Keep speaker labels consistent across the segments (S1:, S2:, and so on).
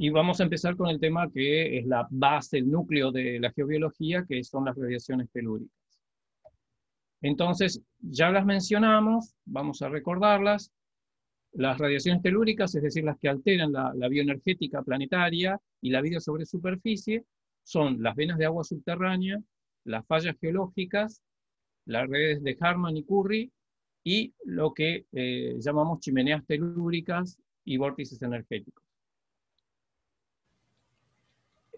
S1: Y vamos a empezar con el tema que es la base, el núcleo de la geobiología, que son las radiaciones telúricas. Entonces, ya las mencionamos, vamos a recordarlas. Las radiaciones telúricas, es decir, las que alteran la, bioenergética planetaria y la vida sobre superficie, son las venas de agua subterránea, las fallas geológicas, las redes de Harman y Curry y lo que eh, llamamos chimeneas telúricas y vórtices energéticos.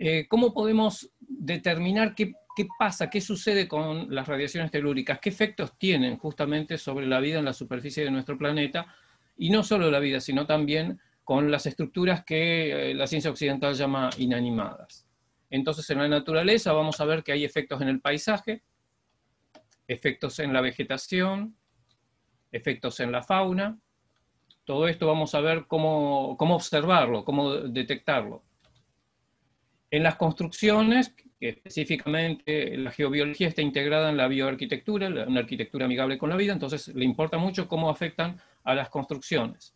S1: Eh, ¿Cómo podemos determinar qué, pasa, qué sucede con las radiaciones telúricas? ¿Qué efectos tienen justamente sobre la vida en la superficie de nuestro planeta? Y no solo la vida, sino también con las estructuras que eh, la ciencia occidental llama inanimadas. Entonces, en la naturaleza vamos a ver que hay efectos en el paisaje, efectos en la vegetación, efectos en la fauna. Todo esto vamos a ver cómo, observarlo, cómo detectarlo. En las construcciones, que específicamente la geobiología está integrada en la bioarquitectura, una arquitectura amigable con la vida, entonces le importa mucho cómo afectan a las construcciones.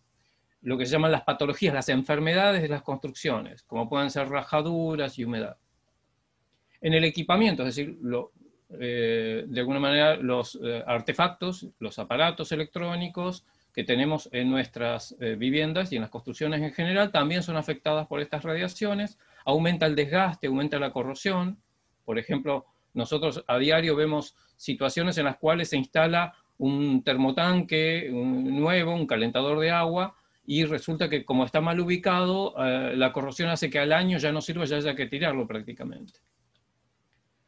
S1: Lo que se llaman las patologías, las enfermedades de las construcciones, como pueden ser rajaduras y humedad. En el equipamiento, es decir, lo, eh, de alguna manera los eh, artefactos, los aparatos electrónicos que tenemos en nuestras eh, viviendas y en las construcciones en general también son afectadas por estas radiaciones, aumenta el desgaste, aumenta la corrosión, por ejemplo, nosotros a diario vemos situaciones en las cuales se instala un termotanque nuevo, un calentador de agua, y resulta que como está mal ubicado, la corrosión hace que al año ya no sirva, ya haya que tirarlo prácticamente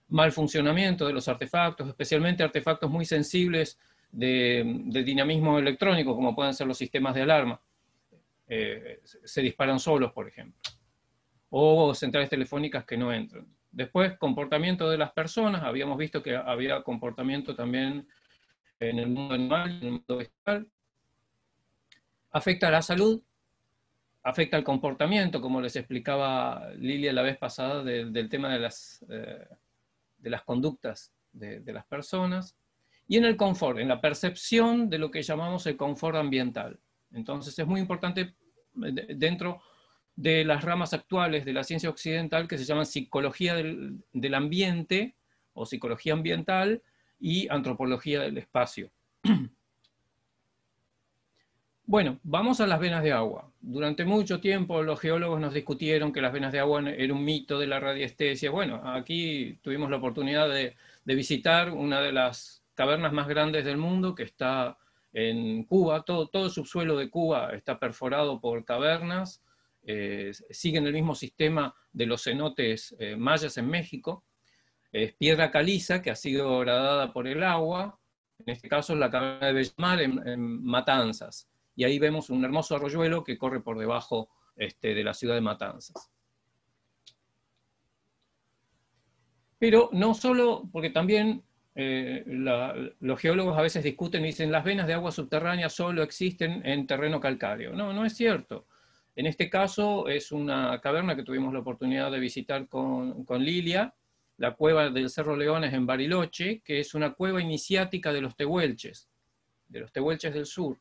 S1: mal funcionamiento de los artefactos, especialmente artefactos muy sensibles de, dinamismo electrónico, como pueden ser los sistemas de alarma. Eh, se disparan solos, por ejemplo. O centrales telefónicas que no entran. Después, comportamiento de las personas. Habíamos visto que había comportamiento también en el mundo animal, en el mundo vegetal. Afecta a la salud, afecta al comportamiento, como les explicaba Lilia la vez pasada del tema de las... Eh, de las conductas de, las personas, y en el confort, en la percepción de lo que llamamos el confort ambiental. Entonces es muy importante dentro de las ramas actuales de la ciencia occidental que se llaman psicología del, del ambiente o psicología ambiental y antropología del espacio. Bueno, vamos a las venas de agua. Durante mucho tiempo los geólogos nos discutieron que las venas de agua era un mito de la radiestesia. Bueno, aquí tuvimos la oportunidad de, visitar una de las cavernas más grandes del mundo que está en Cuba. Todo, todo el subsuelo de Cuba está perforado por cavernas. Eh, siguen el mismo sistema de los cenotes eh, mayas en México. Es piedra caliza que ha sido gradada por el agua. En este caso, la caverna de Bellamar en Matanzas y ahí vemos un hermoso arroyuelo que corre por debajo este, de la ciudad de Matanzas. Pero no solo, porque también eh, los geólogos a veces discuten y dicen las venas de agua subterránea solo existen en terreno calcáreo. No, no es cierto. En este caso es una caverna que tuvimos la oportunidad de visitar con, con Lilia, la cueva del Cerro Leones en Bariloche, que es una cueva iniciática de los tehuelches, de los tehuelches del sur.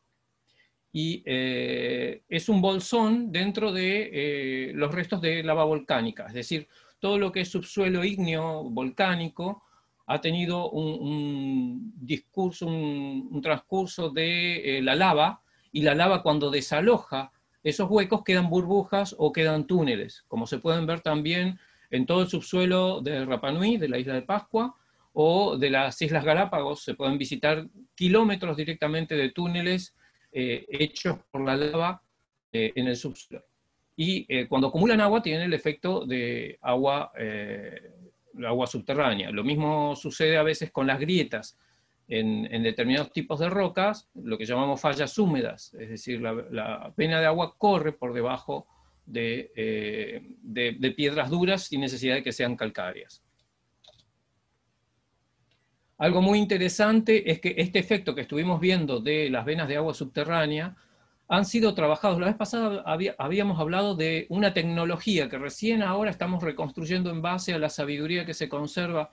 S1: Y eh, es un bolsón dentro de eh, los restos de lava volcánica, es decir, todo lo que es subsuelo ígneo volcánico ha tenido un, discurso, un, transcurso de eh, la lava, y la lava cuando desaloja esos huecos quedan burbujas o quedan túneles, como se pueden ver también en todo el subsuelo de Rapanui, de la isla de Pascua, o de las Islas Galápagos, se pueden visitar kilómetros directamente de túneles eh, hechos por la lava eh, en el subsuelo. Y eh, cuando acumulan agua tienen el efecto de agua, agua subterránea. Lo mismo sucede a veces con las grietas. En, determinados tipos de rocas, lo que llamamos fallas húmedas, es decir, la, pena de agua corre por debajo de, de piedras duras sin necesidad de que sean calcáreas. Algo muy interesante es que este efecto que estuvimos viendo de las venas de agua subterránea han sido trabajados. La vez pasada habíamos hablado de una tecnología que recién ahora estamos reconstruyendo en base a la sabiduría que se conserva,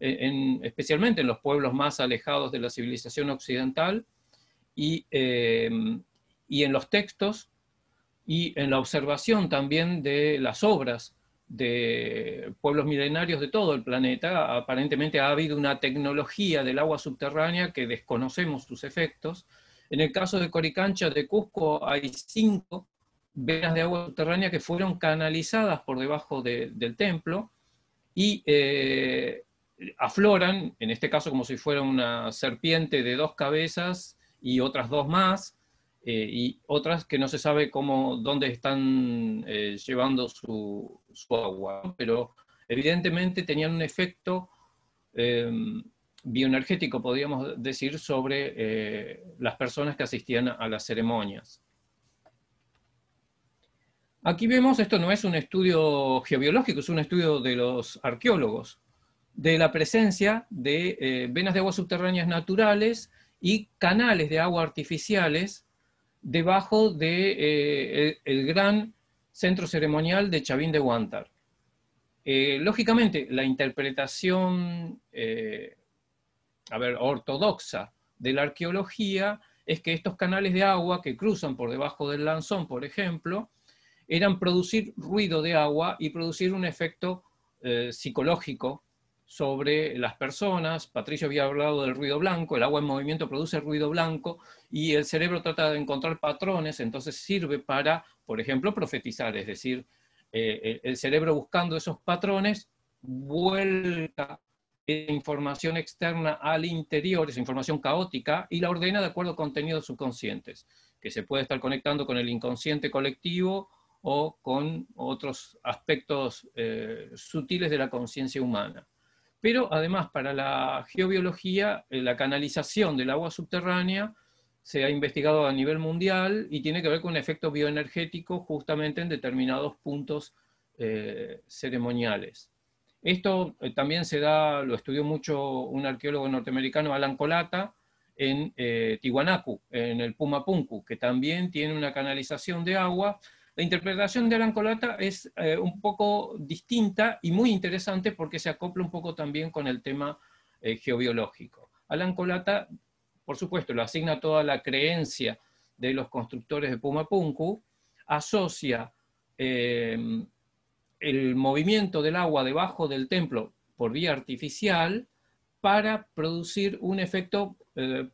S1: eh, especialmente en los pueblos más alejados de la civilización occidental y, eh, y en los textos y en la observación también de las obras de pueblos milenarios de todo el planeta, aparentemente ha habido una tecnología del agua subterránea que desconocemos sus efectos. En el caso de Coricancha de Cusco hay cinco venas de agua subterránea que fueron canalizadas por debajo del templo y eh, afloran, en este caso como si fuera una serpiente de dos cabezas y otras dos más, eh, y otras que no se sabe cómo, dónde están eh, llevando su, agua, pero evidentemente tenían un efecto bioenergético, podríamos decir, sobre las personas que asistían a las ceremonias. Aquí vemos, esto no es un estudio geobiológico, es un estudio de los arqueólogos, de la presencia de eh, venas de agua subterráneas naturales y canales de agua artificiales debajo del de, eh, gran centro ceremonial de Chavín de Huántar. Eh, lógicamente, la interpretación a ver, ortodoxa de la arqueología es que estos canales de agua que cruzan por debajo del lanzón, por ejemplo, eran producir ruido de agua y producir un efecto psicológico sobre las personas. Patricio había hablado del ruido blanco, el agua en movimiento produce ruido blanco y el cerebro trata de encontrar patrones, entonces sirve para, por ejemplo, profetizar, es decir, eh, el cerebro buscando esos patrones vuelca información externa al interior, esa información caótica, y la ordena de acuerdo a contenidos subconscientes, que se puede estar conectando con el inconsciente colectivo o con otros aspectos eh, sutiles de la conciencia humana. Pero además para la geobiología, eh, la canalización del agua subterránea se ha investigado a nivel mundial y tiene que ver con un efecto bioenergético justamente en determinados puntos eh, ceremoniales. Esto también se da, lo estudió mucho un arqueólogo norteamericano, Alan Colata, en Tiwanaku, en el Pumapunku, que también tiene una canalización de agua la interpretación de Alan Colata es eh, un poco distinta y muy interesante porque se acopla un poco también con el tema eh, geobiológico. Alan Colata, por supuesto, lo asigna toda la creencia de los constructores de Pumapunku, asocia eh, el movimiento del agua debajo del templo por vía artificial para producir un efecto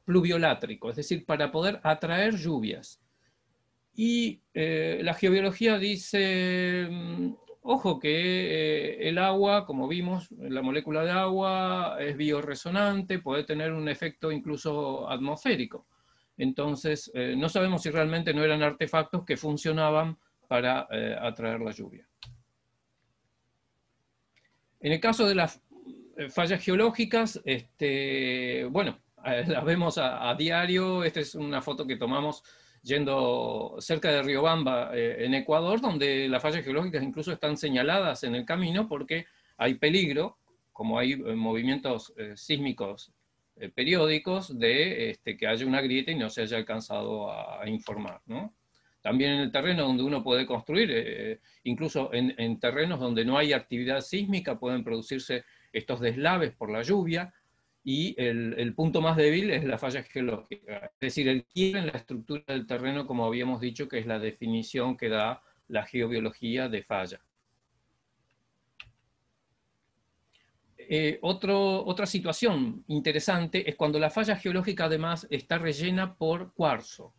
S1: pluviolátrico, es decir, para poder atraer lluvias. Y eh, la geobiología dice, mm, ojo que eh, el agua, como vimos, la molécula de agua es bioresonante, puede tener un efecto incluso atmosférico. Entonces, eh, no sabemos si realmente no eran artefactos que funcionaban para atraer la lluvia. En el caso de las fallas geológicas, este, bueno, las vemos a, a diario. Esta es una foto que tomamos yendo cerca de Riobamba, eh, en Ecuador, donde las fallas geológicas incluso están señaladas en el camino porque hay peligro, como hay eh, movimientos eh, sísmicos periódicos, de este, que haya una grieta y no se haya alcanzado a, informar. También en el terreno donde uno puede construir, incluso en terrenos donde no hay actividad sísmica, pueden producirse estos deslaves por la lluvia, y el, punto más débil es la falla geológica, es decir, el quiebre en la estructura del terreno, como habíamos dicho, que es la definición que da la geobiología de falla. Eh, otra situación interesante es cuando la falla geológica además está rellena por cuarzo.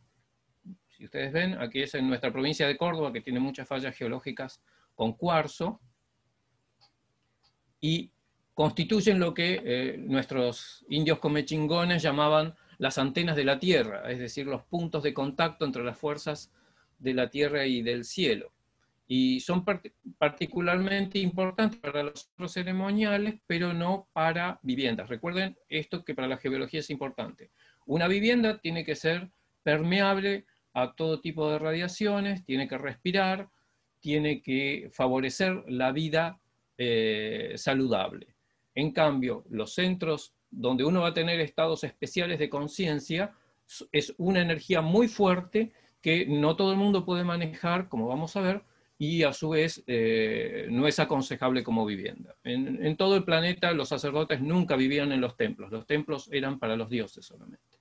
S1: Si ustedes ven, aquí es en nuestra provincia de Córdoba, que tiene muchas fallas geológicas con cuarzo, y constituyen lo que eh, nuestros indios comechingones llamaban las antenas de la Tierra, es decir, los puntos de contacto entre las fuerzas de la Tierra y del cielo. Y son particularmente importantes para los ceremoniales, pero no para viviendas. Recuerden esto que para la geología es importante. Una vivienda tiene que ser permeable a todo tipo de radiaciones, tiene que respirar, tiene que favorecer la vida eh, saludable. En cambio, los centros donde uno va a tener estados especiales de conciencia es una energía muy fuerte que no todo el mundo puede manejar, como vamos a ver, y a su vez eh, no es aconsejable como vivienda. En, en, todo el planeta los sacerdotes nunca vivían en los templos, los templos eran para los dioses solamente.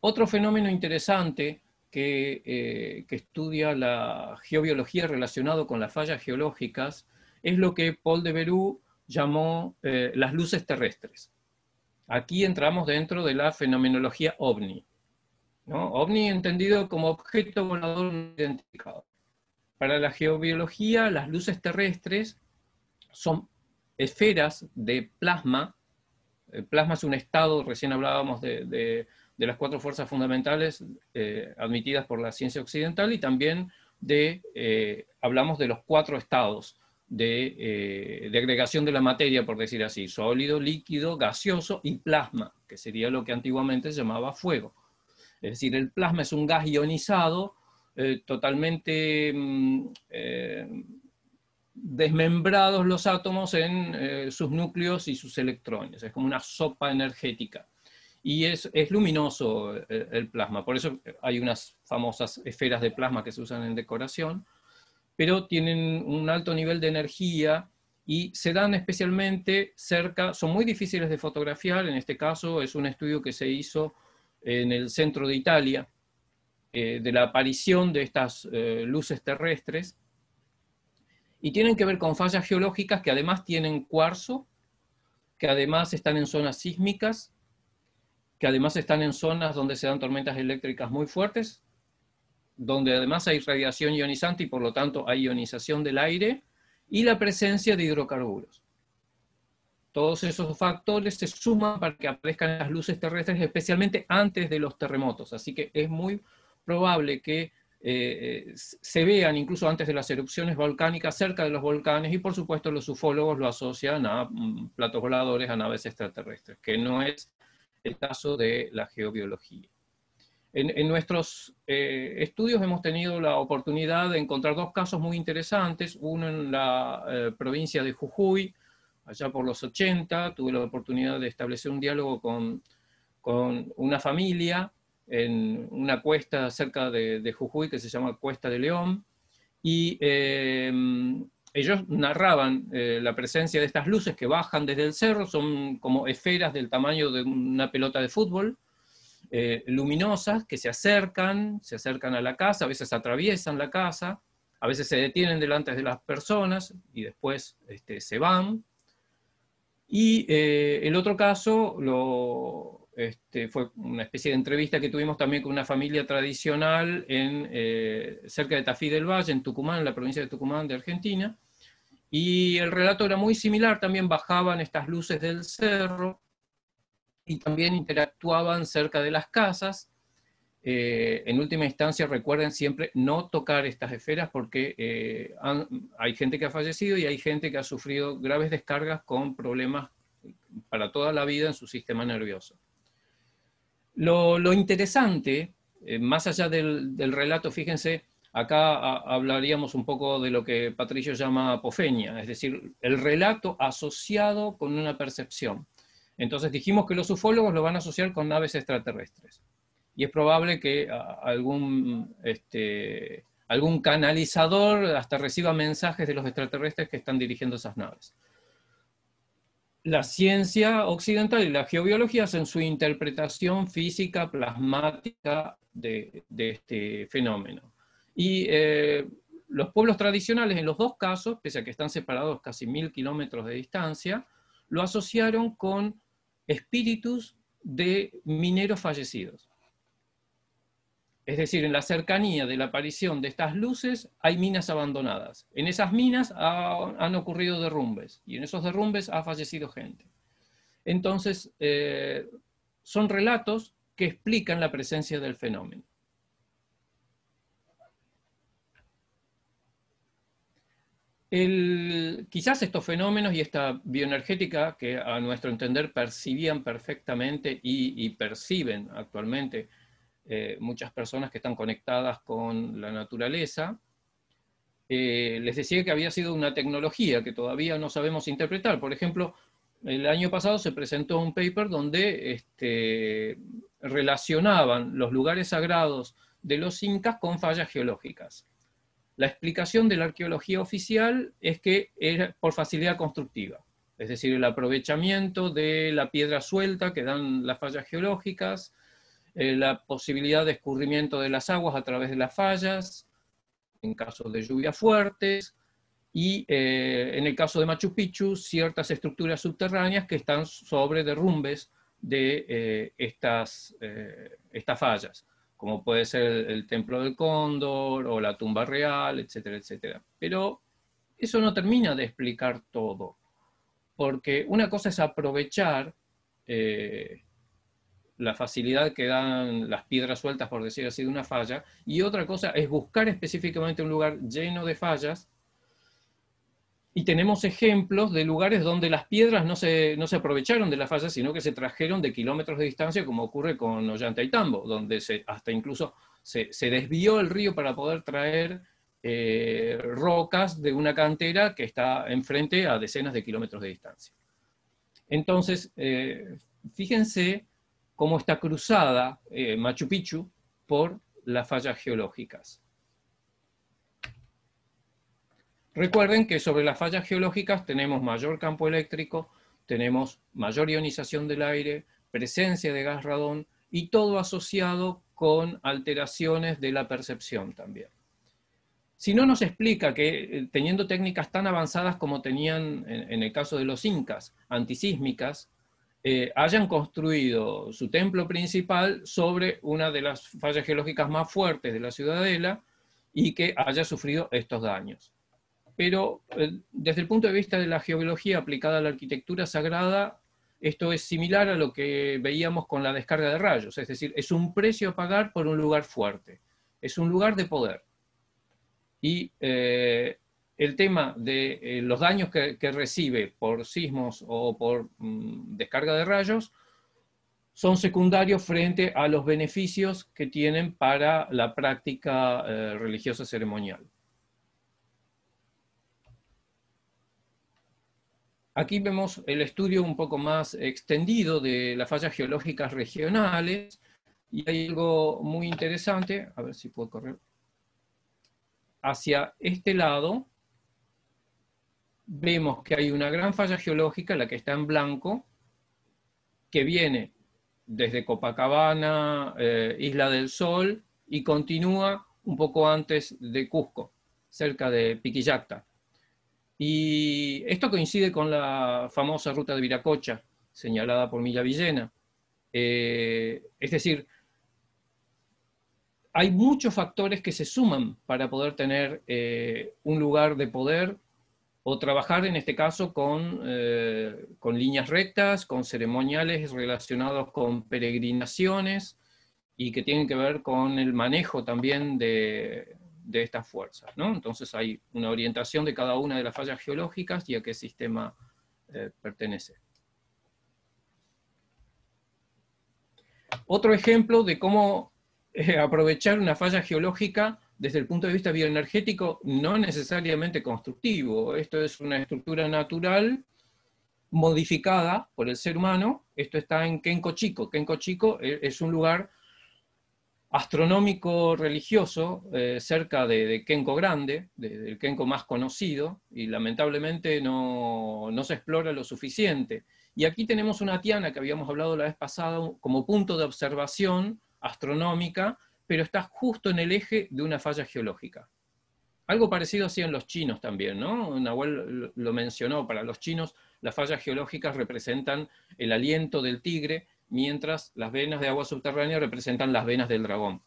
S1: Otro fenómeno interesante que, eh, que, estudia la geobiología relacionado con las fallas geológicas es lo que Paul de Verú llamó eh, las luces terrestres. Aquí entramos dentro de la fenomenología ovni. ¿no? OVNI entendido como objeto volador no identificado. Para la geobiología, las luces terrestres son esferas de plasma. El plasma es un estado, recién hablábamos de, las cuatro fuerzas fundamentales eh, admitidas por la ciencia occidental y también de, eh, hablamos de los cuatro estados de, de, agregación de la materia, por decir así, sólido, líquido, gaseoso y plasma, que sería lo que antiguamente se llamaba fuego. Es decir, el plasma es un gas ionizado eh, totalmente mm, eh, desmembrados los átomos en eh, sus núcleos y sus electrones. Es como una sopa energética. Y es, luminoso el, plasma. Por eso hay unas famosas esferas de plasma que se usan en decoración, pero tienen un alto nivel de energía y se dan especialmente cerca, son muy difíciles de fotografiar, en este caso es un estudio que se hizo en el centro de Italia, eh, de la aparición de estas eh, luces terrestres, y tienen que ver con fallas geológicas que además tienen cuarzo, que además están en zonas sísmicas, que además están en zonas donde se dan tormentas eléctricas muy fuertes, donde además hay radiación ionizante y por lo tanto hay ionización del aire, y la presencia de hidrocarburos. Todos esos factores se suman para que aparezcan las luces terrestres, especialmente antes de los terremotos. Así que es muy probable que eh, eh, se vean incluso antes de las erupciones volcánicas cerca de los volcanes y por supuesto los ufólogos lo asocian a mm, platos voladores, a naves extraterrestres, que no es el caso de la geobiología. En, nuestros eh, estudios hemos tenido la oportunidad de encontrar dos casos muy interesantes, uno en la provincia de Jujuy, allá por los 80, tuve la oportunidad de establecer un diálogo con, con una familia en una cuesta cerca de, Jujuy que se llama Cuesta de León, y eh, ellos narraban eh, la presencia de estas luces que bajan desde el cerro, son como esferas del tamaño de una pelota de fútbol, eh, luminosas, que se acercan, se acercan a la casa, a veces atraviesan la casa, a veces se detienen delante de las personas y después este, se van, y eh, el otro caso lo, este, fue una especie de entrevista que tuvimos también con una familia tradicional en, eh, cerca de Tafí del Valle, en Tucumán, en la provincia de Tucumán de Argentina. Y el relato era muy similar, también bajaban estas luces del cerro y también interactuaban cerca de las casas eh, en última instancia recuerden siempre no tocar estas esferas porque eh, hay gente que ha fallecido y hay gente que ha sufrido graves descargas con problemas para toda la vida en su sistema nervioso. Lo, interesante, eh, más allá del, relato, fíjense, acá hablaríamos un poco de lo que Patricio llama apofenia, es decir, el relato asociado con una percepción. Entonces dijimos que los ufólogos lo van a asociar con naves extraterrestres y es probable que este, algún canalizador hasta reciba mensajes de los extraterrestres que están dirigiendo esas naves. La ciencia occidental y la geobiología hacen su interpretación física plasmática de, este fenómeno. Y eh, los pueblos tradicionales, en los dos casos, pese a que están separados casi mil kilómetros de distancia, lo asociaron con espíritus de mineros fallecidos. Es decir, en la cercanía de la aparición de estas luces hay minas abandonadas. En esas minas han ocurrido derrumbes y en esos derrumbes ha fallecido gente. Entonces, eh, son relatos que explican la presencia del fenómeno. quizás estos fenómenos y esta bioenergética que a nuestro entender percibían perfectamente y perciben actualmente eh, muchas personas que están conectadas con la naturaleza. Eh, les decía que había sido una tecnología que todavía no sabemos interpretar. Por ejemplo, el año pasado se presentó un paper donde este, relacionaban los lugares sagrados de los incas con fallas geológicas. La explicación de la arqueología oficial es que era por facilidad constructiva, es decir, el aprovechamiento de la piedra suelta que dan las fallas geológicas, eh, la posibilidad de escurrimiento de las aguas a través de las fallas, en caso de lluvias fuertes, y eh, en el caso de Machu Picchu, ciertas estructuras subterráneas que están sobre derrumbes de eh, estas, estas fallas, como puede ser el, el, Templo del Cóndor o la tumba real, etcétera, etcétera. Pero eso no termina de explicar todo, porque una cosa es aprovechar la facilidad que dan las piedras sueltas, por decir así, de una falla, y otra cosa es buscar específicamente un lugar lleno de fallas, y tenemos ejemplos de lugares donde las piedras no se, no se aprovecharon de las fallas, sino que se trajeron de kilómetros de distancia, como ocurre con Ollanta y Tambo, donde se, hasta incluso se, desvió el río para poder traer eh, rocas de una cantera que está enfrente a decenas de kilómetros de distancia. Entonces, eh, fíjense cómo está cruzada eh, Machu Picchu por las fallas geológicas. Recuerden que sobre las fallas geológicas tenemos mayor campo eléctrico, tenemos mayor ionización del aire, presencia de gas radón y todo asociado con alteraciones de la percepción también. Si no nos explica que eh, teniendo técnicas tan avanzadas como tenían en el caso de los incas, antisísmicas, eh, hayan construido su templo principal sobre una de las fallas geológicas más fuertes de la ciudadela y que haya sufrido estos daños. Pero eh, desde el punto de vista de la geología aplicada a la arquitectura sagrada, esto es similar a lo que veíamos con la descarga de rayos, es decir, es un precio a pagar por un lugar fuerte, es un lugar de poder. Y eh, el tema de eh, los daños que, recibe por sismos o por mm, descarga de rayos son secundarios frente a los beneficios que tienen para la práctica eh, religiosa ceremonial. Aquí vemos el estudio un poco más extendido de las fallas geológicas regionales y hay algo muy interesante, a ver si puedo correr, hacia este lado vemos que hay una gran falla geológica, la que está en blanco, que viene desde Copacabana, eh, Isla del Sol, y continúa un poco antes de Cusco, cerca de Piquillacta. Y esto coincide con la famosa ruta de Viracocha, señalada por Milla Villena. Eh, es decir, hay muchos factores que se suman para poder tener eh, un lugar de poder o trabajar en este caso con, eh, con, líneas rectas, con ceremoniales relacionados con peregrinaciones y que tienen que ver con el manejo también de, de estas fuerzas. ¿no? Entonces hay una orientación de cada una de las fallas geológicas y a qué sistema eh, pertenece. Otro ejemplo de cómo eh, aprovechar una falla geológica desde el punto de vista bioenergético no necesariamente constructivo. Esto es una estructura natural modificada por el ser humano. Esto está en Kenko Chico. Kenko Chico e, es un lugar astronómico religioso eh, cerca de, Kenko Grande, del Kenko más conocido, y lamentablemente no, se explora lo suficiente. Y aquí tenemos una tiana que habíamos hablado la vez pasada como punto de observación astronómica pero está justo en el eje de una falla geológica. Algo parecido en los chinos también, ¿no? Nahuel lo mencionó, para los chinos las fallas geológicas representan el aliento del tigre, mientras las venas de agua subterránea representan las venas del dragón.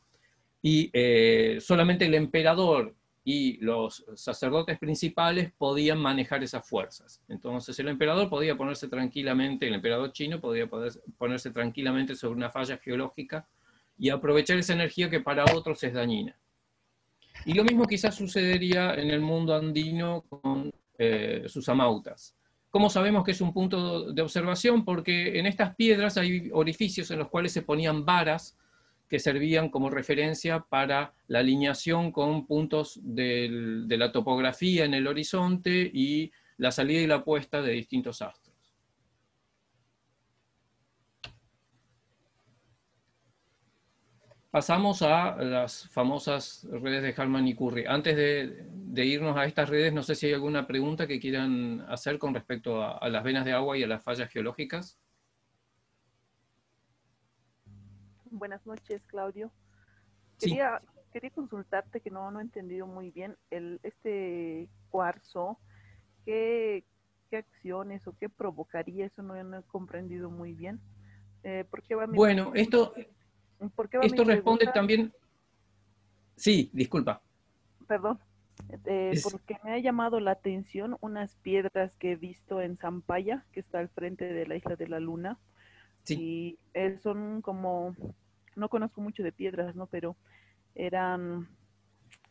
S1: Y eh, solamente el emperador y los sacerdotes principales podían manejar esas fuerzas. Entonces el emperador podía ponerse tranquilamente, el emperador chino podía ponerse tranquilamente sobre una falla geológica y aprovechar esa energía que para otros es dañina. Y lo mismo quizás sucedería en el mundo andino con eh, sus amautas. ¿Cómo sabemos que es un punto de observación? Porque en estas piedras hay orificios en los cuales se ponían varas que servían como referencia para la alineación con puntos de la topografía en el horizonte y la salida y la puesta de distintos astros. Pasamos a las famosas redes de Harman y Curry. Antes de, irnos a estas redes, no sé si hay alguna pregunta que quieran hacer con respecto a, las venas de agua y a las fallas geológicas.
S2: buenas noches, Claudio. Quería, quería consultarte que no, no he entendido muy bien el, este cuarzo, ¿qué, qué acciones o qué provocaría? Eso no, no he comprendido muy bien.
S1: Eh, ¿por qué va bueno, esto, esto responde también... Sí, disculpa.
S2: Perdón. Eh, porque me ha llamado la atención unas piedras que he visto en Zampaya, que está al frente de la isla de la Luna. Sí. Y eh, son como, no conozco mucho de piedras, ¿no? Pero eran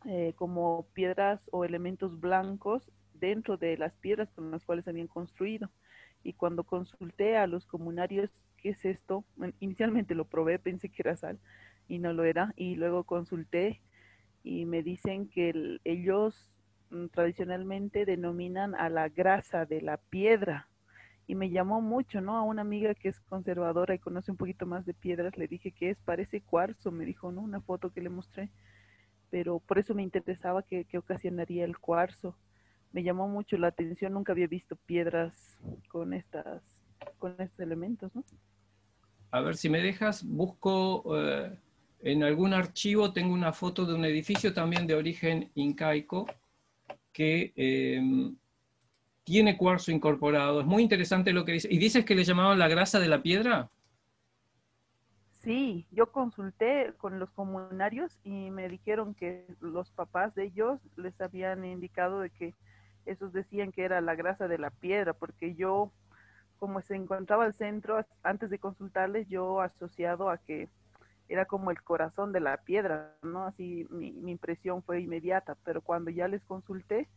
S2: eh, como piedras o elementos blancos dentro de las piedras con las cuales habían construido. Y cuando consulté a los comunarios, ¿qué es esto? inicialmente lo probé, pensé que era sal y no lo era. Y luego consulté y me dicen que ellos mm, tradicionalmente denominan a la grasa de la piedra. Y me llamó mucho, ¿no? A una amiga que es conservadora y conoce un poquito más de piedras, le dije que es, parece cuarzo, me dijo, ¿no? Una foto que le mostré. Pero por eso me interesaba qué, ocasionaría el cuarzo. Me llamó mucho la atención, nunca había visto piedras con estas, con estos elementos, ¿no?
S1: A ver, si me dejas, busco eh, en algún archivo tengo una foto de un edificio también de origen incaico que em, tiene cuarzo incorporado. Es muy interesante lo que dice. ¿Y dices que le llamaban la grasa de la piedra?
S2: Sí, yo consulté con los comunarios y me dijeron que los papás de ellos les habían indicado de que esos decían que era la grasa de la piedra, porque yo, como se encontraba al centro, antes de consultarles, yo asociado a que era como el corazón de la piedra, ¿no? Así mi, impresión fue inmediata, pero cuando ya les consulté,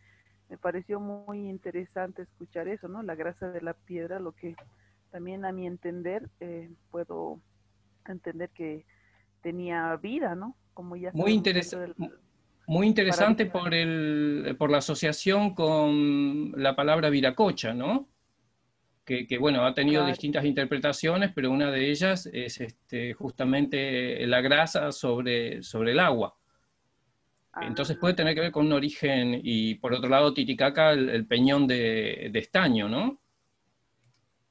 S2: me pareció muy interesante escuchar eso, ¿no? La grasa de la piedra, lo que también a mi entender eh, puedo entender que tenía vida, ¿no?
S1: Como ya muy interesante. Muy interesante por, el, por la asociación con la palabra viracocha, ¿no? Que, bueno, ha tenido distintas interpretaciones, pero una de ellas es este, justamente la grasa sobre, sobre el agua. Entonces puede tener que ver con un origen, y por otro lado Titicaca, el, peñón de, estaño, ¿no?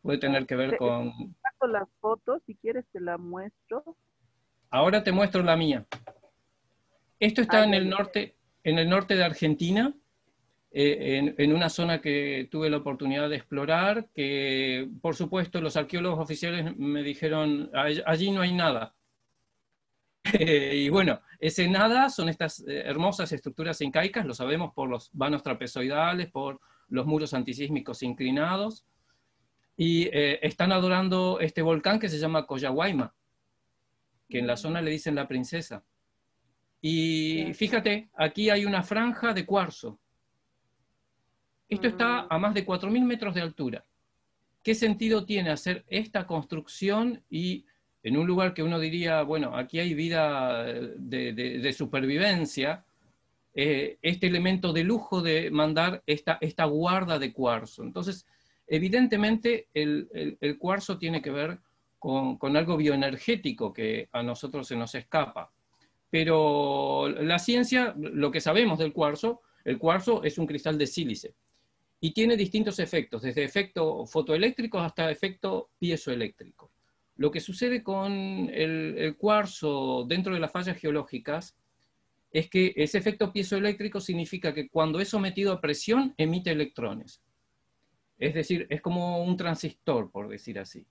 S1: Puede tener que ver con...
S2: las fotos, si quieres te la muestro.
S1: Ahora te muestro la mía. Esto está en el norte, en el norte de Argentina, eh, en, una zona que tuve la oportunidad de explorar, que por supuesto los arqueólogos oficiales me dijeron, allí no hay nada. y bueno, ese nada son estas eh, hermosas estructuras incaicas, lo sabemos por los vanos trapezoidales, por los muros antisísmicos inclinados, y eh, están adorando este volcán que se llama Coyahuayma, que en la zona le dicen la princesa. Y fíjate, aquí hay una franja de cuarzo, esto está mm. a más de 4.000 metros de altura. ¿Qué sentido tiene hacer esta construcción y en un lugar que uno diría, bueno, aquí hay vida de, supervivencia, eh, este elemento de lujo de mandar esta, esta guarda de cuarzo? Entonces, evidentemente el, cuarzo tiene que ver con, con, algo bioenergético que a nosotros se nos escapa. Pero la ciencia, lo que sabemos del cuarzo, el cuarzo es un cristal de sílice y tiene distintos efectos, desde efecto fotoeléctrico hasta efecto piezoeléctrico. Lo que sucede con el, cuarzo dentro de las fallas geológicas es que ese efecto piezoeléctrico significa que cuando es sometido a presión emite electrones. Es decir, es como un transistor, por decir así.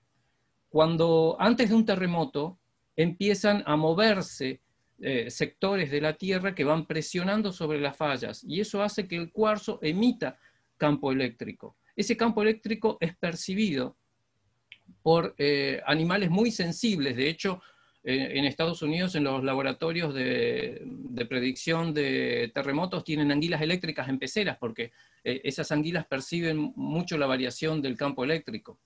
S1: Cuando antes de un terremoto empiezan a moverse eh, sectores de la Tierra que van presionando sobre las fallas y eso hace que el cuarzo emita campo eléctrico. Ese campo eléctrico es percibido por eh, animales muy sensibles. De hecho, eh, en Estados Unidos, en los laboratorios de, predicción de terremotos, tienen anguilas eléctricas en peceras, porque eh, esas anguilas perciben mucho la variación del campo eléctrico.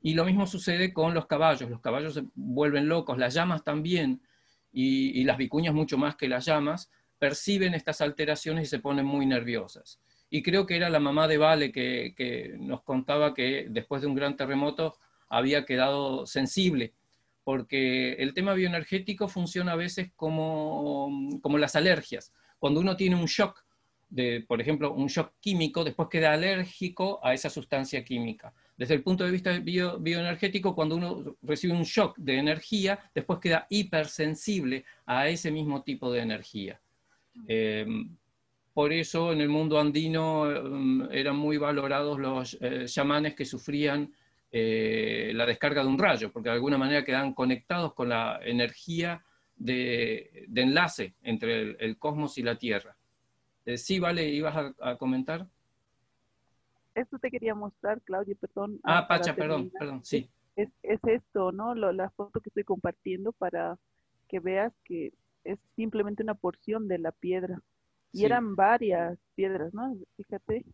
S1: Y lo mismo sucede con los caballos. Los caballos se vuelven locos, las llamas también, y las vicuñas mucho más que las llamas, perciben estas alteraciones y se ponen muy nerviosas y creo que era la mamá de Vale que, nos contaba que después de un gran terremoto había quedado sensible, porque el tema bioenergético funciona a veces como, como las alergias. Cuando uno tiene un shock, de, por ejemplo, un shock químico, después queda alérgico a esa sustancia química. Desde el punto de vista bioenergético, cuando uno recibe un shock de energía, después queda hipersensible a ese mismo tipo de energía. Em, por eso en el mundo andino em, eran muy valorados los eh, chamanes que sufrían eh, la descarga de un rayo, porque de alguna manera quedan conectados con la energía de, enlace entre el, cosmos y la Tierra. Eh, sí, vale, ibas a, comentar.
S2: Esto te quería mostrar, Claudia, perdón.
S1: Ah, Pacha, perdón, perdón, sí.
S2: Es, esto, ¿no? la foto que estoy compartiendo para que veas que es simplemente una porción de la piedra. Y eran varias piedras, ¿no? Fíjate,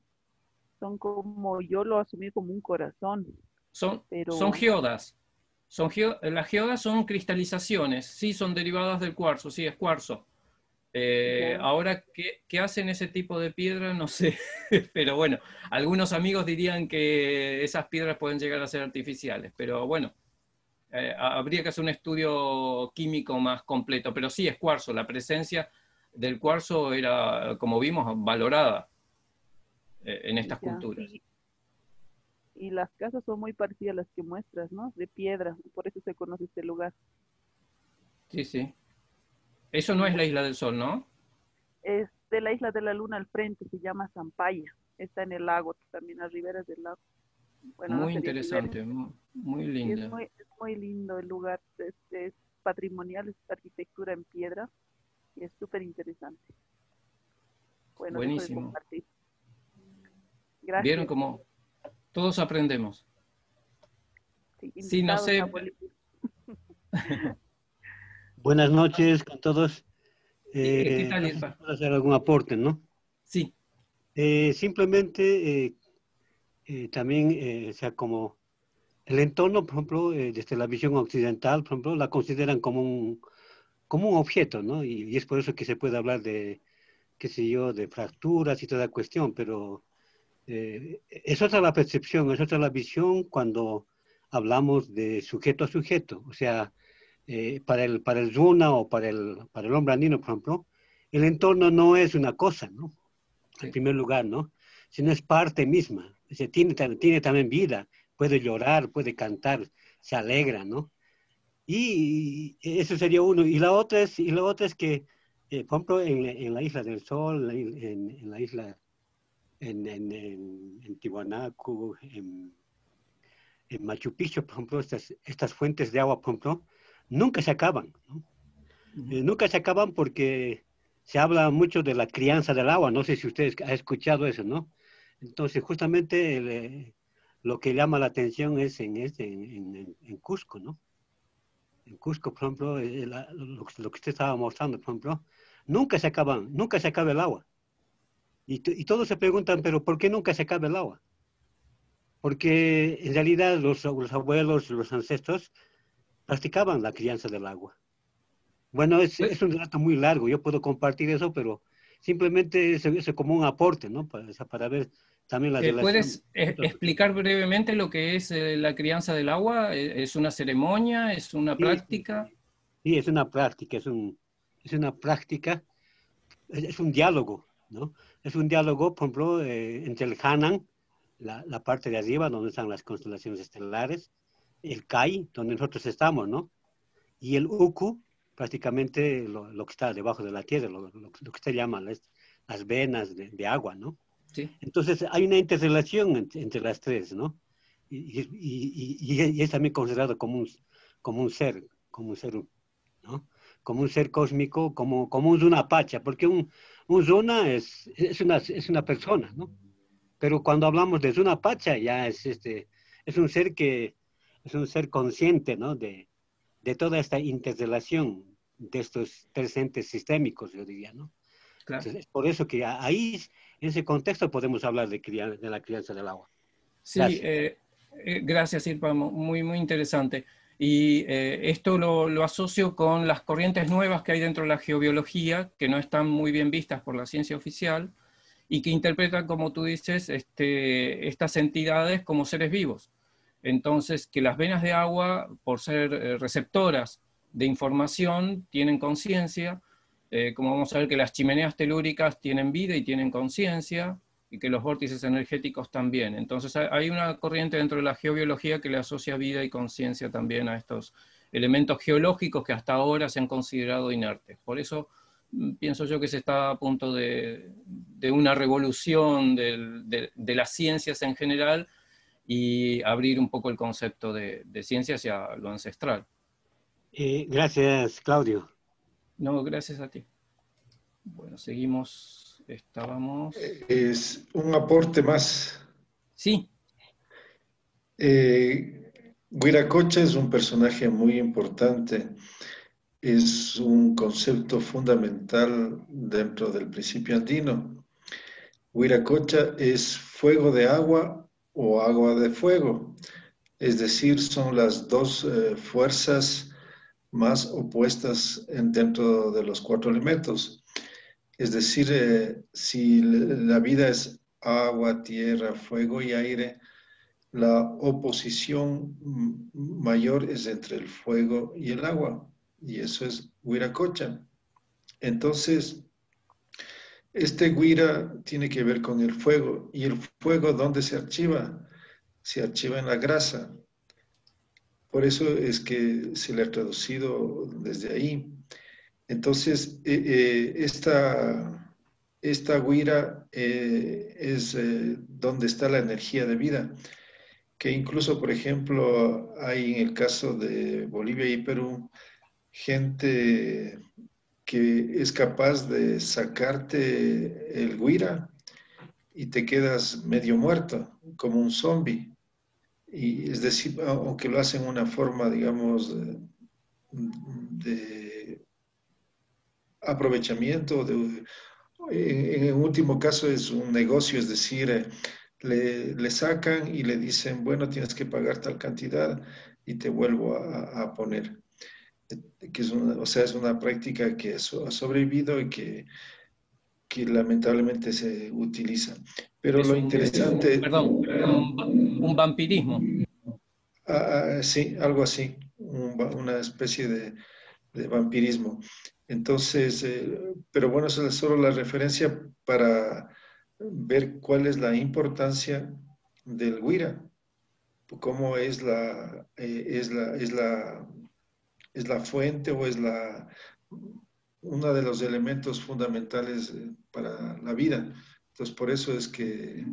S2: son como, yo lo asumí como un corazón.
S1: Son, son geodas. Son las geodas son cristalizaciones, sí, son derivadas del cuarzo, sí, es cuarzo. Eh, ahora, ¿qué, hacen ese tipo de piedra? No sé, pero bueno, algunos amigos dirían que esas piedras pueden llegar a ser artificiales, pero bueno, eh, habría que hacer un estudio químico más completo, pero sí es cuarzo, la presencia del cuarzo era, como vimos, valorada eh, en estas culturas
S2: y las casas son muy parecidas a las que muestras, ¿no? De piedra, por eso se conoce este lugar.
S1: Sí, sí. Eso no es la Isla del Sol, ¿no?
S2: Es de la Isla de la Luna al frente, se llama Zampaya. Está en el lago, también a las riberas del lago.
S1: muy interesante, muy, lindo.
S2: Es muy, lindo el lugar, es, patrimonial, es arquitectura en piedra y es súper interesante.
S1: Bueno, Buenísimo. Gracias. ¿Vieron cómo, todos aprendemos. Sí, no sé.
S3: Buenas noches con todos. Eh, ¿Qué tal, hacer algún aporte, ¿no?
S1: Sí.
S3: Eh, simplemente eh, eh, también, o sea, como el entorno, por ejemplo, desde la visión occidental, por ejemplo, la consideran como un, como un objeto, ¿no? Y, y, es por eso que se puede hablar de, qué sé yo, de fracturas y toda cuestión, pero eh, es otra la percepción, es otra la visión cuando hablamos de sujeto a sujeto. O sea, eh, para, el, para el Zuna o para el, para el hombre andino, por ejemplo, el entorno no es una cosa, ¿no? En primer lugar, ¿no? Sino es parte misma. O tiene, tiene también vida, puede llorar, puede cantar, se alegra, ¿no? Y, eso sería uno. Y la otra es, y la otra es que, eh, por ejemplo, en, en, la isla del Sol, en, en la isla en, en, en, Tiwanaku, en, Machu Picchu, por ejemplo, estas, estas fuentes de agua, por ejemplo, nunca se acaban. Eh, nunca se acaban porque se habla mucho de la crianza del agua. No sé si ustedes han escuchado eso, ¿no? Entonces, justamente eh, lo que llama la atención es en, este, en, en, Cusco, ¿no? En Cusco, por ejemplo, eh, lo, lo, que usted estaba mostrando, por ejemplo, nunca se acaban, nunca se acaba el agua. Y, todos se preguntan, pero ¿por qué nunca se acaba el agua? Porque en realidad los, abuelos, los ancestros, practicaban la crianza del agua. Bueno, es, pues un relato muy largo, yo puedo compartir eso, pero simplemente es, es como un aporte, ¿no? Para, para ver también la
S1: relación. ¿Puedes e, explicar brevemente lo que es eh, la crianza del agua? ¿E, ¿Es una ceremonia? ¿Es una práctica?
S3: Sí, es una práctica, es, un, es una práctica, es un diálogo, ¿no? Es un diálogo, por ejemplo, eh, entre el Hanan, la, la, parte de arriba, donde están las constelaciones estelares, el Kai, donde nosotros estamos, ¿no? Y el Uku, prácticamente lo, lo que está debajo de la tierra, lo, lo, que se llama las, las venas de, de, agua, ¿no? Entonces hay una interrelación entre, las tres, ¿no? Y, y, y, y, es también considerado como un, como un ser, como un ser, ¿no? Como un ser cósmico, como, como un pacha, porque un, un zona es, es, una, es una persona, ¿no? Pero cuando hablamos de zona pacha, ya es, este, es un ser que es un ser consciente, ¿no? De, de toda esta interrelación de estos tres entes sistémicos, yo diría, ¿no? Claro. es por eso que ahí, en ese contexto, podemos hablar de, de la crianza del agua.
S1: Sí, gracias, eh, eh, gracias Irpa, muy, muy interesante. Y eh, esto lo, asocio con las corrientes nuevas que hay dentro de la geobiología, que no están muy bien vistas por la ciencia oficial, y que interpretan, como tú dices, este, estas entidades como seres vivos. Entonces, que las venas de agua, por ser eh, receptoras de información, tienen conciencia, eh, como vamos a ver que las chimeneas telúricas tienen vida y tienen conciencia, y que los vórtices energéticos también. Entonces hay una corriente dentro de la geobiología que le asocia vida y conciencia también a estos elementos geológicos que hasta ahora se han considerado inertes. Por eso mm, pienso yo que se está a punto de, una revolución de, las ciencias en general y abrir un poco el concepto de, ciencia hacia lo ancestral.
S3: Eh, gracias, Claudio.
S1: No, gracias a ti. Bueno, seguimos. Estábamos.
S4: Es un aporte más.
S1: Sí.
S4: Eh, Huiracocha es un personaje muy importante. Es un concepto fundamental dentro del principio andino. Huiracocha es fuego de agua o agua de fuego. Es decir, son las dos eh, fuerzas más opuestas dentro de los cuatro elementos. Es decir, eh, si la vida es agua, tierra, fuego y aire, la oposición mayor es entre el fuego y el agua, y eso es Huiracocha. Entonces, este Huira tiene que ver con el fuego, y el fuego, ¿dónde se archiva? Se archiva en la grasa. Por eso es que se le ha traducido desde ahí. Entonces, eh, eh, esta, esta guira eh, es donde está la energía de vida, que incluso, por ejemplo, hay en el caso de Bolivia y Perú, gente que es capaz de sacarte el guira y te quedas medio muerto, como un zombie. Y es decir, aunque lo hacen de una forma, digamos, de, aprovechamiento, de, en, en, último caso es un negocio, es decir, eh, le, le, sacan y le dicen, bueno, tienes que pagar tal cantidad y te vuelvo a, poner. Que es una, o sea, es una práctica que ha sobrevivido y que lamentablemente se utiliza. Pero lo interesante...
S1: Perdón, un, vampirismo.
S4: Ah, ah, sí, algo así, una especie de, de vampirismo. Entonces, eh, pero bueno, esa es solo la referencia para ver cuál es la importancia del Huira, cómo es la, eh, es la, es la, es la fuente o es la, uno de los elementos fundamentales eh, para la vida. Entonces, por eso es que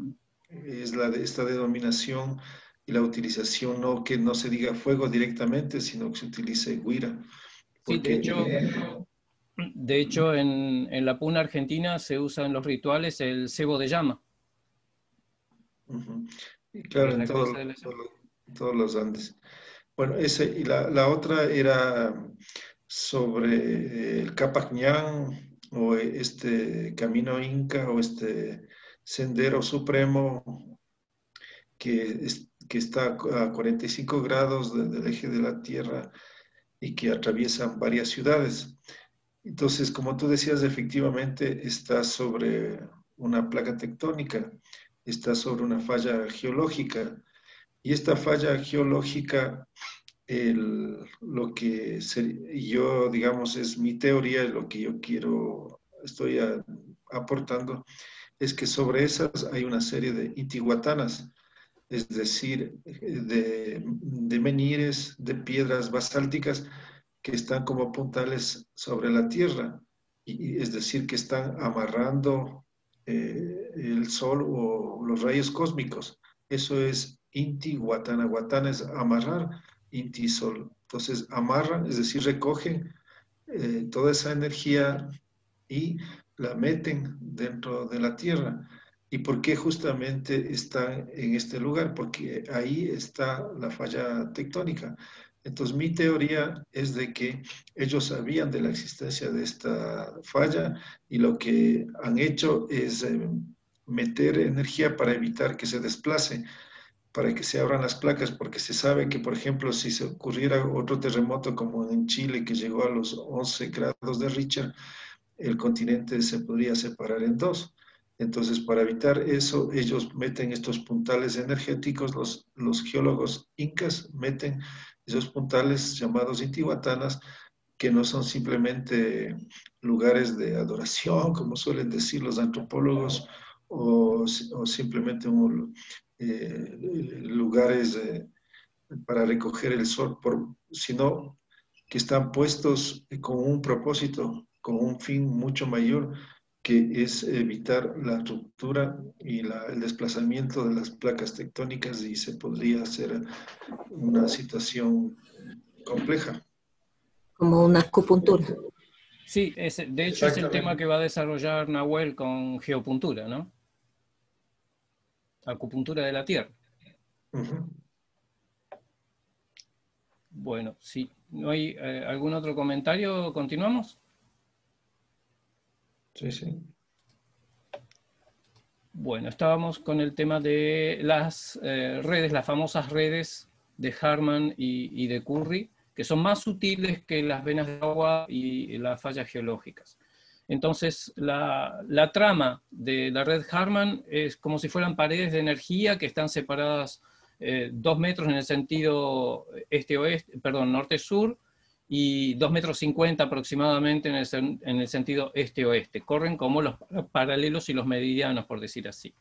S4: es la de esta denominación y la utilización, no que no se diga fuego directamente, sino que se utilice guira.
S1: sí, de hecho, de hecho en, en, la puna argentina se usa en los rituales el cebo de llama.
S4: Y claro, en todos los Andes. Bueno, ese, y la, la otra era sobre el Capac o este camino inca o este sendero supremo que, que está a 45 grados del eje de la Tierra y que atraviesan varias ciudades. Entonces, como tú decías, efectivamente está sobre una placa tectónica, está sobre una falla geológica. Y esta falla geológica, lo que yo, digamos, es mi teoría, lo que yo quiero, estoy aportando, es que sobre esas hay una serie de intihuatanas, es decir, de, de menires, de piedras basálticas que están como puntales sobre la tierra, y, es decir, que están amarrando eh, el sol o los rayos cósmicos. Eso es Inti Guatana. Guatana es amarrar, Inti Sol. Entonces amarran, es decir, recogen eh, toda esa energía y la meten dentro de la tierra. ¿Y por qué justamente están en este lugar? Porque ahí está la falla tectónica. Entonces mi teoría es de que ellos sabían de la existencia de esta falla y lo que han hecho es eh, meter energía para evitar que se desplace, para que se abran las placas, porque se sabe que, por ejemplo, si se ocurriera otro terremoto como en Chile que llegó a los 11 grados de Richter, el continente se podría separar en dos. Entonces, para evitar eso, ellos meten estos puntales energéticos, los, los geólogos incas meten esos puntales llamados intihuatanas, que no son simplemente lugares de adoración, como suelen decir los antropólogos, o, simplemente eh, lugares para recoger el sol, por, sino que están puestos con un propósito, con un fin mucho mayor, que es evitar la ruptura y el desplazamiento de las placas tectónicas y se podría hacer una situación compleja.
S5: Como una acupuntura.
S1: Sí, de hecho es el tema que va a desarrollar Nahuel con geopuntura, ¿no? Acupuntura de la Tierra. Bueno, sí. ¿No hay eh, algún otro comentario? ¿Continuamos?
S4: Sí, sí.
S1: Bueno, estábamos con el tema de las eh, redes, las famosas redes de Harman y, de Curry, que son más sutiles que las venas de agua y las fallas geológicas. Entonces, la, trama de la red Harman es como si fueran paredes de energía que están separadas eh, dos metros en el sentido este-oeste, perdón, norte-sur, y 2 metros 50 aproximadamente en el, en el sentido este-oeste. Corren como los paralelos y los meridianos, por decir así.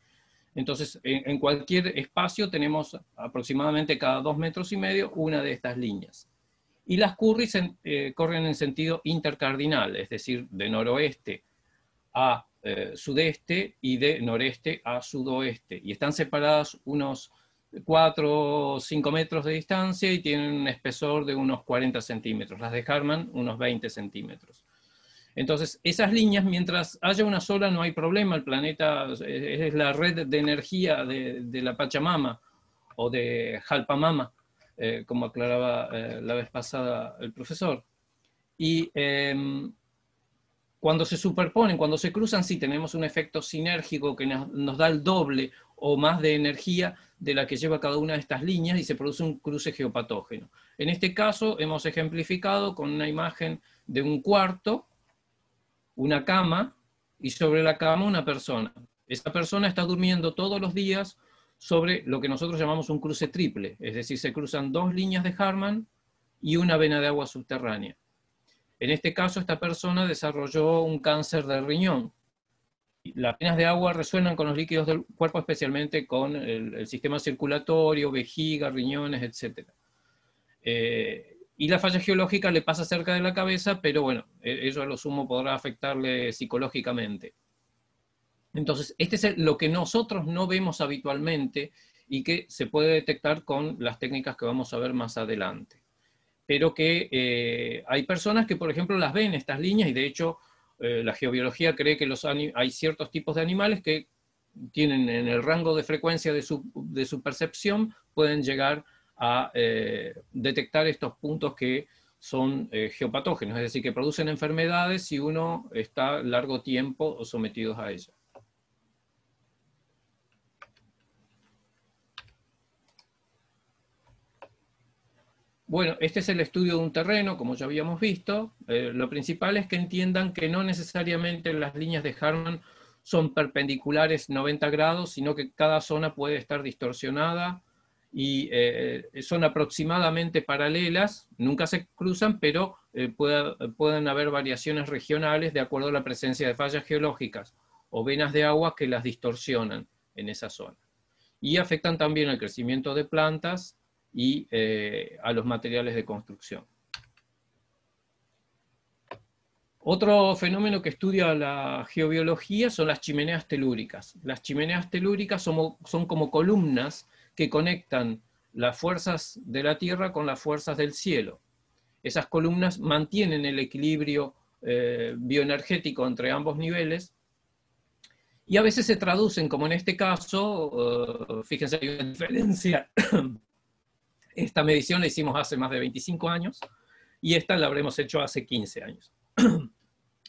S1: Entonces, en, cualquier espacio tenemos aproximadamente cada 2 metros y medio una de estas líneas. Y las curris eh, corren en sentido intercardinal, es decir, de noroeste a eh, sudeste y de noreste a sudoeste. Y están separadas unos 4 o 5 metros de distancia y tienen un espesor de unos 40 centímetros. Las de Harman, unos 20 centímetros. Entonces, esas líneas, mientras haya una sola, no hay problema. El planeta es la red de energía de, la Pachamama o de Jalpamama, eh, como aclaraba eh, la vez pasada el profesor. Y em, cuando se superponen, cuando se cruzan, sí tenemos un efecto sinérgico que nos da el doble o más de energía de la que lleva cada una de estas líneas y se produce un cruce geopatógeno. En este caso hemos ejemplificado con una imagen de un cuarto, una cama y sobre la cama una persona. Esa persona está durmiendo todos los días sobre lo que nosotros llamamos un cruce triple, es decir, se cruzan dos líneas de Harman y una vena de agua subterránea. En este caso, esta persona desarrolló un cáncer de riñón, las penas de agua resuenan con los líquidos del cuerpo, especialmente con el, sistema circulatorio, vejiga, riñones, etc. Eh, y la falla geológica le pasa cerca de la cabeza, pero bueno, e, eso a lo sumo podrá afectarle psicológicamente. Entonces, este es lo que nosotros no vemos habitualmente y que se puede detectar con las técnicas que vamos a ver más adelante. Pero que eh, hay personas que, por ejemplo, las ven estas líneas y de hecho eh, la geobiología cree que los hay ciertos tipos de animales que tienen en el rango de frecuencia de su, percepción, pueden llegar a eh, detectar estos puntos que son geopatógenos, es decir, que producen enfermedades si uno está largo tiempo sometidos a ellas. Bueno, este es el estudio de un terreno, como ya habíamos visto. Eh, lo principal es que entiendan que no necesariamente las líneas de Harman son perpendiculares 90 grados, sino que cada zona puede estar distorsionada y eh, son aproximadamente paralelas, nunca se cruzan, pero eh, pueden haber variaciones regionales de acuerdo a la presencia de fallas geológicas o venas de agua que las distorsionan en esa zona. Y afectan también al crecimiento de plantas y eh, a los materiales de construcción. Otro fenómeno que estudia la geobiología son las chimeneas telúricas. Las chimeneas telúricas son, como columnas que conectan las fuerzas de la Tierra con las fuerzas del cielo. Esas columnas mantienen el equilibrio eh, bioenergético entre ambos niveles y a veces se traducen, como en este caso, eh, fíjense, hay una diferencia esta medición la hicimos hace más de 25 años y esta la habremos hecho hace 15 años.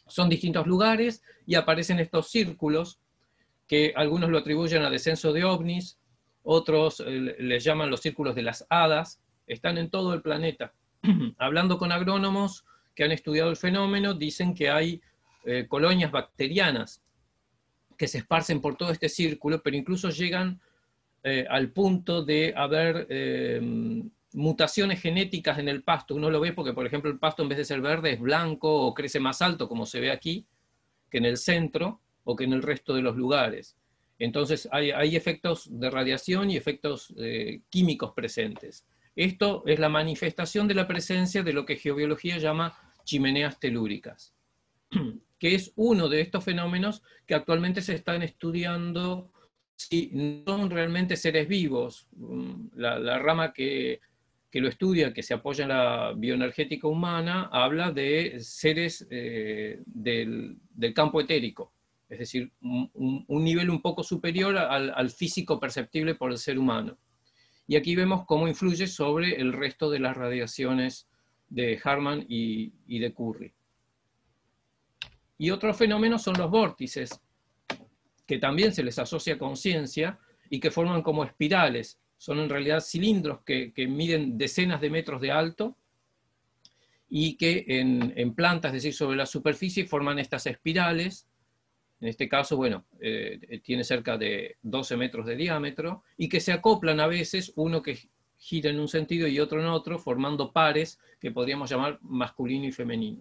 S1: Son distintos lugares y aparecen estos círculos que algunos lo atribuyen a descenso de ovnis, otros eh, les llaman los círculos de las hadas, están en todo el planeta. Hablando con agrónomos que han estudiado el fenómeno, dicen que hay eh, colonias bacterianas que se esparcen por todo este círculo, pero incluso llegan eh, al punto de haber eh, mutaciones genéticas en el pasto. Uno lo ve porque, por ejemplo, el pasto en vez de ser verde es blanco o crece más alto, como se ve aquí, que en el centro o que en el resto de los lugares. Entonces hay, efectos de radiación y efectos eh, químicos presentes. Esto es la manifestación de la presencia de lo que geobiología llama chimeneas telúricas, que es uno de estos fenómenos que actualmente se están estudiando si son realmente seres vivos. Mm, la, rama que, lo estudia, que se apoya en la bioenergética humana, habla de seres eh, del campo etérico es decir, un, nivel un poco superior al, físico perceptible por el ser humano. Y aquí vemos cómo influye sobre el resto de las radiaciones de Harman y, de Curry. Y otro fenómeno son los vórtices, que también se les asocia conciencia y que forman como espirales. Son en realidad cilindros que, miden decenas de metros de alto y que en, en plantas, es decir, sobre la superficie, forman estas espirales en este caso, bueno, eh, tiene cerca de 12 metros de diámetro, y que se acoplan a veces, uno que gira en un sentido y otro en otro, formando pares que podríamos llamar masculino y femenino.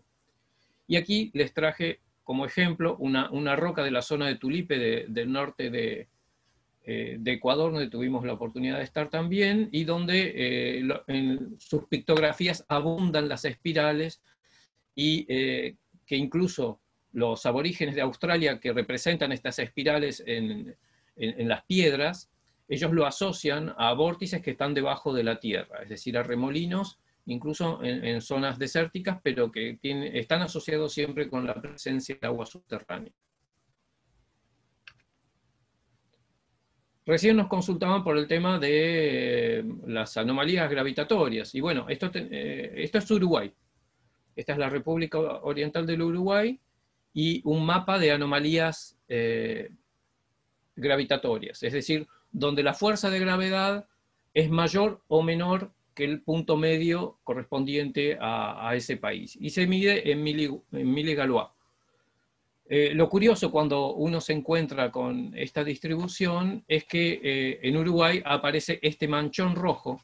S1: Y aquí les traje como ejemplo una, roca de la zona de Tulipe del norte eh, de, Ecuador, donde tuvimos la oportunidad de estar también, y donde eh, en sus pictografías abundan las espirales y que incluso los aborígenes de Australia que representan estas espirales en, las piedras, ellos lo asocian a vórtices que están debajo de la tierra, es decir, a remolinos, incluso en, zonas desérticas, pero que están asociados siempre con la presencia de agua subterránea. Recién nos consultaban por el tema de las anomalías gravitatorias. Y bueno, esto, eh, esto es Uruguay. Esta es la República Oriental del Uruguay y un mapa de anomalías eh, gravitatorias, es decir, donde la fuerza de gravedad es mayor o menor que el punto medio correspondiente a, ese país. Y se mide en, mili, Galois. Eh, lo curioso cuando uno se encuentra con esta distribución es que eh, en Uruguay aparece este manchón rojo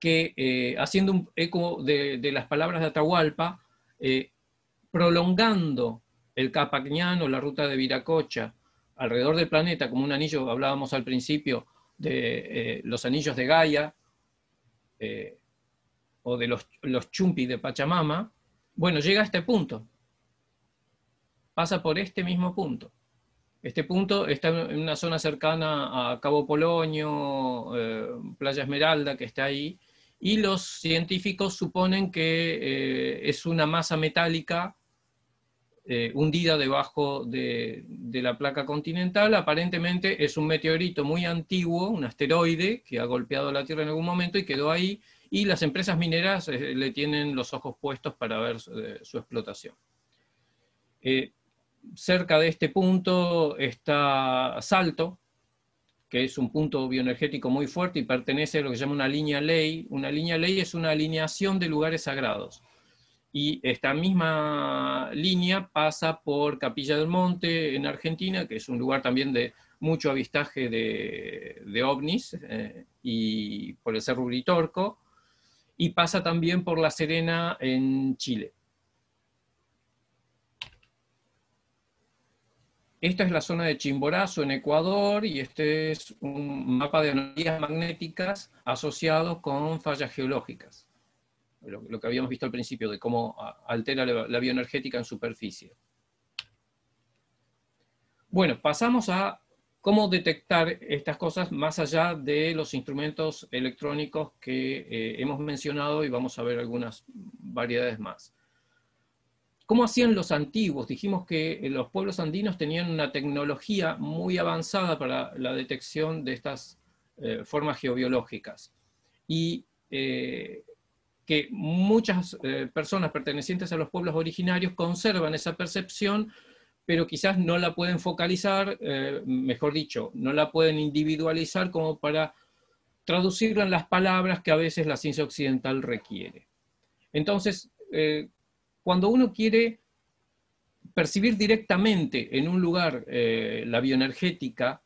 S1: que, haciendo un eco de, de, las palabras de Atahualpa, prolongando el Capacñán o la ruta de Viracocha alrededor del planeta como un anillo, hablábamos al principio de eh, los anillos de Gaia eh, o de los, los chumpis de Pachamama, bueno, llega a este punto, pasa por este mismo punto. Este punto está en una zona cercana a Cabo Polonio, eh, Playa Esmeralda, que está ahí, y los científicos suponen que es una masa metálica eh, hundida debajo de, la placa continental. Aparentemente es un meteorito muy antiguo, un asteroide que ha golpeado la Tierra en algún momento y quedó ahí, y las empresas mineras eh, le tienen los ojos puestos para ver eh, su explotación. cerca de este punto está Salto, que es un punto bioenergético muy fuerte y pertenece a lo que se llama una línea ley. Una línea ley es una alineación de lugares sagrados. Y esta misma línea pasa por Capilla del Monte en Argentina, que es un lugar también de mucho avistaje de, ovnis, eh, y por el Cerro Uritorco, y pasa también por La Serena en Chile. Esta es la zona de Chimborazo en Ecuador y este es un mapa de anomalías magnéticas asociados con fallas geológicas lo, que habíamos visto al principio, de cómo altera la, bioenergética en superficie. Bueno, pasamos a cómo detectar estas cosas más allá de los instrumentos electrónicos que eh, hemos mencionado y vamos a ver algunas variedades más. ¿Cómo hacían los antiguos? Dijimos que eh, los pueblos andinos tenían una tecnología muy avanzada para la detección de estas eh, formas geobiológicas. Y que muchas eh, personas pertenecientes a los pueblos originarios conservan esa percepción, pero quizás no la pueden focalizar, eh, mejor dicho, no la pueden individualizar como para traducirla en las palabras que a veces la ciencia occidental requiere. Entonces, eh, cuando uno quiere percibir directamente en un lugar la bioenergética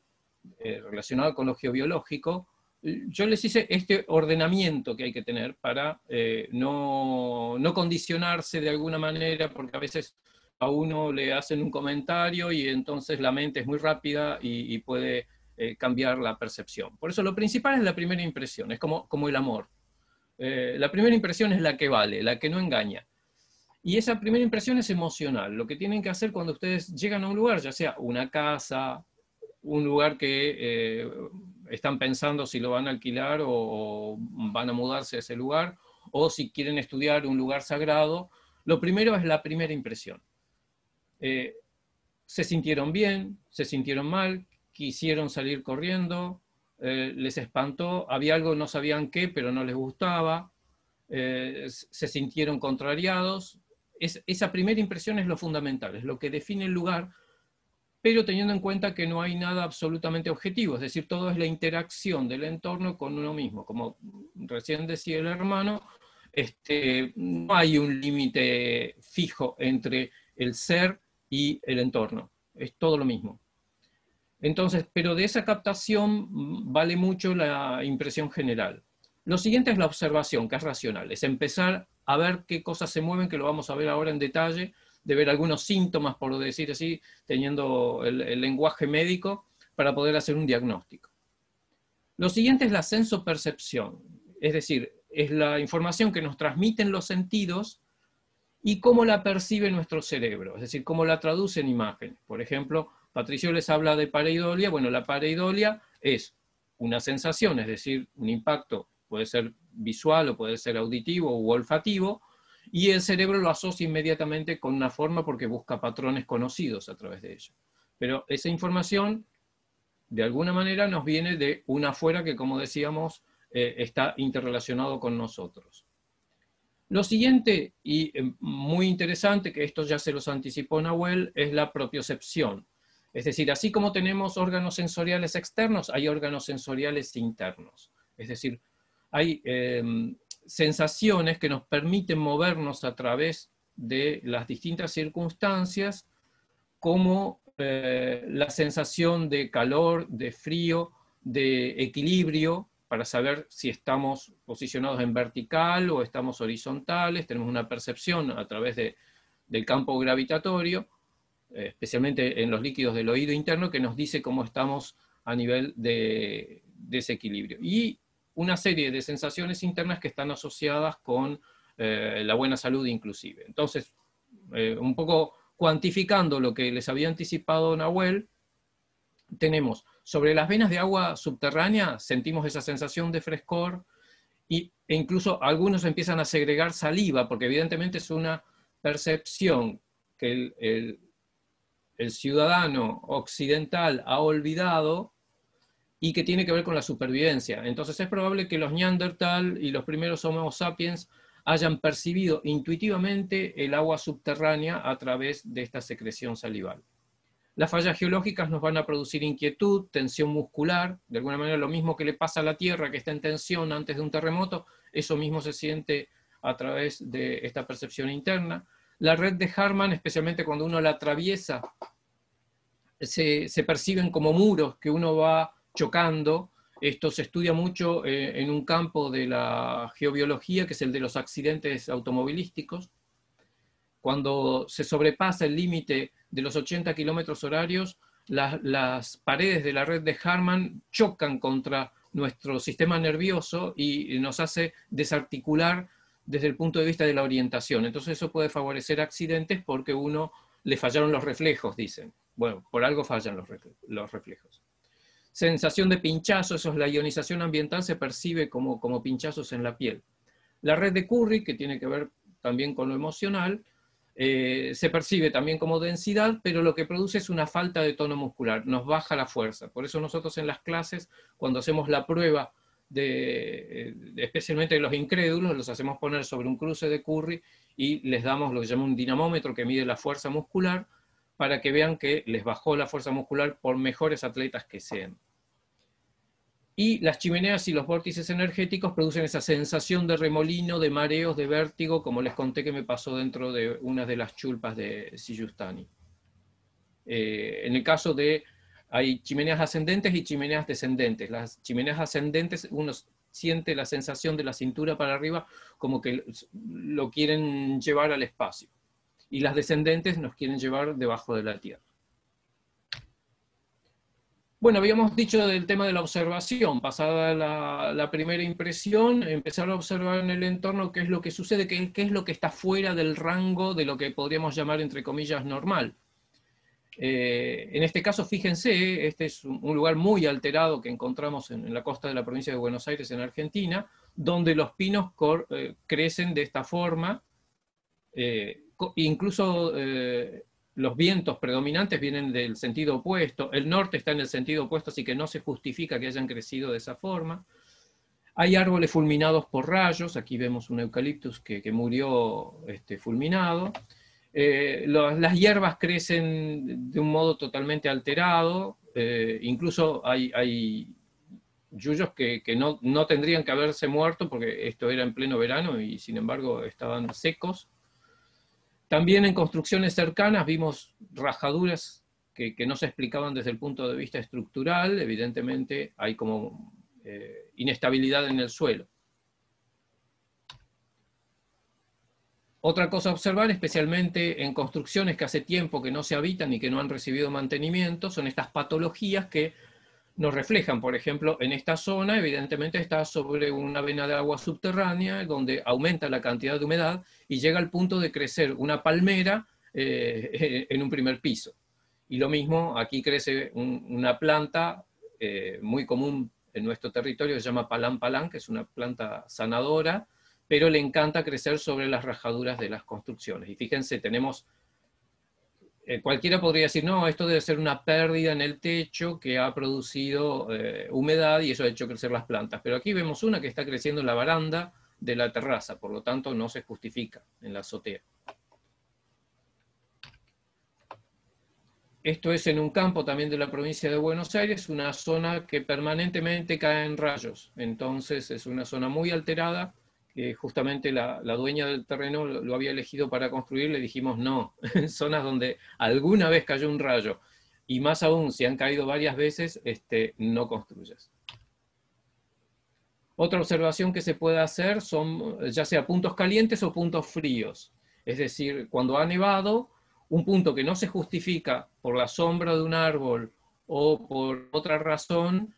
S1: relacionada con lo geobiológico, yo les hice este ordenamiento que hay que tener para eh, no, condicionarse de alguna manera, porque a veces a uno le hacen un comentario y entonces la mente es muy rápida y, puede eh, cambiar la percepción. Por eso lo principal es la primera impresión, es como, como el amor. Eh, la primera impresión es la que vale, la que no engaña. Y esa primera impresión es emocional. Lo que tienen que hacer cuando ustedes llegan a un lugar, ya sea una casa, un lugar que eh, están pensando si lo van a alquilar o, van a mudarse a ese lugar, o si quieren estudiar un lugar sagrado, lo primero es la primera impresión. Eh, se sintieron bien, se sintieron mal, quisieron salir corriendo, eh, les espantó, había algo, no sabían qué, pero no les gustaba, se sintieron contrariados. esa primera impresión es lo fundamental, es lo que define el lugar pero teniendo en cuenta que no hay nada absolutamente objetivo, es decir, todo es la interacción del entorno con uno mismo. Como recién decía el hermano, este, no hay un límite fijo entre el ser y el entorno, es todo lo mismo. Entonces, pero de esa captación vale mucho la impresión general. Lo siguiente es la observación, que es racional, es empezar a ver qué cosas se mueven, que lo vamos a ver ahora en detalle, de ver algunos síntomas, por decir así, teniendo el, lenguaje médico, para poder hacer un diagnóstico. Lo siguiente es la sensopercepción, es decir, es la información que nos transmiten los sentidos y cómo la percibe nuestro cerebro, es decir, cómo la traduce en imagen. Por ejemplo, Patricio les habla de pareidolia. Bueno, la pareidolia es una sensación, es decir, un impacto, puede ser visual o puede ser auditivo u olfativo, y el cerebro lo asocia inmediatamente con una forma porque busca patrones conocidos a través de ello. Pero esa información, de alguna manera, nos viene de una afuera que, como decíamos, eh, está interrelacionado con nosotros. Lo siguiente, y eh, muy interesante, que esto ya se los anticipó Nahuel, es la propiocepción. Es decir, así como tenemos órganos sensoriales externos, hay órganos sensoriales internos. Es decir, hay em, sensaciones que nos permiten movernos a través de las distintas circunstancias, como eh, la sensación de calor, de frío, de equilibrio, para saber si estamos posicionados en vertical o estamos horizontales, tenemos una percepción a través del campo gravitatorio, especialmente en los líquidos del oído interno, que nos dice cómo estamos a nivel de desequilibrio. Y una serie de sensaciones internas que están asociadas con eh, la buena salud inclusive. Entonces, eh, un poco cuantificando lo que les había anticipado Nahuel, tenemos sobre las venas de agua subterránea, sentimos esa sensación de frescor y, e incluso algunos empiezan a segregar saliva, porque evidentemente es una percepción que el ciudadano occidental ha olvidado y que tiene que ver con la supervivencia. Entonces es probable que los Neandertal y los primeros Homo sapiens hayan percibido intuitivamente el agua subterránea a través de esta secreción salival. Las fallas geológicas nos van a producir inquietud, tensión muscular, de alguna manera lo mismo que le pasa a la Tierra, que está en tensión antes de un terremoto, eso mismo se siente a través de esta percepción interna. La red de Harman, especialmente cuando uno la atraviesa, se, se perciben como muros que uno va chocando. Esto se estudia mucho eh, en un campo de la geobiología, que es el de los accidentes automovilísticos. Cuando se sobrepasa el límite de los 80 kilómetros horarios, las paredes de la red de Harman chocan contra nuestro sistema nervioso y nos hace desarticular desde el punto de vista de la orientación. Entonces eso puede favorecer accidentes porque uno le fallaron los reflejos, dicen. Bueno, por algo fallan los reflejos sensación de pinchazo, eso es la ionización ambiental, se percibe como, como pinchazos en la piel. La red de Curry, que tiene que ver también con lo emocional, eh, se percibe también como densidad, pero lo que produce es una falta de tono muscular, nos baja la fuerza. Por eso nosotros en las clases, cuando hacemos la prueba, de, eh, especialmente de los incrédulos, los hacemos poner sobre un cruce de Curry y les damos lo que llama un dinamómetro que mide la fuerza muscular para que vean que les bajó la fuerza muscular por mejores atletas que sean. Y las chimeneas y los vórtices energéticos producen esa sensación de remolino, de mareos, de vértigo, como les conté que me pasó dentro de una de las chulpas de Siyustani. Eh, en el caso de, hay chimeneas ascendentes y chimeneas descendentes. Las chimeneas ascendentes, uno siente la sensación de la cintura para arriba como que lo quieren llevar al espacio y las descendentes nos quieren llevar debajo de la tierra. Bueno, habíamos dicho del tema de la observación, pasada la, primera impresión, empezar a observar en el entorno qué es lo que sucede, qué, es lo que está fuera del rango de lo que podríamos llamar, entre comillas, normal. Eh, en este caso, fíjense, este es un lugar muy alterado que encontramos en, la costa de la provincia de Buenos Aires, en Argentina, donde los pinos eh, crecen de esta forma, eh, incluso los vientos predominantes vienen del sentido opuesto, el norte está en el sentido opuesto, así que no se justifica que hayan crecido de esa forma. Hay árboles fulminados por rayos, aquí vemos un eucaliptus que, murió este, fulminado. Eh, las hierbas crecen de un modo totalmente alterado, eh, incluso hay, yuyos que, no, no, tendrían que haberse muerto porque esto era en pleno verano y sin embargo estaban secos. También en construcciones cercanas vimos rajaduras que, no se explicaban desde el punto de vista estructural, evidentemente hay como eh, inestabilidad en el suelo. Otra cosa a observar, especialmente en construcciones que hace tiempo que no se habitan y que no han recibido mantenimiento, son estas patologías que nos reflejan, por ejemplo, en esta zona, evidentemente está sobre una vena de agua subterránea, donde aumenta la cantidad de humedad y llega al punto de crecer una palmera eh, en un primer piso. Y lo mismo, aquí crece una planta eh, muy común en nuestro territorio, se llama palán palán, que es una planta sanadora, pero le encanta crecer sobre las rajaduras de las construcciones. Y fíjense, tenemos eh, cualquiera podría decir, no, esto debe ser una pérdida en el techo que ha producido eh, humedad y eso ha hecho crecer las plantas. Pero aquí vemos una que está creciendo en la baranda de la terraza, por lo tanto no se justifica en la azotea. Esto es en un campo también de la provincia de Buenos Aires, una zona que permanentemente cae en rayos. Entonces es una zona muy alterada justamente la, dueña del terreno lo, había elegido para construir, le dijimos no, en zonas donde alguna vez cayó un rayo, y más aún si han caído varias veces, este, no construyas. Otra observación que se puede hacer son ya sea puntos calientes o puntos fríos. Es decir, cuando ha nevado, un punto que no se justifica por la sombra de un árbol o por otra razón,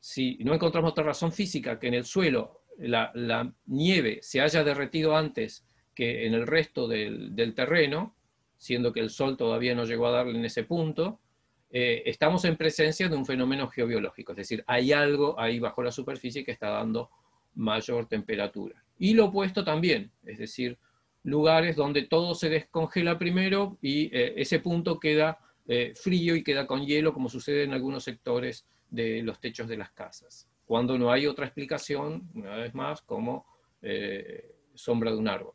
S1: si no encontramos otra razón física que en el suelo la, nieve se haya derretido antes que en el resto del, terreno, siendo que el sol todavía no llegó a darle en ese punto, eh, estamos en presencia de un fenómeno geobiológico, es decir, hay algo ahí bajo la superficie que está dando mayor temperatura. Y lo opuesto también, es decir, lugares donde todo se descongela primero y eh, ese punto queda eh, frío y queda con hielo, como sucede en algunos sectores de los techos de las casas cuando no hay otra explicación, una vez más, como eh, sombra de un árbol.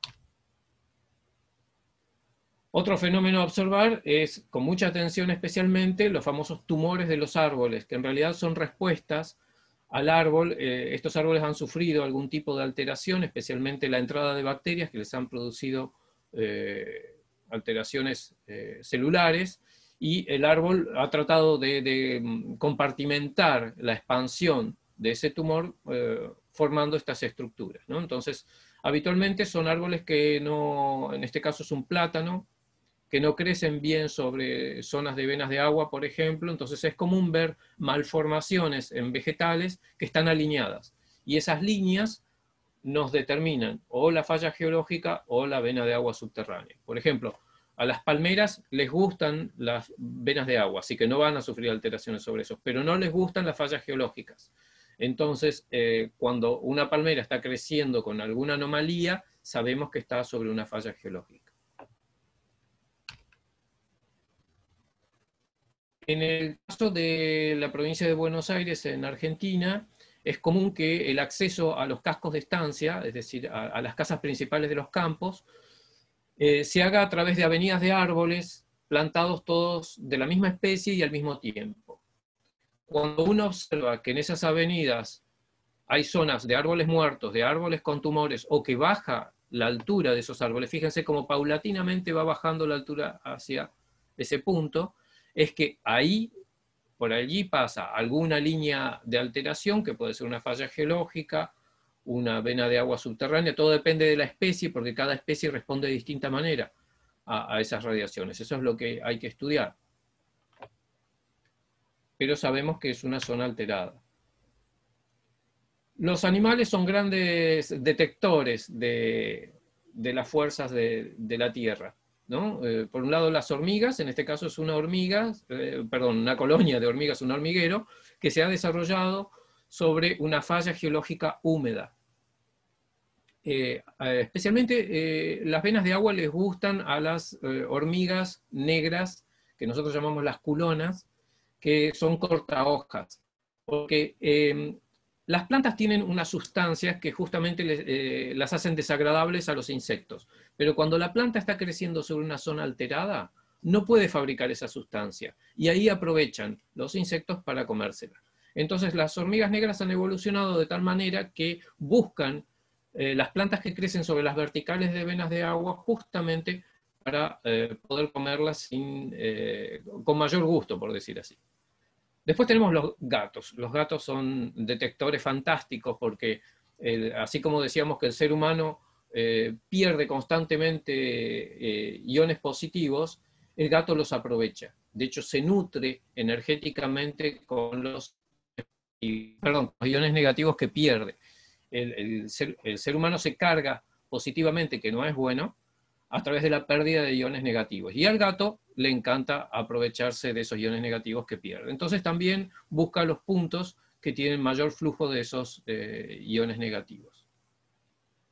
S1: Otro fenómeno a observar es, con mucha atención especialmente, los famosos tumores de los árboles, que en realidad son respuestas al árbol. Eh, estos árboles han sufrido algún tipo de alteración, especialmente la entrada de bacterias que les han producido eh, alteraciones celulares, y el árbol ha tratado de, de mm, compartimentar la expansión de ese tumor eh, formando estas estructuras. Entonces, habitualmente son árboles que no, en este caso es un plátano, que no crecen bien sobre zonas de venas de agua, por ejemplo, entonces es común ver malformaciones en vegetales que están alineadas. Y esas líneas nos determinan o la falla geológica o la vena de agua subterránea. Por ejemplo, a las palmeras les gustan las venas de agua, así que no van a sufrir alteraciones sobre eso, pero no les gustan las fallas geológicas. Entonces, eh, cuando una palmera está creciendo con alguna anomalía, sabemos que está sobre una falla geológica. En el caso de la provincia de Buenos Aires, en Argentina, es común que el acceso a los cascos de estancia, es decir, a, las casas principales de los campos, eh, se haga a través de avenidas de árboles plantados todos de la misma especie y al mismo tiempo cuando uno observa que en esas avenidas hay zonas de árboles muertos, de árboles con tumores, o que baja la altura de esos árboles, fíjense cómo paulatinamente va bajando la altura hacia ese punto, es que ahí, por allí pasa alguna línea de alteración, que puede ser una falla geológica, una vena de agua subterránea, todo depende de la especie, porque cada especie responde de distinta manera a, esas radiaciones. Eso es lo que hay que estudiar. Pero sabemos que es una zona alterada. Los animales son grandes detectores de, las fuerzas de, la Tierra. Eh, por un lado las hormigas, en este caso es una hormiga, eh, perdón, una colonia de hormigas, un hormiguero, que se ha desarrollado sobre una falla geológica húmeda. Eh, especialmente las venas de agua les gustan a las hormigas negras, que nosotros llamamos las culonas, que son cortahojas, porque em, las plantas tienen unas sustancias que justamente las hacen desagradables a los insectos, pero cuando la planta está creciendo sobre una zona alterada, no puede fabricar esa sustancia, y ahí aprovechan los insectos para comérsela. Entonces las hormigas negras han evolucionado de tal manera que buscan eh, las plantas que crecen sobre las verticales de venas de agua justamente para eh, poder comerlas eh, con mayor gusto, por decir así. Después tenemos los gatos. Los gatos son detectores fantásticos porque, así como decíamos que el ser humano pierde constantemente iones positivos, el gato los aprovecha. De hecho, se nutre energéticamente con los iones negativos que pierde el, ser, humano se carga positivamente, que no es bueno, a través de la pérdida de iones negativos. Y al gato le encanta aprovecharse de esos iones negativos que pierde. Entonces también busca los puntos que tienen mayor flujo de esos eh, iones negativos.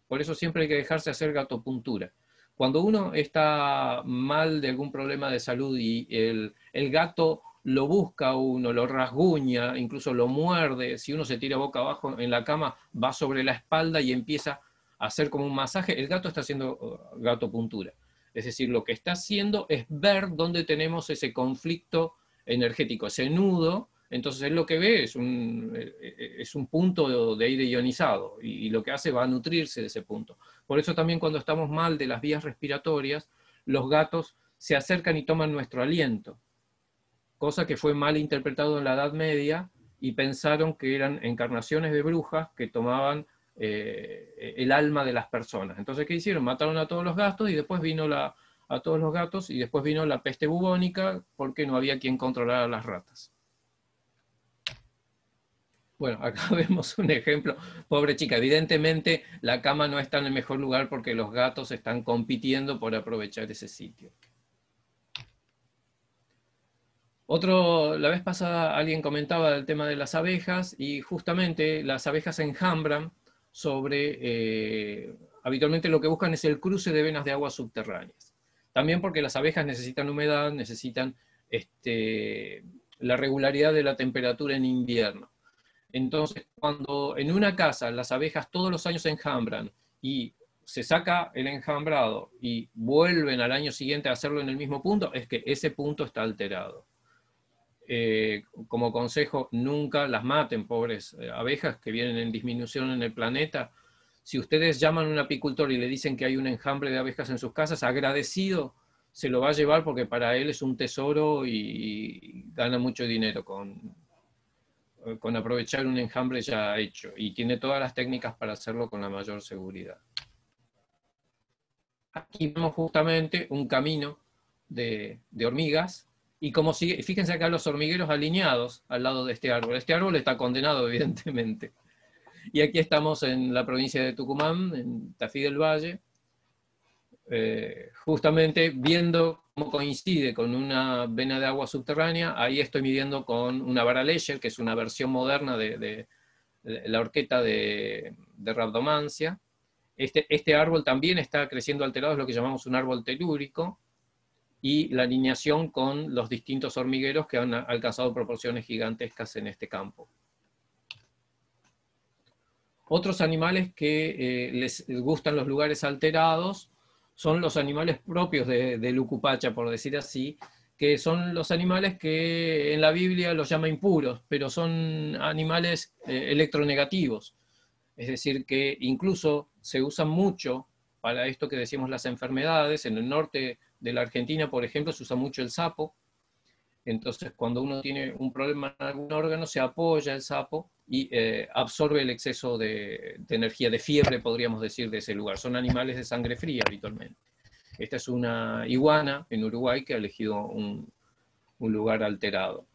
S1: Por eso siempre hay que dejarse hacer gatopuntura. Cuando uno está mal de algún problema de salud y el, el gato lo busca uno, lo rasguña, incluso lo muerde, si uno se tira boca abajo en la cama, va sobre la espalda y empieza hacer como un masaje, el gato está haciendo uh, gato puntura. Es decir, lo que está haciendo es ver dónde tenemos ese conflicto energético, ese nudo, entonces él lo que ve es un, eh, eh, es un punto de aire ionizado y, y lo que hace va a nutrirse de ese punto. Por eso también cuando estamos mal de las vías respiratorias, los gatos se acercan y toman nuestro aliento cosa que fue mal interpretado en la Edad Media y pensaron que eran encarnaciones de brujas que tomaban eh, el alma de las personas. Entonces, ¿qué hicieron? Mataron a todos los gatos y después vino la, a todos los gatos y después vino la peste bubónica porque no había quien controlara las ratas. Bueno, acá vemos un ejemplo. Pobre chica, evidentemente la cama no está en el mejor lugar porque los gatos están compitiendo por aprovechar ese sitio. Otro, la vez pasada alguien comentaba del tema de las abejas y justamente las abejas enjambran sobre, eh, habitualmente lo que buscan es el cruce de venas de agua subterráneas. También porque las abejas necesitan humedad, necesitan este, la regularidad de la temperatura en invierno. Entonces, cuando en una casa las abejas todos los años enjambran y se saca el enjambrado y vuelven al año siguiente a hacerlo en el mismo punto, es que ese punto está alterado. Eh, como consejo, nunca las maten, pobres eh, abejas que vienen en disminución en el planeta. Si ustedes llaman a un apicultor y le dicen que hay un enjambre de abejas en sus casas, agradecido se lo va a llevar porque para él es un tesoro y, gana mucho dinero con, eh, con aprovechar un enjambre ya hecho y tiene todas las técnicas para hacerlo con la mayor seguridad. Aquí vemos justamente un camino de, de hormigas y como sigue, fíjense acá los hormigueros alineados al lado de este árbol. Este árbol está condenado, evidentemente. Y aquí estamos en la provincia de Tucumán, en Tafí del Valle, eh, justamente viendo cómo coincide con una vena de agua subterránea. Ahí estoy midiendo con una vara Lecher, que es una versión moderna de, la horqueta de, de rabdomancia. Este, este, árbol también está creciendo alterado, es lo que llamamos un árbol telúrico, y la alineación con los distintos hormigueros que han alcanzado proporciones gigantescas en este campo. Otros animales que eh, les gustan los lugares alterados son los animales propios de, de, Lucupacha, por decir así, que son los animales que en la Biblia los llama impuros, pero son animales eh, electronegativos. Es decir, que incluso se usan mucho para esto que decimos las enfermedades. En el norte de la Argentina, por ejemplo, se usa mucho el sapo. Entonces, cuando uno tiene un problema en algún órgano, se apoya el sapo y eh, absorbe el exceso de, energía, de fiebre, podríamos decir, de ese lugar. Son animales de sangre fría habitualmente. Esta es una iguana en Uruguay que ha elegido un, lugar alterado.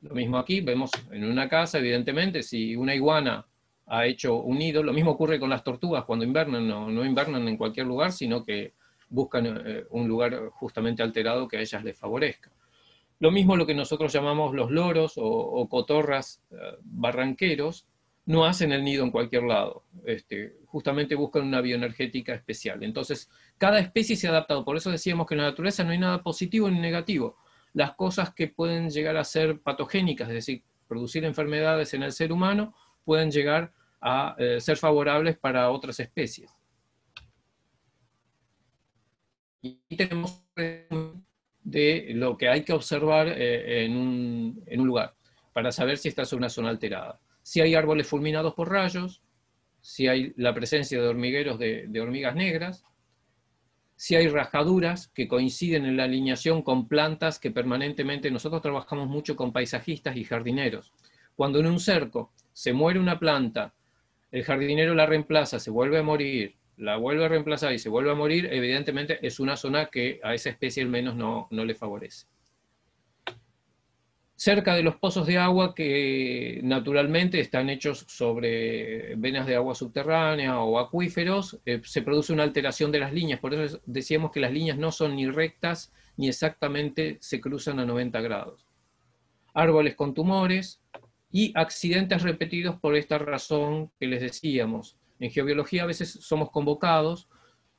S1: Lo mismo aquí, vemos en una casa, evidentemente, si una iguana ha hecho un nido, lo mismo ocurre con las tortugas cuando invernan, no, no invernan en cualquier lugar, sino que buscan eh, un lugar justamente alterado que a ellas les favorezca. Lo mismo lo que nosotros llamamos los loros o, cotorras eh, barranqueros, no hacen el nido en cualquier lado, este, justamente buscan una bioenergética especial. Entonces, cada especie se ha adaptado, por eso decíamos que en la naturaleza no hay nada positivo ni negativo. Las cosas que pueden llegar a ser patogénicas, es decir, producir enfermedades en el ser humano, pueden llegar a eh, ser favorables para otras especies. Y tenemos de lo que hay que observar eh, en, un, lugar para saber si estás en una zona alterada. Si hay árboles fulminados por rayos, si hay la presencia de hormigueros de, hormigas negras, si hay rajaduras que coinciden en la alineación con plantas que permanentemente nosotros trabajamos mucho con paisajistas y jardineros. Cuando en un cerco se muere una planta, el jardinero la reemplaza, se vuelve a morir, la vuelve a reemplazar y se vuelve a morir, evidentemente es una zona que a esa especie al menos no, le favorece. Cerca de los pozos de agua que naturalmente están hechos sobre venas de agua subterránea o acuíferos, eh, se produce una alteración de las líneas, por eso decíamos que las líneas no son ni rectas ni exactamente se cruzan a 90 grados. Árboles con tumores y accidentes repetidos por esta razón que les decíamos, en geobiología a veces somos convocados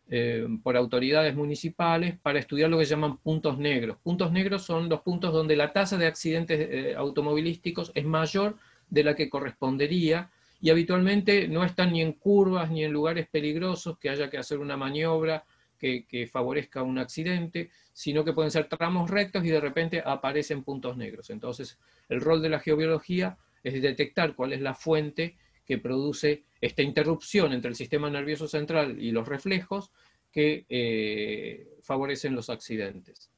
S1: eh, por autoridades municipales para estudiar lo que llaman puntos negros. Puntos negros son los puntos donde la tasa de accidentes eh, automovilísticos es mayor de la que correspondería y habitualmente no están ni en curvas ni en lugares peligrosos que haya que hacer una maniobra que, que favorezca un accidente, sino que pueden ser tramos rectos y de repente aparecen puntos negros. Entonces, el rol de la geobiología es detectar cuál es la fuente que produce esta interrupción entre el sistema nervioso central y los reflejos que eh, favorecen los accidentes.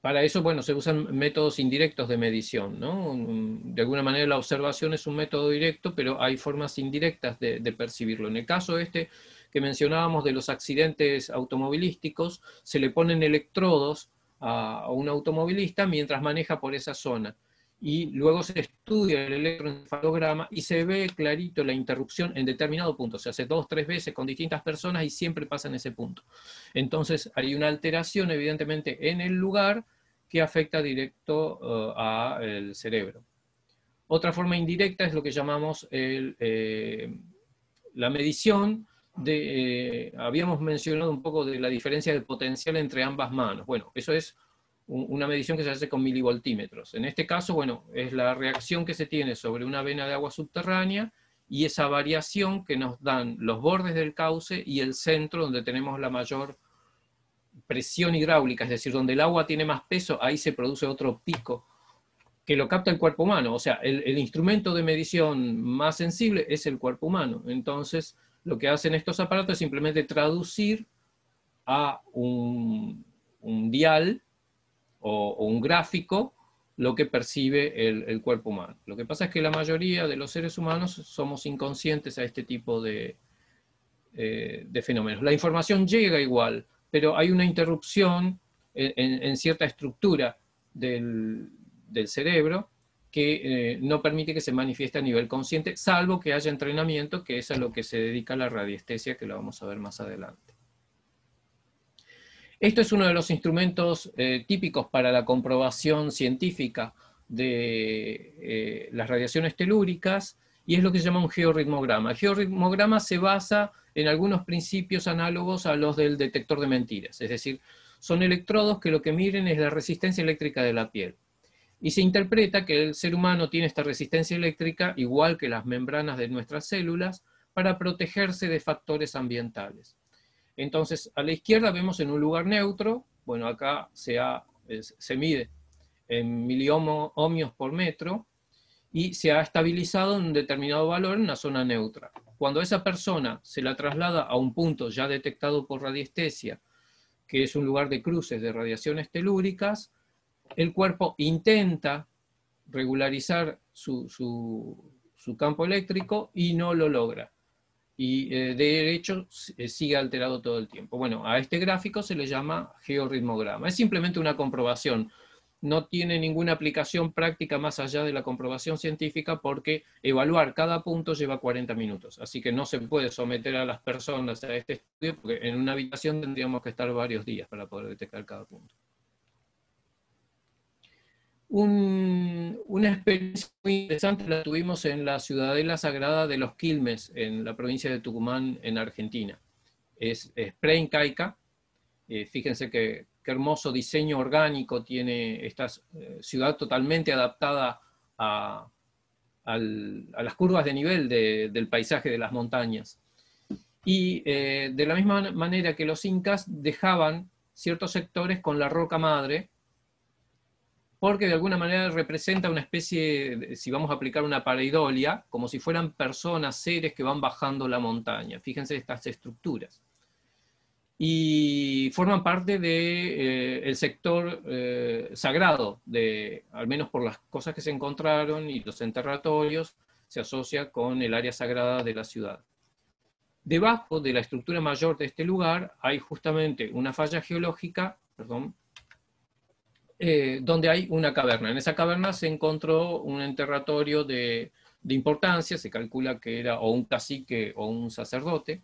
S1: Para eso, bueno, se usan métodos indirectos de medición, ¿no? De alguna manera la observación es un método directo, pero hay formas indirectas de, percibirlo. En el caso este que mencionábamos de los accidentes automovilísticos, se le ponen electrodos a un automovilista mientras maneja por esa zona y luego se estudia el electroencefalograma y se ve clarito la interrupción en determinado punto. Se hace dos, tres veces con distintas personas y siempre pasa en ese punto. Entonces hay una alteración evidentemente en el lugar que afecta directo uh, al cerebro. Otra forma indirecta es lo que llamamos eh, la medición de, eh, habíamos mencionado un poco de la diferencia de potencial entre ambas manos. Bueno, eso es una medición que se hace con milivoltímetros. En este caso, bueno, es la reacción que se tiene sobre una vena de agua subterránea y esa variación que nos dan los bordes del cauce y el centro donde tenemos la mayor presión hidráulica, es decir, donde el agua tiene más peso, ahí se produce otro pico que lo capta el cuerpo humano. O sea, el, instrumento de medición más sensible es el cuerpo humano. Entonces, lo que hacen estos aparatos es simplemente traducir a un dial o, un gráfico lo que percibe el, cuerpo humano. Lo que pasa es que la mayoría de los seres humanos somos inconscientes a este tipo de, eh, fenómenos. La información llega igual, pero hay una interrupción en, cierta estructura del, cerebro que eh, no permite que se manifieste a nivel consciente, salvo que haya entrenamiento, que es a lo que se dedica la radiestesia, que lo vamos a ver más adelante. Esto es uno de los instrumentos eh, típicos para la comprobación científica de eh, las radiaciones telúricas y es lo que se llama un georritmograma. El georritmograma se basa en algunos principios análogos a los del detector de mentiras, es decir, son electrodos que lo que miren es la resistencia eléctrica de la piel. Y se interpreta que el ser humano tiene esta resistencia eléctrica, igual que las membranas de nuestras células, para protegerse de factores ambientales. Entonces, a la izquierda vemos en un lugar neutro, bueno, acá se, mide en miliohmios por metro, y se ha estabilizado en un determinado valor en una zona neutra. Cuando esa persona se la traslada a un punto ya detectado por radiestesia, que es un lugar de cruces de radiaciones telúricas, el cuerpo intenta regularizar su campo eléctrico y no lo logra y eh, de hecho eh, sigue alterado todo el tiempo. Bueno, a este gráfico se le llama georritmograma. Es simplemente una comprobación. No tiene ninguna aplicación práctica más allá de la comprobación científica porque evaluar cada punto lleva 40 minutos. Así que no se puede someter a las personas a este estudio porque en una habitación tendríamos que estar varios días para poder detectar cada punto una experiencia muy interesante la tuvimos en la Ciudadela Sagrada de los Quilmes, en la provincia de Tucumán, en Argentina. Es, es pre-incaica. Eh, fíjense qué hermoso diseño orgánico tiene esta eh, ciudad totalmente adaptada a, las curvas de nivel del paisaje de las montañas. Y eh, de la misma manera que los incas dejaban ciertos sectores con la roca madre, porque de alguna manera representa una especie, si vamos a aplicar una pareidolia, como si fueran personas, seres que van bajando la montaña. Fíjense estas estructuras. Y forman parte del de, eh, sector eh, sagrado, de, al menos por las cosas que se encontraron y los enterratorios, se asocia con el área sagrada de la ciudad. Debajo de la estructura mayor de este lugar hay justamente una falla geológica, perdón, eh, donde hay una caverna. En esa caverna se encontró un enterratorio de, importancia, se calcula que era o un cacique o un sacerdote,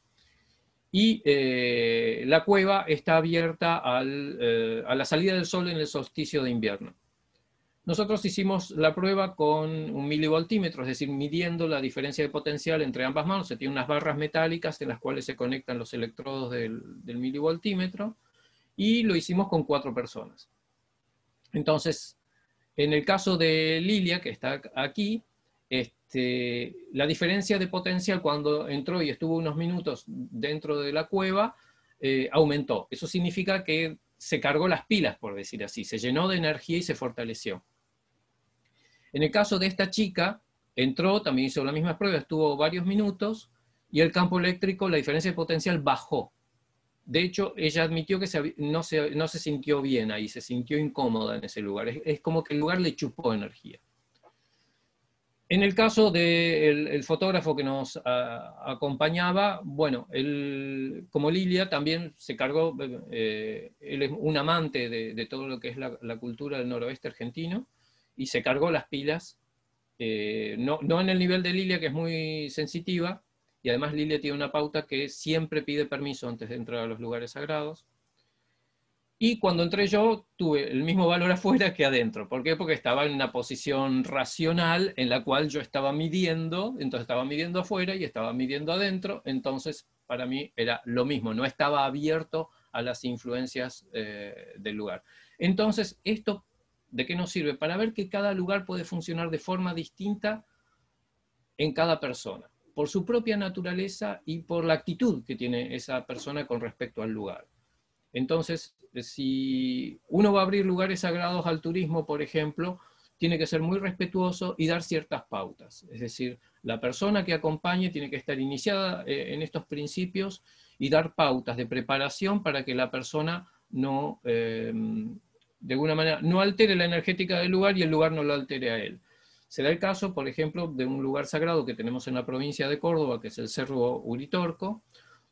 S1: y eh, la cueva está abierta eh, a la salida del sol en el solsticio de invierno. Nosotros hicimos la prueba con un milivoltímetro, es decir, midiendo la diferencia de potencial entre ambas manos. Se tiene unas barras metálicas en las cuales se conectan los electrodos del, del milivoltímetro y lo hicimos con cuatro personas. Entonces, en el caso de Lilia, que está aquí, este, la diferencia de potencial cuando entró y estuvo unos minutos dentro de la cueva eh, aumentó. Eso significa que se cargó las pilas, por decir así, se llenó de energía y se fortaleció. En el caso de esta chica, entró, también hizo la misma prueba, estuvo varios minutos y el campo eléctrico, la diferencia de potencial bajó. De hecho, ella admitió que no, se, sintió bien ahí, se sintió incómoda en ese lugar. Es, como que el lugar le chupó energía. En el caso del fotógrafo que nos acompañaba, bueno, él, como Lilia también se cargó, eh, él es un amante de, todo lo que es la, cultura del noroeste argentino, y se cargó las pilas, eh, no, no en el nivel de Lilia, que es muy sensitiva, y además Lilia tiene una pauta que siempre pide permiso antes de entrar a los lugares sagrados. Y cuando entré yo, tuve el mismo valor afuera que adentro. ¿Por qué? Porque estaba en una posición racional en la cual yo estaba midiendo, entonces estaba midiendo afuera y estaba midiendo adentro, entonces para mí era lo mismo, no estaba abierto a las influencias eh, del lugar. Entonces, ¿esto de qué nos sirve? Para ver que cada lugar puede funcionar de forma distinta en cada persona por su propia naturaleza y por la actitud que tiene esa persona con respecto al lugar. Entonces, si uno va a abrir lugares sagrados al turismo, por ejemplo, tiene que ser muy respetuoso y dar ciertas pautas. Es decir, la persona que acompañe tiene que estar iniciada eh, en estos principios y dar pautas de preparación para que la persona no, eh, de alguna manera, no altere la energética del lugar y el lugar no lo altere a él. Se da el caso, por ejemplo, de un lugar sagrado que tenemos en la provincia de Córdoba, que es el Cerro Uritorco,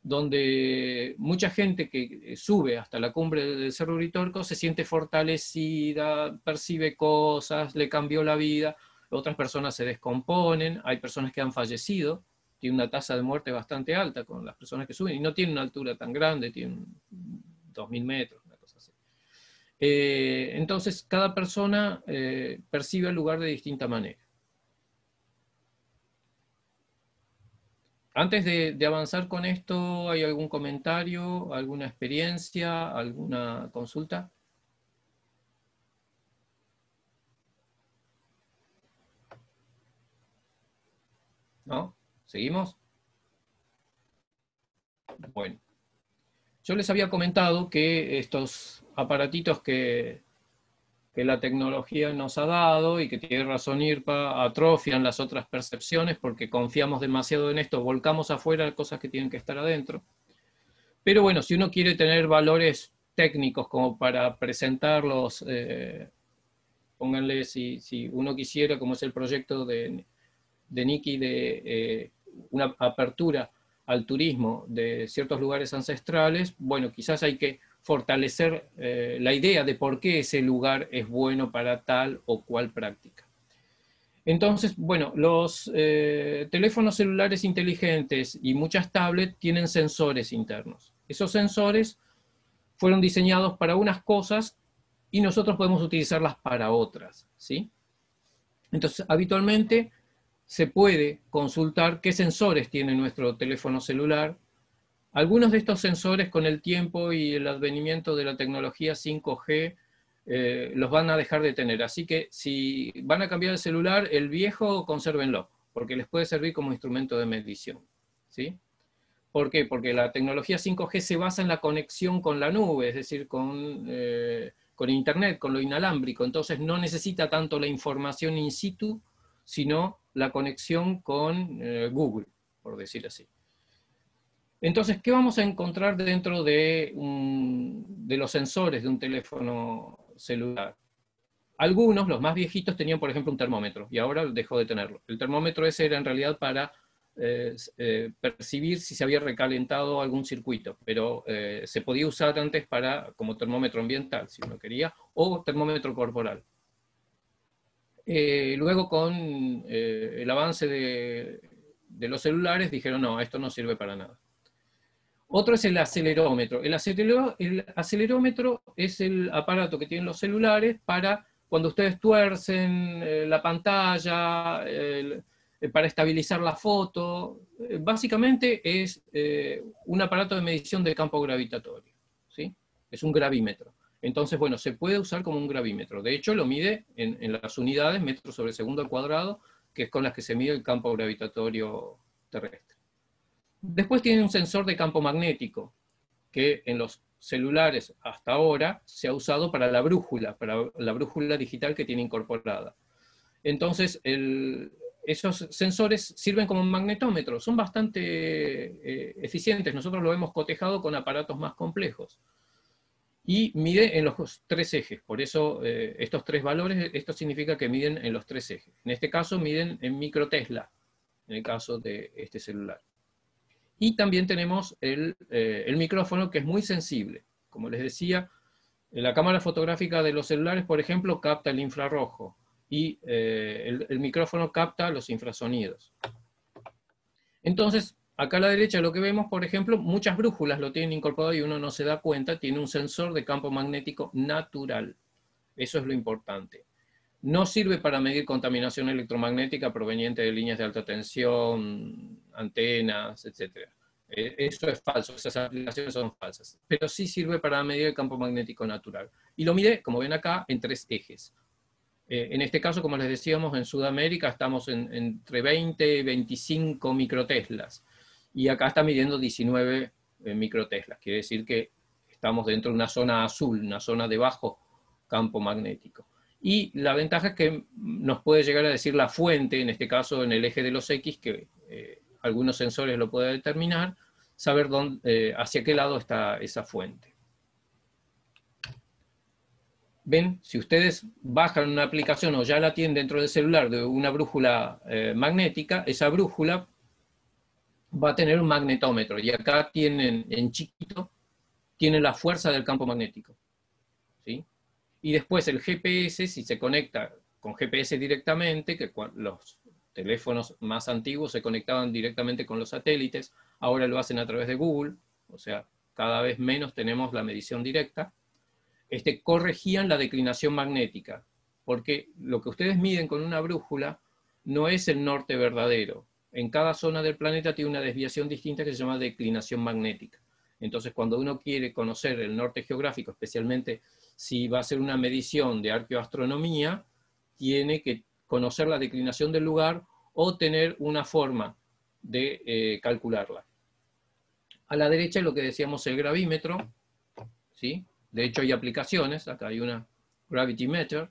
S1: donde mucha gente que sube hasta la cumbre del Cerro Uritorco se siente fortalecida, percibe cosas, le cambió la vida, otras personas se descomponen, hay personas que han fallecido, tiene una tasa de muerte bastante alta con las personas que suben y no tienen una altura tan grande, tienen 2.000 metros. Eh, entonces, cada persona eh, percibe el lugar de distinta manera. Antes de, avanzar con esto, ¿hay algún comentario, alguna experiencia, alguna consulta? ¿No? ¿Seguimos? Bueno. Yo les había comentado que estos aparatitos que, la tecnología nos ha dado y que tiene razón IRPA atrofian las otras percepciones porque confiamos demasiado en esto, volcamos afuera cosas que tienen que estar adentro. Pero bueno, si uno quiere tener valores técnicos como para presentarlos, eh, pónganle si, si, uno quisiera, como es el proyecto de, de Nicky, de eh, una apertura al turismo de ciertos lugares ancestrales, bueno, quizás hay que fortalecer eh, la idea de por qué ese lugar es bueno para tal o cual práctica. Entonces, bueno, los eh, teléfonos celulares inteligentes y muchas tablets tienen sensores internos. Esos sensores fueron diseñados para unas cosas y nosotros podemos utilizarlas para otras, ¿sí? Entonces, habitualmente se puede consultar qué sensores tiene nuestro teléfono celular. Algunos de estos sensores con el tiempo y el advenimiento de la tecnología 5G eh, los van a dejar de tener. Así que si van a cambiar el celular, el viejo consérvenlo, porque les puede servir como instrumento de medición. ¿sí? ¿Por qué? Porque la tecnología 5G se basa en la conexión con la nube, es decir, con, eh, con Internet, con lo inalámbrico. Entonces no necesita tanto la información in situ, sino la conexión con eh, Google, por decir así. Entonces, ¿qué vamos a encontrar dentro de, los sensores de un teléfono celular? Algunos, los más viejitos, tenían, por ejemplo, un termómetro, y ahora dejó de tenerlo. El termómetro ese era en realidad para eh, eh, percibir si se había recalentado algún circuito, pero se podía usar antes para, como termómetro ambiental, si uno quería, o termómetro corporal. Eh, luego con eh, el avance de, los celulares dijeron, no, esto no sirve para nada. Otro es el acelerómetro. El, acelerómetro es el aparato que tienen los celulares para cuando ustedes tuercen eh, la pantalla, para estabilizar la foto. básicamente es un aparato de medición de campo gravitatorio. ¿sí? Es un gravímetro. Entonces, bueno, se puede usar como un gravímetro. De hecho, lo mide en, las unidades, metros sobre segundo al cuadrado, que es con las que se mide el campo gravitatorio terrestre. Después tiene un sensor de campo magnético, que en los celulares hasta ahora se ha usado para la brújula, para la brújula digital que tiene incorporada. Entonces, esos sensores sirven como un magnetómetro, son bastante eh, eficientes. Nosotros lo hemos cotejado con aparatos más complejos y mide en los tres ejes. Por eso eh, estos tres valores, esto significa que miden en los tres ejes. En este caso miden en microtesla, en el caso de este celular. Y también tenemos el, eh, micrófono que es muy sensible. Como les decía, la cámara fotográfica de los celulares, por ejemplo, capta el infrarrojo y eh, el, el micrófono capta los infrasonidos. Entonces, Acá a la derecha lo que vemos, por ejemplo, muchas brújulas lo tienen incorporado y uno no se da cuenta, tiene un sensor de campo magnético natural. Eso es lo importante. No sirve para medir contaminación electromagnética proveniente de líneas de alta tensión, antenas, etc. E, eso es falso, esas aplicaciones son falsas. Pero sí sirve para medir el campo magnético natural. Y lo mide, como ven acá, en tres ejes. Eh, en este caso, como les decíamos, en Sudamérica estamos entre 20 y 25 microteslas y acá está midiendo 19 eh, microteslas, quiere decir que estamos dentro de una zona azul, una zona de bajo campo magnético. Y la ventaja es que nos puede llegar a decir la fuente, en este caso en el eje de los X, que eh, algunos sensores lo pueden determinar, saber dónde, eh, hacia qué lado está esa fuente. Ven, si ustedes bajan una aplicación o ya la tienen dentro del celular de una brújula magnética, esa brújula va a tener un magnetómetro y acá tienen en chiquito, tiene la fuerza del campo magnético. ¿sí? Y después el GPS, si se conecta con GPS directamente, que los teléfonos más antiguos se conectaban directamente con los satélites, ahora lo hacen a través de Google, o sea, cada vez menos tenemos la medición directa, este, corregían la declinación magnética, porque lo que ustedes miden con una brújula no es el norte verdadero, en cada zona del planeta tiene una desviación distinta que se llama declinación magnética. Entonces, cuando uno quiere conocer el norte geográfico, especialmente si va a hacer una medición de arqueoastronomía, tiene que conocer la declinación del lugar o tener una forma de eh, calcularla. A la derecha lo que decíamos el gravímetro, ¿sí? de hecho hay aplicaciones, acá hay una Gravity Meter,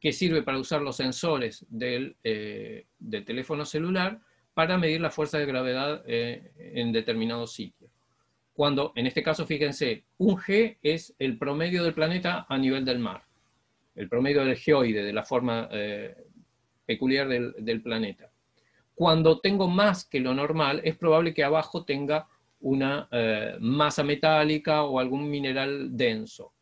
S1: que sirve para usar los sensores del, eh, del teléfono celular para medir la fuerza de gravedad eh, en determinados sitios. Cuando, en este caso, fíjense, un G es el promedio del planeta a nivel del mar, el promedio del geoide, de la forma eh, peculiar del, planeta. cuando tengo más que lo normal, es probable que abajo tenga una eh, masa metálica o algún mineral denso.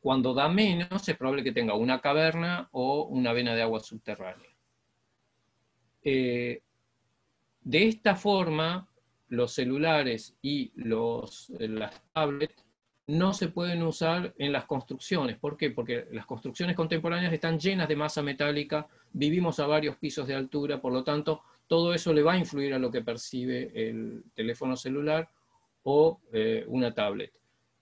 S1: Cuando da menos, es probable que tenga una caverna o una vena de agua subterránea. Eh, de esta forma, los celulares y los, las tablets no se pueden usar en las construcciones. ¿Por qué? Porque las construcciones contemporáneas están llenas de masa metálica, vivimos a varios pisos de altura, por lo tanto, todo eso le va a influir a lo que percibe el teléfono celular o eh, una tablet.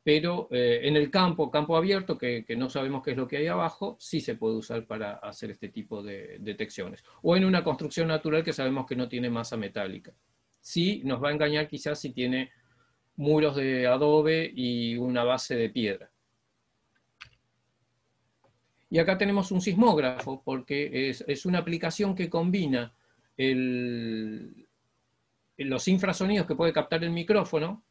S1: Pero eh, en el campo, campo abierto, que, no sabemos qué es lo que hay abajo, sí se puede usar para hacer este tipo de detecciones. O en una construcción natural que sabemos que no tiene masa metálica. Sí nos va a engañar quizás si tiene muros de adobe y una base de piedra. Y acá tenemos un sismógrafo, porque es, una aplicación que combina los infrasonidos que puede captar el micrófono,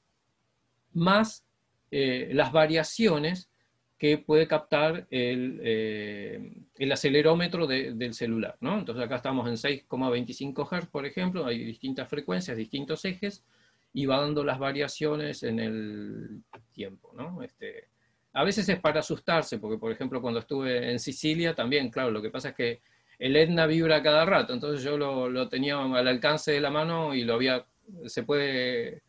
S1: más eh, las variaciones que puede captar el, eh, acelerómetro del celular. Entonces acá estamos en 6,25 Hz, por ejemplo, hay distintas frecuencias, distintos ejes, y va dando las variaciones en el tiempo. ¿no? Este, a veces es para asustarse, porque por ejemplo cuando estuve en Sicilia también, claro, lo que pasa es que el Etna vibra cada rato, entonces yo lo, tenía al alcance de la mano y lo había, se puede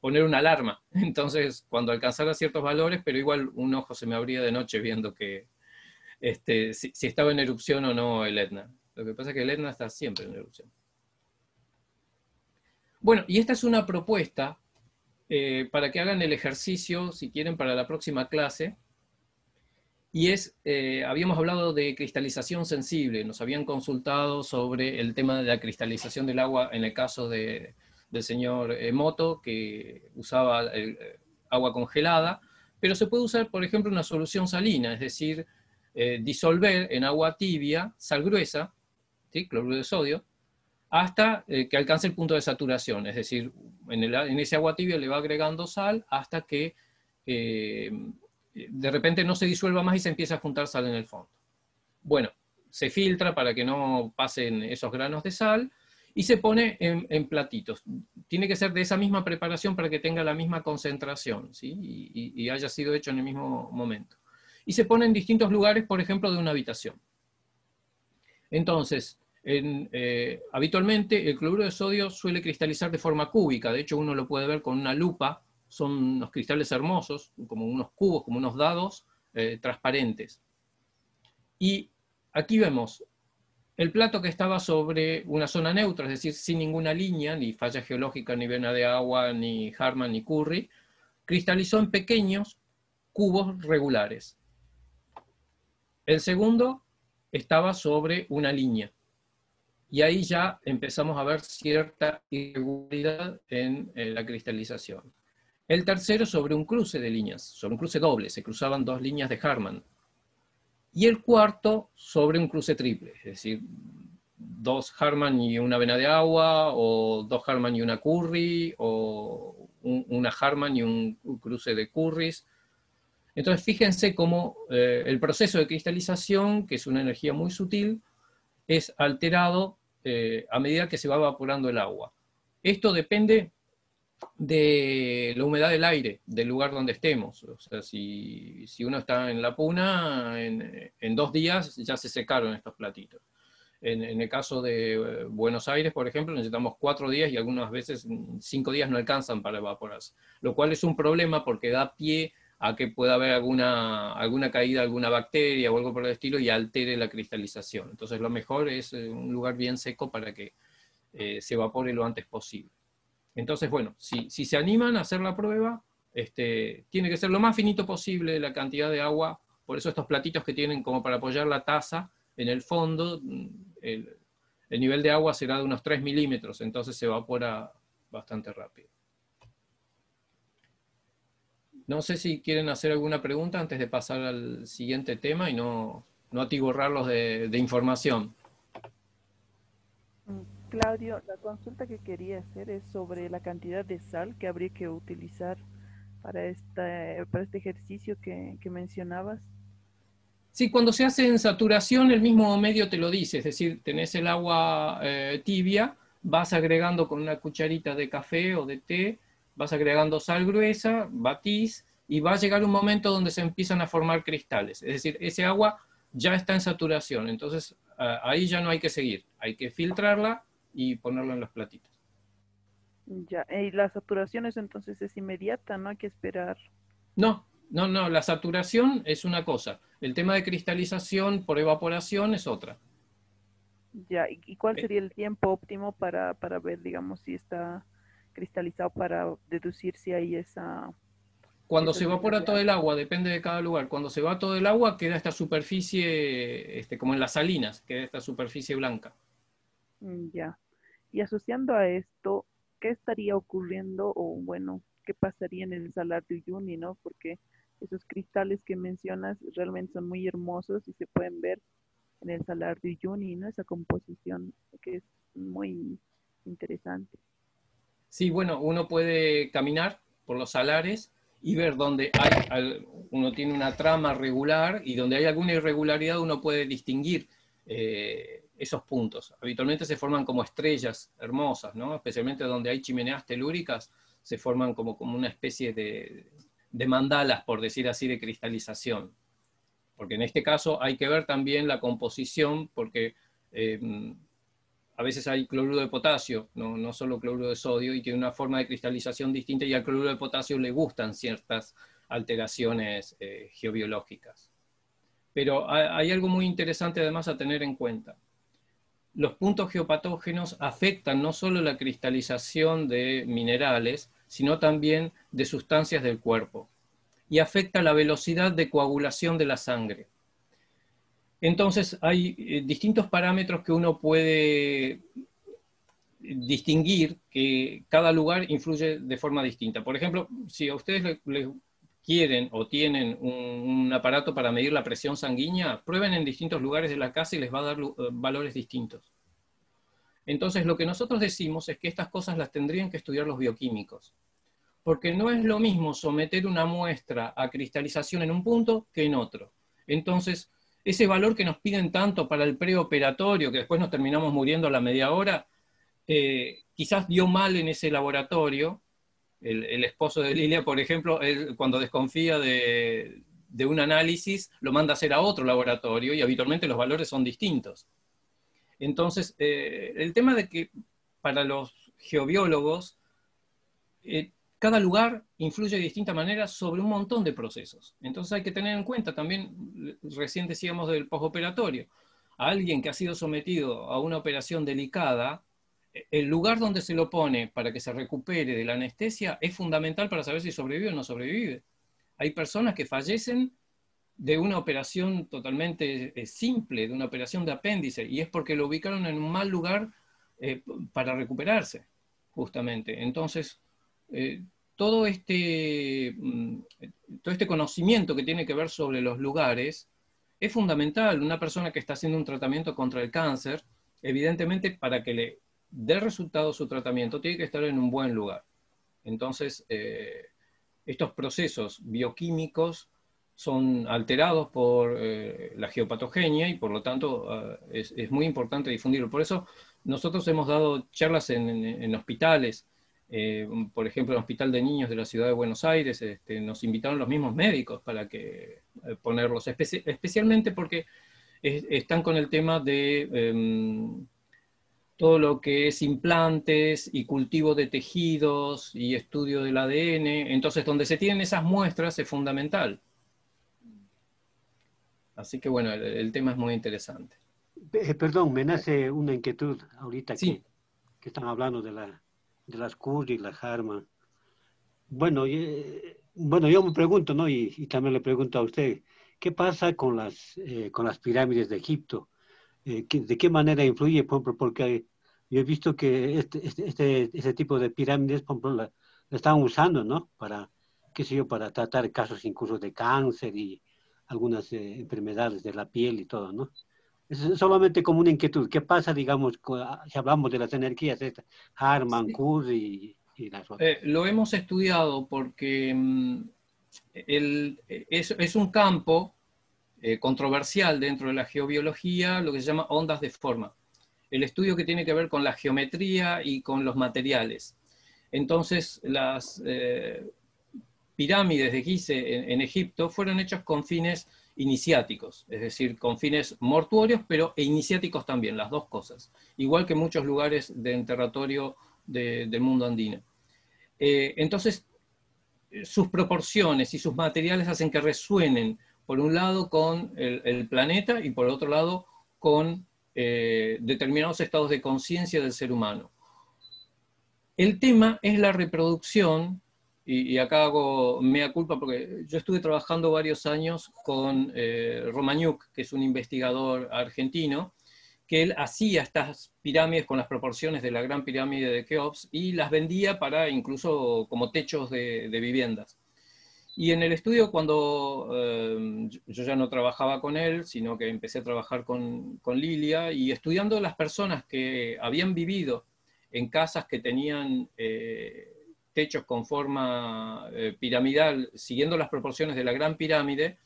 S1: poner una alarma, entonces cuando alcanzara ciertos valores, pero igual un ojo se me abría de noche viendo que este, si, si estaba en erupción o no el Etna. Lo que pasa es que el Etna está siempre en erupción. Bueno, y esta es una propuesta eh, para que hagan el ejercicio, si quieren, para la próxima clase. Y es, eh, habíamos hablado de cristalización sensible, nos habían consultado sobre el tema de la cristalización del agua en el caso del señor Emoto, que usaba agua congelada, pero se puede usar, por ejemplo, una solución salina, es decir, eh, disolver en agua tibia, sal gruesa, cloruro de sodio, hasta eh, que alcance el punto de saturación, es decir, en, ese agua tibia le va agregando sal hasta que eh, de repente no se disuelva más y se empieza a juntar sal en el fondo. Bueno, se filtra para que no pasen esos granos de sal y se pone en, platitos. Tiene que ser de esa misma preparación para que tenga la misma concentración ¿sí? y haya sido hecho en el mismo momento. Y se pone en distintos lugares, por ejemplo, de una habitación. Entonces, eh, habitualmente el cloruro de sodio suele cristalizar de forma cúbica, de hecho uno lo puede ver con una lupa, son unos cristales hermosos, como unos cubos, como unos dados eh, transparentes. Y aquí vemos el plato que estaba sobre una zona neutra, es decir, sin ninguna línea, ni falla geológica, ni vena de agua, ni Harman, ni Curry, cristalizó en pequeños cubos regulares. El segundo estaba sobre una línea y ahí ya empezamos a ver cierta irregularidad en eh, la cristalización. El tercero sobre un cruce de líneas, sobre un cruce doble, se cruzaban dos líneas de Harman. Y el cuarto sobre un cruce triple, es decir, dos Harman y una vena de agua, o dos Harman y una Curry, o una Harman y un cruce de Currys. Entonces fíjense cómo eh, el proceso de cristalización, que es una energía muy sutil, es alterado eh, a medida que se va evaporando el agua. Esto depende de la humedad del aire, del lugar donde estemos. O sea, si, uno está en la puna, en, dos días ya se secaron estos platitos. En, el caso de eh, Buenos Aires, por ejemplo, necesitamos cuatro días y algunas veces cinco días no alcanzan para evaporarse, lo cual es un problema porque da pie a que pueda haber alguna, alguna caída, alguna bacteria o algo por el estilo y altere la cristalización. Entonces lo mejor es eh, un lugar bien seco para que eh, se evapore lo antes posible. Entonces, bueno, si, si, se animan a hacer la prueba, este, tiene que ser lo más finito posible la cantidad de agua, por eso estos platitos que tienen como para apoyar la taza en el fondo, mm, el, el nivel de agua será de unos 3 milímetros, entonces se evapora bastante rápido. No sé si quieren hacer alguna pregunta antes de pasar al siguiente tema y no, no atiborrarlos de, información.
S2: Mm, Claudio, la consulta que quería hacer es sobre la cantidad de sal que habría que utilizar para, esta, para este ejercicio que, mencionabas.
S1: Sí, cuando se hace en saturación, el mismo medio te lo dice, es decir, tenés el agua eh, tibia, vas agregando con una cucharita de café o de té, vas agregando sal gruesa, batís, y va a llegar un momento donde se empiezan a formar cristales. Es decir, ese agua ya está en saturación, entonces ahí ya no hay que seguir, hay que filtrarla y ponerla en los platitos.
S2: Ya, y la saturación es entonces es inmediata, no hay que esperar.
S1: No, no, no, la saturación es una cosa, el tema de cristalización por evaporación es otra.
S2: Ya, ¿y cuál eh. sería el tiempo óptimo para, para ver, digamos, si está cristalizado para deducir si hay esa
S1: cuando se evapora todo el agua, depende de cada lugar, cuando se va todo el agua queda esta superficie, este, como en las salinas, queda esta superficie blanca.
S2: Mm, ya. Y asociando a esto, ¿qué estaría ocurriendo o bueno, qué pasaría en el Salar de Uyuni, no? Porque esos cristales que mencionas realmente son muy hermosos y se pueden ver en el Salar de Uyuni, ¿no? Esa composición que es muy interesante.
S1: Sí, bueno, uno puede caminar por los salares y ver dónde hay, uno tiene una trama regular y donde hay alguna irregularidad uno puede distinguir eh, esos puntos. Habitualmente se forman como estrellas hermosas, ¿no? especialmente donde hay chimeneas telúricas, se forman como, como una especie de, de mandalas, por decir así, de cristalización. Porque en este caso hay que ver también la composición, porque eh, a veces hay cloruro de potasio, no, solo cloruro de sodio, y tiene una forma de cristalización distinta y al cloruro de potasio le gustan ciertas alteraciones eh, geobiológicas. Pero hay, algo muy interesante además a tener en cuenta. Los puntos geopatógenos afectan no solo la cristalización de minerales, sino también de sustancias del cuerpo, y afecta la velocidad de coagulación de la sangre. Entonces hay eh, distintos parámetros que uno puede distinguir que cada lugar influye de forma distinta. Por ejemplo, si a ustedes les quieren o tienen un, aparato para medir la presión sanguínea, prueben en distintos lugares de la casa y les va a dar eh, valores distintos. Entonces, lo que nosotros decimos es que estas cosas las tendrían que estudiar los bioquímicos, porque no es lo mismo someter una muestra a cristalización en un punto que en otro. Entonces, ese valor que nos piden tanto para el preoperatorio, que después nos terminamos muriendo a la media hora, eh, quizás dio mal en ese laboratorio. El, esposo de Lilia, por ejemplo, cuando desconfía de, un análisis, lo manda a hacer a otro laboratorio y habitualmente los valores son distintos. Entonces, eh, el tema de que para los geobiólogos, eh, cada lugar influye de distinta manera sobre un montón de procesos. Entonces hay que tener en cuenta también, recién decíamos del postoperatorio, a alguien que ha sido sometido a una operación delicada, el lugar donde se lo pone para que se recupere de la anestesia es fundamental para saber si sobrevive o no sobrevive. Hay personas que fallecen de una operación totalmente eh, simple, de una operación de apéndice, y es porque lo ubicaron en un mal lugar eh, para recuperarse, justamente. Entonces, eh, todo este, mm, todo este conocimiento que tiene que ver sobre los lugares es fundamental. Una persona que está haciendo un tratamiento contra el cáncer, evidentemente para que le dé resultado su tratamiento, tiene que estar en un buen lugar. Entonces, eh, estos procesos bioquímicos son alterados por eh, la geopatogenia y por lo tanto es, muy importante difundirlo. Por eso nosotros hemos dado charlas en hospitales eh, por ejemplo, en el Hospital de Niños de la Ciudad de Buenos Aires, este, nos invitaron los mismos médicos para que eh, ponerlos, especialmente porque están con el tema de em, todo lo que es implantes y cultivo de tejidos y estudio del ADN. Entonces, donde se tienen esas muestras es fundamental. Así que bueno, el, tema es muy interesante.
S3: Eh, perdón, me nace una inquietud ahorita que están hablando de la de las y la Harma. Bueno, bueno, yo me pregunto, ¿no? Y, también le pregunto a usted, ¿qué pasa con las, eh, con las pirámides de Egipto? Eh, ¿De qué manera influye? Por porque yo he visto que este, este, este, tipo de pirámides, por ejemplo, la, están usando, ¿no? Para, qué sé yo, para tratar casos incluso de cáncer y algunas eh, enfermedades de la piel y todo, ¿no? Es solamente como una inquietud. ¿Qué pasa, digamos, ah, si hablamos de las energías, Harman, sí. y, las otras?
S1: Eh, lo hemos estudiado porque mm, es, un campo eh, controversial dentro de la geobiología, lo que se llama ondas de forma. el estudio que tiene que ver con la geometría y con los materiales. Entonces, las eh, pirámides de Gizeh en, Egipto fueron hechas con fines iniciáticos, es decir, con fines mortuorios, pero e iniciáticos también, las dos cosas, igual que muchos lugares de enterratorio del mundo andino. Eh, entonces, sus proporciones y sus materiales hacen que resuenen, por un lado, con el, planeta y por otro lado, con eh, determinados estados de conciencia del ser humano. El tema es la reproducción, y, acá hago mea culpa porque yo estuve trabajando varios años con eh, que es un investigador argentino, que él hacía estas pirámides con las proporciones de la gran pirámide de Keops y las vendía para incluso como techos de, viviendas. Y en el estudio, cuando eh, yo ya no trabajaba con él, sino que empecé a trabajar con, con, Lilia, y estudiando las personas que habían vivido en casas que tenían eh, techos con forma eh, piramidal, siguiendo las proporciones de la gran pirámide,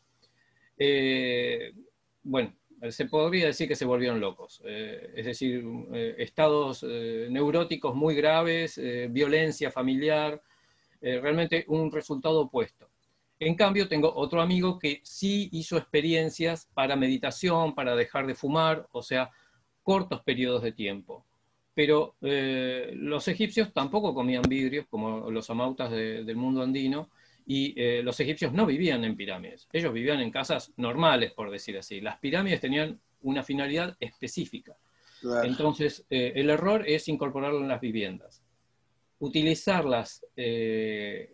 S1: bueno, se podría decir que se volvieron locos. Eh, es decir, eh, estados eh, neuróticos muy graves, violencia familiar, realmente un resultado opuesto. En cambio, tengo otro amigo que sí hizo experiencias para meditación, para dejar de fumar, o sea, cortos periodos de tiempo. Pero los egipcios tampoco comían vidrios como los amautas del mundo andino, y eh, los egipcios no vivían en pirámides, ellos vivían en casas normales, por decir así. Las pirámides tenían una finalidad específica. Entonces, eh, el error es incorporarlo en las viviendas. Utilizarlas eh,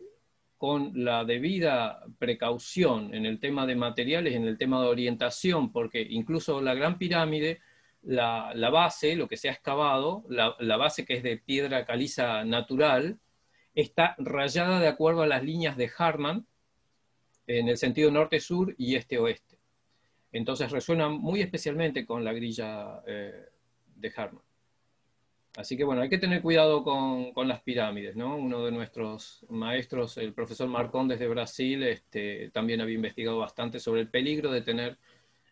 S1: con la debida precaución en el tema de materiales, en el tema de orientación, porque incluso la gran pirámide, la, base, lo que se ha excavado, la, base que es de piedra caliza natural, está rayada de acuerdo a las líneas de Harman en el sentido norte-sur y este-oeste. Entonces resuena muy especialmente con la grilla eh, de Harman. Así que bueno, hay que tener cuidado con, las pirámides, ¿no? Uno de nuestros maestros, el profesor Marcón desde Brasil, este, también había investigado bastante sobre el peligro de tener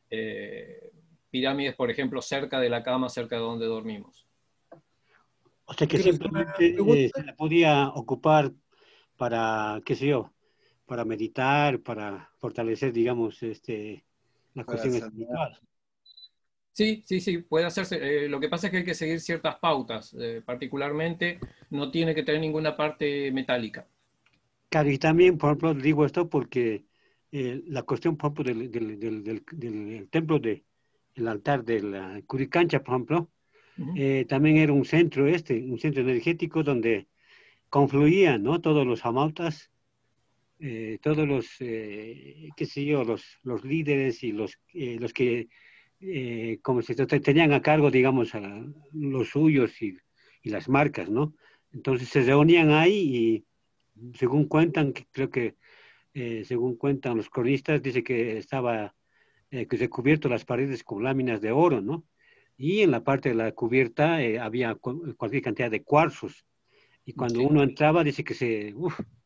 S1: eh, pirámides, por ejemplo, cerca de la cama, cerca de donde dormimos.
S3: O sea que simplemente eh, se la podía ocupar para, qué sé yo, para meditar, para fortalecer, digamos, este, la cuestión espiritual.
S1: Sí, sí, sí, puede hacerse. Eh, lo que pasa es que hay que seguir ciertas pautas. Eh, particularmente, no tiene que tener ninguna parte metálica.
S3: Claro, y también, por ejemplo, digo esto porque la cuestión, por ejemplo, del, del, del, del templo, de, el altar de la Curicancha, por ejemplo, eh, también era un centro este, un centro energético donde confluían ¿no? todos los amautas, eh, todos los, eh, qué sé yo, los, los líderes y los, los que como se tenían a cargo, digamos, a los suyos y, y, las marcas, ¿no? Entonces se reunían ahí y según cuentan, creo que según cuentan los cronistas, dice que estaba que recubierto las paredes con láminas de oro, ¿no? y en la parte de la cubierta eh, había cualquier cantidad de cuarzos. Y cuando uno entraba, dice que se,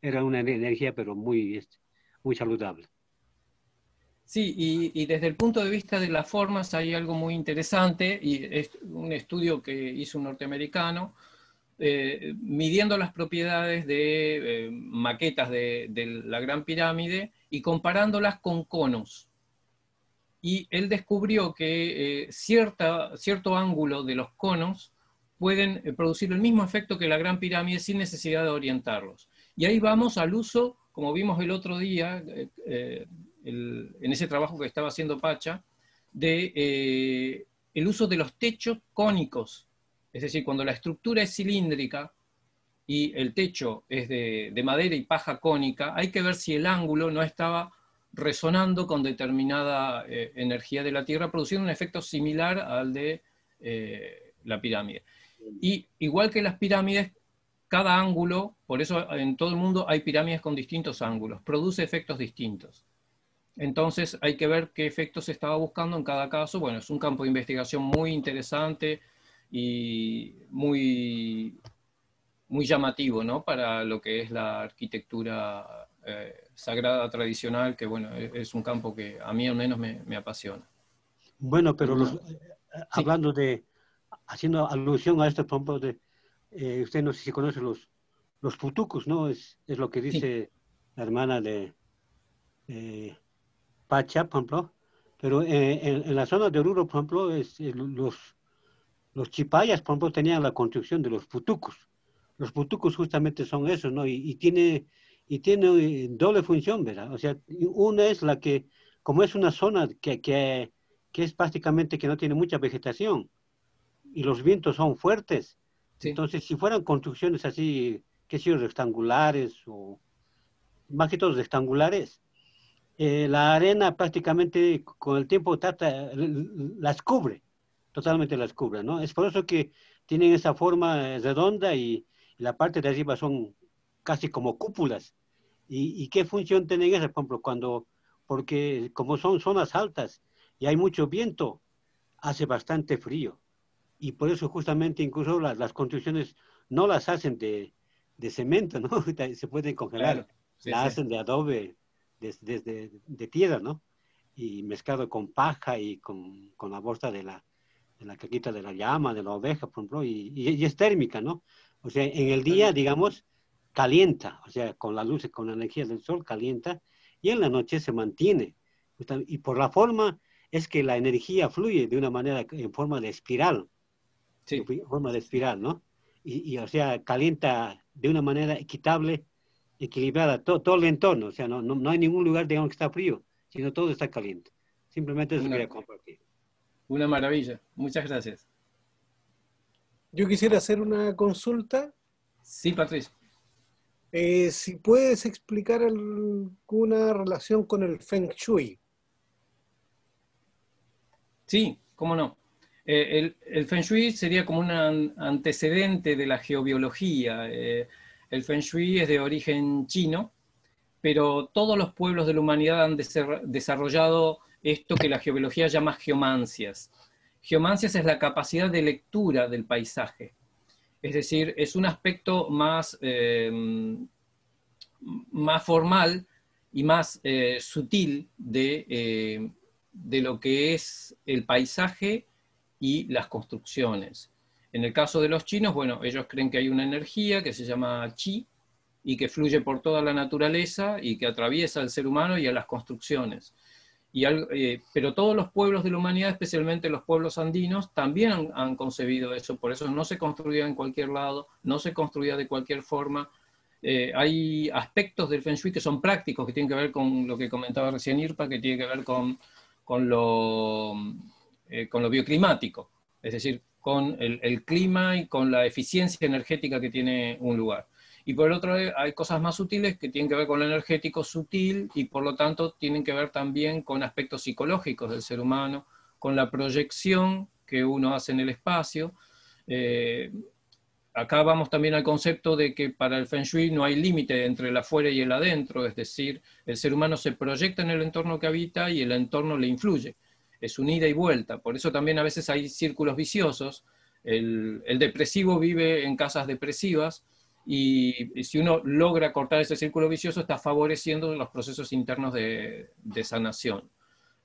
S3: era una energía, pero muy, este, muy saludable.
S1: Sí, y, desde el punto de vista de las formas hay algo muy interesante, y es un estudio que hizo un norteamericano, eh, midiendo las propiedades de eh, maquetas de, de, la Gran Pirámide y comparándolas con conos y él descubrió que eh, cierta, cierto ángulo de los conos pueden eh, producir el mismo efecto que la Gran Pirámide sin necesidad de orientarlos. Y ahí vamos al uso, como vimos el otro día, eh, en ese trabajo que estaba haciendo Pacha, de el uso de los techos cónicos. Es decir, cuando la estructura es cilíndrica y el techo es de, de madera y paja cónica, hay que ver si el ángulo no estaba resonando con determinada eh, energía de la Tierra, produciendo un efecto similar al de eh, la pirámide. Y igual que las pirámides, cada ángulo, por eso en todo el mundo hay pirámides con distintos ángulos, produce efectos distintos. Entonces hay que ver qué efectos se estaba buscando en cada caso. Bueno, es un campo de investigación muy interesante y muy, muy llamativo ¿no? para lo que es la arquitectura eh, sagrada tradicional, que bueno, e-, es un campo que a mí al menos me, apasiona.
S3: Bueno, pero los, hablando de haciendo alusión a esto, por ejemplo, de, eh, usted no sé si conoce los, los putucos, ¿no? Es, es lo que dice la hermana de eh, Pacha, por ejemplo. Pero eh, en, la zona de Oruro, por ejemplo, es, los, los chipayas, por ejemplo, tenían la construcción de los putucos. Los putucos justamente son eso, ¿no? Y, tiene, y tiene doble función, ¿verdad? O sea, una es la que, como es una zona que, que, que es prácticamente que no tiene mucha vegetación y los vientos son fuertes, entonces si fueran construcciones así que sean rectangulares o más que todo rectangulares, eh, la arena prácticamente con el tiempo trata, las cubre, totalmente las cubre, ¿no? Es por eso que tienen esa forma redonda y, la parte de arriba son casi como cúpulas. ¿Y, qué función tienen esas, por ejemplo, cuando, porque como son zonas altas y hay mucho viento, hace bastante frío. Y por eso justamente incluso las, las construcciones no las hacen de, de cemento, ¿no? Se pueden congelar. la hacen de adobe, desde de, tierra, ¿no? Y mezclado con paja y con, con la bolsa de la, de la caquita de la llama, de la oveja, por ejemplo, y, y, es térmica, ¿no? O sea, en el día, digamos, calienta, o sea, con la luz, con la energía del sol calienta, y en la noche se mantiene. Y por la forma es que la energía fluye de una manera en forma de espiral. Sí. En forma de espiral, ¿no? Y, y, o sea, calienta de una manera equitable, equilibrada, todo, todo el entorno. O sea, no, no, hay ningún lugar, digamos, que está frío, sino todo está caliente. Simplemente eso quería compartir.
S1: Una maravilla. Muchas gracias.
S6: Yo quisiera hacer una consulta.
S1: Sí, Patricio.
S6: Eh, si puedes explicar alguna relación con el Feng Shui.
S1: Sí, cómo no. Eh, el, Feng Shui sería como un antecedente de la geobiología. Eh, el Feng Shui es de origen chino, pero todos los pueblos de la humanidad han desarrollado esto que la geobiología llama geomancias. Geomancias es la capacidad de lectura del paisaje. Es decir, es un aspecto más, em, más formal y más eh, sutil de, de lo que es el paisaje y las construcciones. En el caso de los chinos, bueno, ellos creen que hay una energía que se llama chi y que fluye por toda la naturaleza y que atraviesa al ser humano y a las construcciones. Eh, pero todos los pueblos de la humanidad, especialmente los pueblos andinos, también han, concebido eso. Por eso no se construía en cualquier lado, no se construía de cualquier forma. Eh, hay aspectos del Feng Shui que son prácticos, que tienen que ver con lo que comentaba recién Irpa, que tiene que ver con, con lo eh, con lo bioclimático, es decir, con el, clima y con la eficiencia energética que tiene un lugar. Y por el otro hay cosas más sutiles que tienen que ver con lo energético sutil y por lo tanto tienen que ver también con aspectos psicológicos del ser humano, con la proyección que uno hace en el espacio. Eh, acá vamos también al concepto de que para el Feng Shui no hay límite entre el afuera y el adentro, es decir, el ser humano se proyecta en el entorno que habita y el entorno le influye es un ida y vuelta. Por eso también a veces hay círculos viciosos. El, depresivo vive en casas depresivas y, si uno logra cortar ese círculo vicioso está favoreciendo los procesos internos de, sanación.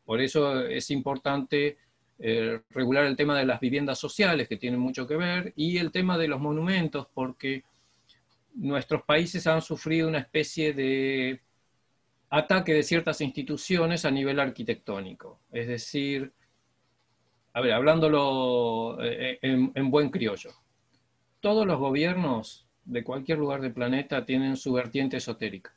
S1: Por eso es importante eh, regular el tema de las viviendas sociales, que tienen mucho que ver, y el tema de los monumentos, porque nuestros países han sufrido una especie de ataque de ciertas instituciones a nivel arquitectónico. Es decir, a ver, hablándolo eh, en, buen criollo, todos los gobiernos de cualquier lugar del planeta tienen su vertiente esotérica.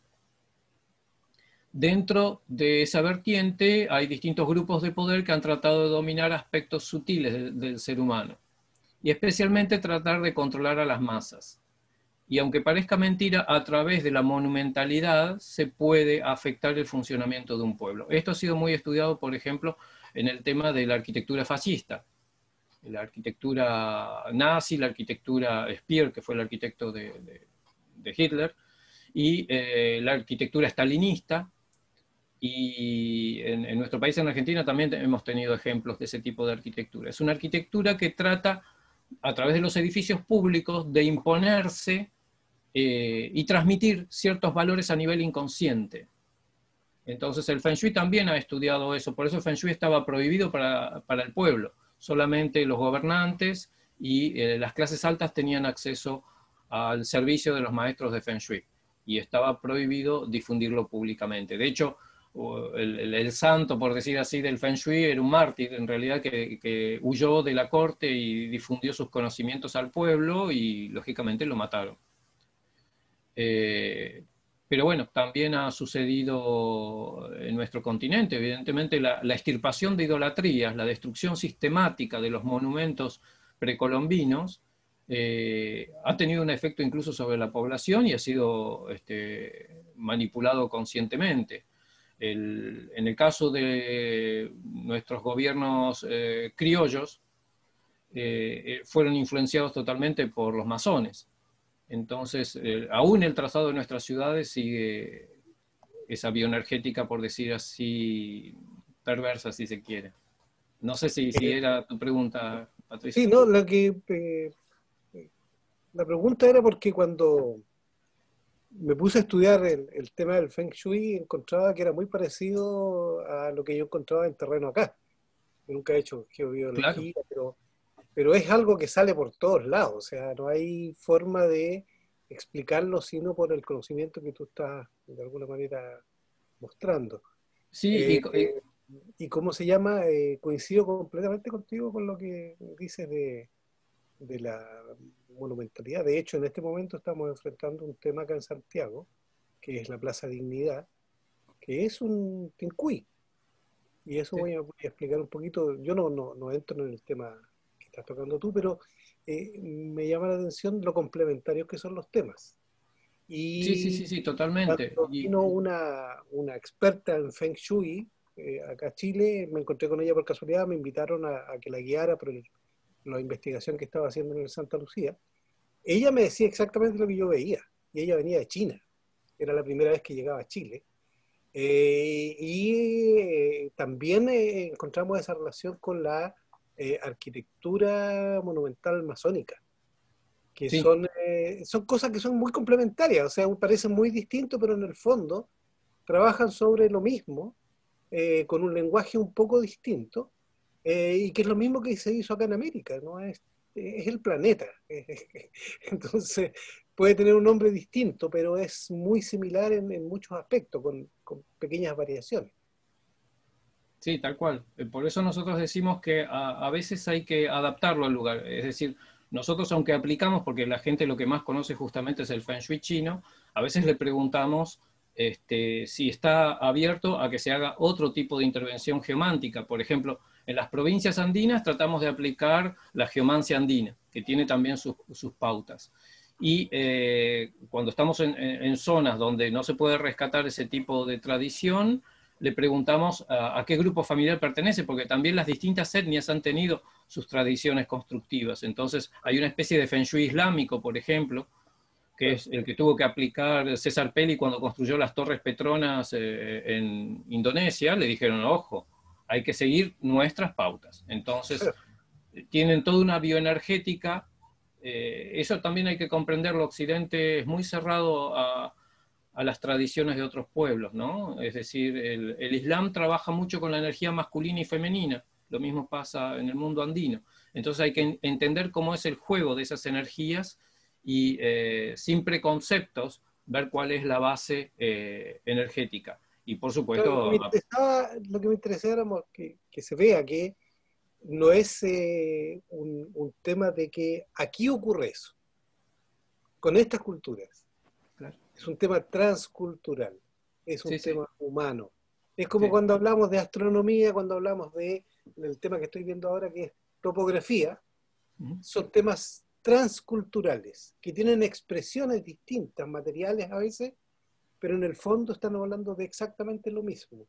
S1: Dentro de esa vertiente hay distintos grupos de poder que han tratado de dominar aspectos sutiles del ser humano y especialmente tratar de controlar a las masas y aunque parezca mentira, a través de la monumentalidad se puede afectar el funcionamiento de un pueblo. Esto ha sido muy estudiado, por ejemplo, en el tema de la arquitectura fascista, la arquitectura nazi, la arquitectura Speer, que fue el arquitecto de, Hitler, y eh, la arquitectura stalinista, y en, nuestro país, en Argentina, también hemos tenido ejemplos de ese tipo de arquitectura. Es una arquitectura que trata, a través de los edificios públicos, de imponerse eh, y transmitir ciertos valores a nivel inconsciente. Entonces el Feng Shui también ha estudiado eso, por eso el Feng Shui estaba prohibido para, el pueblo, solamente los gobernantes y eh, las clases altas tenían acceso al servicio de los maestros de Feng Shui y estaba prohibido difundirlo públicamente. De hecho, el, santo, por decir así, del Feng Shui era un mártir, en realidad, que, huyó de la corte y difundió sus conocimientos al pueblo y, lógicamente, lo mataron. Eh, pero bueno, también ha sucedido en nuestro continente, evidentemente, la, extirpación de idolatrías, la destrucción sistemática de los monumentos precolombinos, eh, ha tenido un efecto incluso sobre la población y ha sido este, manipulado conscientemente. en el caso de nuestros gobiernos eh, criollos, eh, fueron influenciados totalmente por los masones. Entonces, aún el trazado de nuestras ciudades sigue esa bioenergética, por decir así, perversa, si se quiere. No sé si, si era tu pregunta, Patricia.
S6: Sí, no, lo que la pregunta era porque cuando me puse a estudiar el, tema del Feng Shui, encontraba que era muy parecido a lo que yo encontraba en terreno acá. nunca he hecho geobiología, pero, pero es algo que sale por todos lados. O sea, no hay forma de explicarlo sino por el conocimiento que tú estás de alguna manera mostrando.
S1: Sí, y,
S6: eh, y, cómo se llama, eh, coincido completamente contigo con lo que dices de, de la monumentalidad. De hecho, en este momento estamos enfrentando un tema acá en Santiago, que es la Plaza Dignidad, que es un tincuí. Y eso voy, a, explicar un poquito. Yo no, no, entro en el tema estás tocando tú, pero eh, me llama la atención lo complementarios que son los temas.
S1: Y sí, sí, sí, totalmente.
S6: vino una, una experta en Feng Shui eh, acá a Chile, me encontré con ella por casualidad, me invitaron a, a que la guiara por el, la investigación que estaba haciendo en el Santa Lucía, ella me decía exactamente lo que yo veía. Y ella venía de China. Era la primera vez que llegaba a Chile. Eh, y eh, también eh, encontramos esa relación con la arquitectura monumental masónica, que son, son cosas que son muy complementarias, o sea, parecen muy distintos, pero en el fondo trabajan sobre lo mismo, con un lenguaje un poco distinto, eh, y que es lo mismo que se hizo acá en América, ¿no? Es, es el planeta. Entonces, puede tener un nombre distinto, pero es muy similar en, en muchos aspectos, con, con, pequeñas variaciones.
S1: Sí, tal cual. Eh, por eso nosotros decimos que a, veces hay que adaptarlo al lugar. Es decir, nosotros aunque aplicamos, porque la gente lo que más conoce justamente es el Feng Shui chino, a veces le preguntamos este, si está abierto a que se haga otro tipo de intervención geomántica. Por ejemplo, en las provincias andinas tratamos de aplicar la geomancia andina, que tiene también sus, pautas. Y eh, cuando estamos en, zonas donde no se puede rescatar ese tipo de tradición, le preguntamos a, qué grupo familiar pertenece, porque también las distintas etnias han tenido sus tradiciones constructivas. Entonces, hay una especie de feng shui islámico, por ejemplo, que es el que tuvo que aplicar César Peli cuando construyó las Torres Petronas eh, en Indonesia. Le dijeron, ojo, hay que seguir nuestras pautas. Entonces, tienen toda una bioenergética. Eh, eso también hay que comprenderlo. Occidente es muy cerrado a, las tradiciones de otros pueblos, ¿no? Es decir, el, Islam trabaja mucho con la energía masculina y femenina. Lo mismo pasa en el mundo andino. Entonces hay que entender cómo es el juego de esas energías y eh, sin preconceptos ver cuál es la base eh, energética. Y por supuesto...
S6: Lo que me interesaba, era que, que, se vea que no es eh, un, tema de que aquí ocurre eso, con estas culturas. Es un tema transcultural, es un tema humano. Es como cuando hablamos de astronomía, cuando hablamos de el tema que estoy viendo ahora, que es topografía, son temas transculturales, que tienen expresiones distintas, materiales a veces, pero en el fondo están hablando de exactamente lo mismo.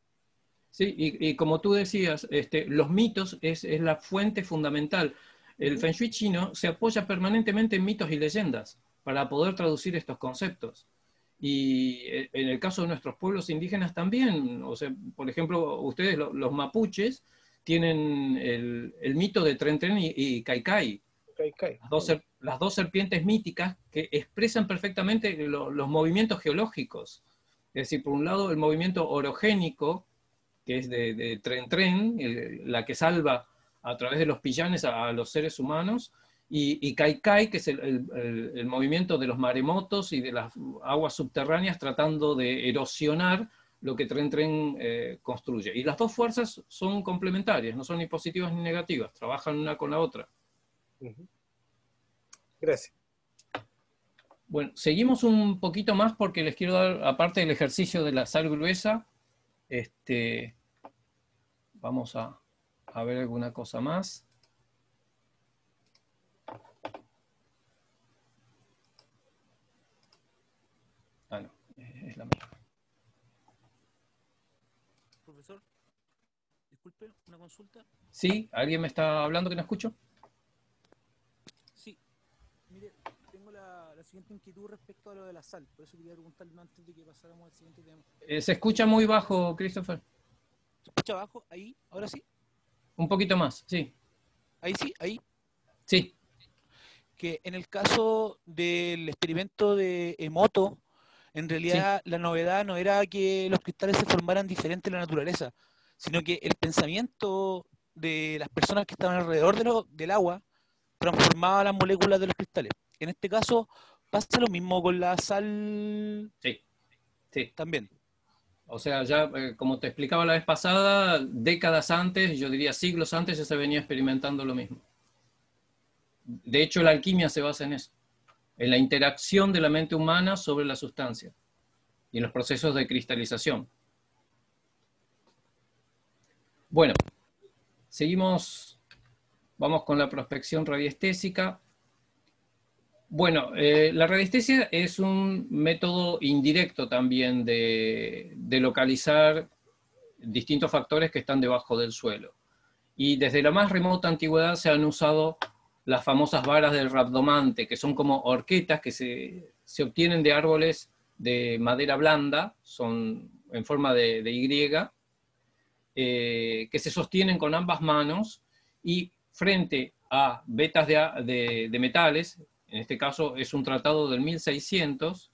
S1: Sí, y, como tú decías, este, los mitos es, la fuente fundamental. El Feng Shui chino se apoya permanentemente en mitos y leyendas para poder traducir estos conceptos. Y eh, en el caso de nuestros pueblos indígenas también, o sea, por ejemplo, ustedes los mapuches tienen el, mito de Tren Tren y, y Kai Kai. Las, dos, serpientes míticas que expresan perfectamente los movimientos geológicos. Es decir, por un lado el movimiento orogénico, que es de, tren-tren, la que salva a través de los pillanes a, los seres humanos, y, y Kaikai, que es el, movimiento de los maremotos y de las aguas subterráneas tratando de erosionar lo que Tren Tren eh, construye. Y las dos fuerzas son complementarias, no son ni positivas ni negativas, trabajan una con la otra.
S6: Gracias.
S1: Bueno, seguimos un poquito más porque les quiero dar, aparte del ejercicio de la sal gruesa, este, vamos a, a ver alguna cosa más. Ah, no, es la misma.
S7: Profesor, disculpe, una consulta.
S1: Sí, ¿alguien me está hablando que no escucho?
S7: Sí, mire, tengo la, siguiente inquietud respecto a lo de la sal, por eso quería preguntarle antes de que pasáramos al siguiente tema.
S1: Eh, se escucha muy bajo, Christopher.
S7: ¿Se escucha bajo? ¿Ahí? ¿Ahora sí?
S1: Un poquito más, sí.
S7: Ahí sí, ahí.
S1: Sí.
S7: Que en el caso del experimento de Emoto, en realidad la novedad no era que los cristales se formaran diferentes en la naturaleza, sino que el pensamiento de las personas que estaban alrededor de del agua transformaba las moléculas de los cristales. En este caso pasa lo mismo con la sal.
S1: Sí, sí.
S7: También.
S1: O sea, ya eh, como te explicaba la vez pasada, décadas antes, yo diría siglos antes, ya se venía experimentando lo mismo. De hecho, la alquimia se basa en eso en la interacción de la mente humana sobre la sustancia y en los procesos de cristalización. Bueno, seguimos, vamos con la prospección radiestésica. Bueno, eh, la radiestesia es un método indirecto también de, de localizar distintos factores que están debajo del suelo. Y desde la más remota antigüedad se han usado las famosas varas del rabdomante, que son como horquetas que se, obtienen de árboles de madera blanda, son en forma de, Y, eh, que se sostienen con ambas manos y frente a vetas de, metales, en este caso es un tratado del 1600,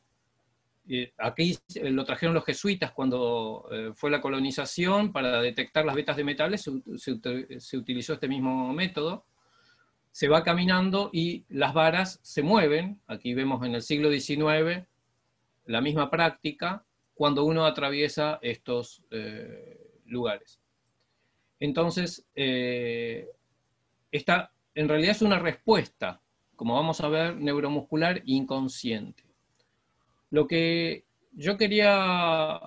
S1: eh, aquí lo trajeron los jesuitas cuando eh, fue la colonización, para detectar las vetas de metales se utilizó este mismo método, se va caminando y las varas se mueven. Aquí vemos en el siglo XIX la misma práctica cuando uno atraviesa estos eh, lugares. Entonces, eh, esta en realidad es una respuesta, como vamos a ver, neuromuscular inconsciente. Lo que yo quería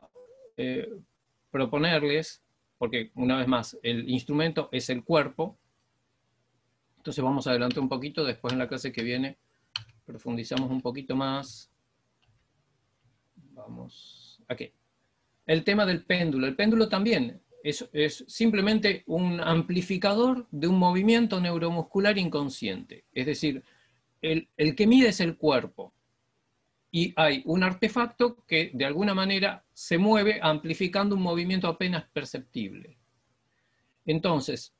S1: eh, proponerles, porque una vez más, el instrumento es el cuerpo, entonces vamos adelante un poquito, después en la clase que viene profundizamos un poquito más. Vamos, aquí. El tema del péndulo. El péndulo también es, simplemente un amplificador de un movimiento neuromuscular inconsciente. Es decir, el, el que mide es el cuerpo. Y hay un artefacto que de alguna manera se mueve amplificando un movimiento apenas perceptible. Entonces,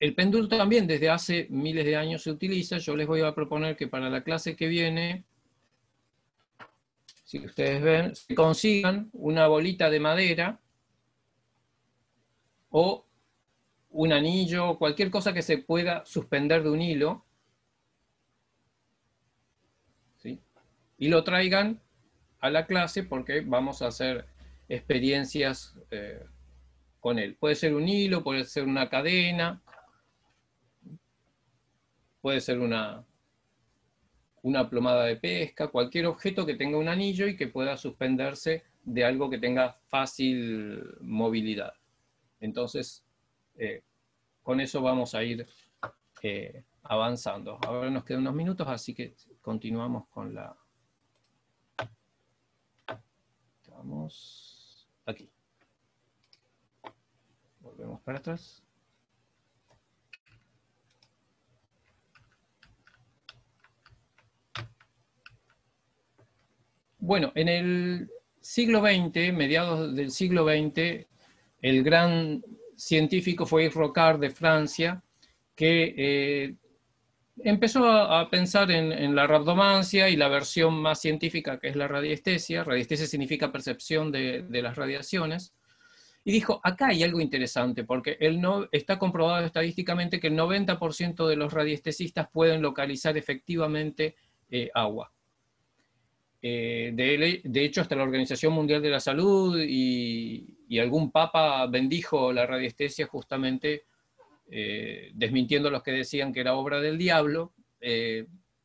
S1: el péndulo también desde hace miles de años se utiliza. Yo les voy a proponer que para la clase que viene, si ustedes ven, se consigan una bolita de madera o un anillo, cualquier cosa que se pueda suspender de un hilo, y lo traigan a la clase porque vamos a hacer experiencias eh, con él. Puede ser un hilo, puede ser una cadena, puede ser una, una plomada de pesca, cualquier objeto que tenga un anillo y que pueda suspenderse de algo que tenga fácil movilidad. Entonces, eh, con eso vamos a ir eh, avanzando. Ahora nos quedan unos minutos, así que continuamos con la... Estamos aquí. Volvemos para atrás. Bueno, en el siglo XX, mediados del siglo XX, el gran científico fue Rocard de Francia, que eh, empezó a, pensar en, la rabdomancia y la versión más científica que es la radiestesia. Radiestesia significa percepción de, las radiaciones. Y dijo, acá hay algo interesante, porque el no, está comprobado estadísticamente que el 90% de los radiestesistas pueden localizar efectivamente eh, agua. Eh, de, hecho, hasta la Organización Mundial de la Salud y, algún papa bendijo la radiestesia justamente eh, desmintiendo a los que decían que era obra del diablo,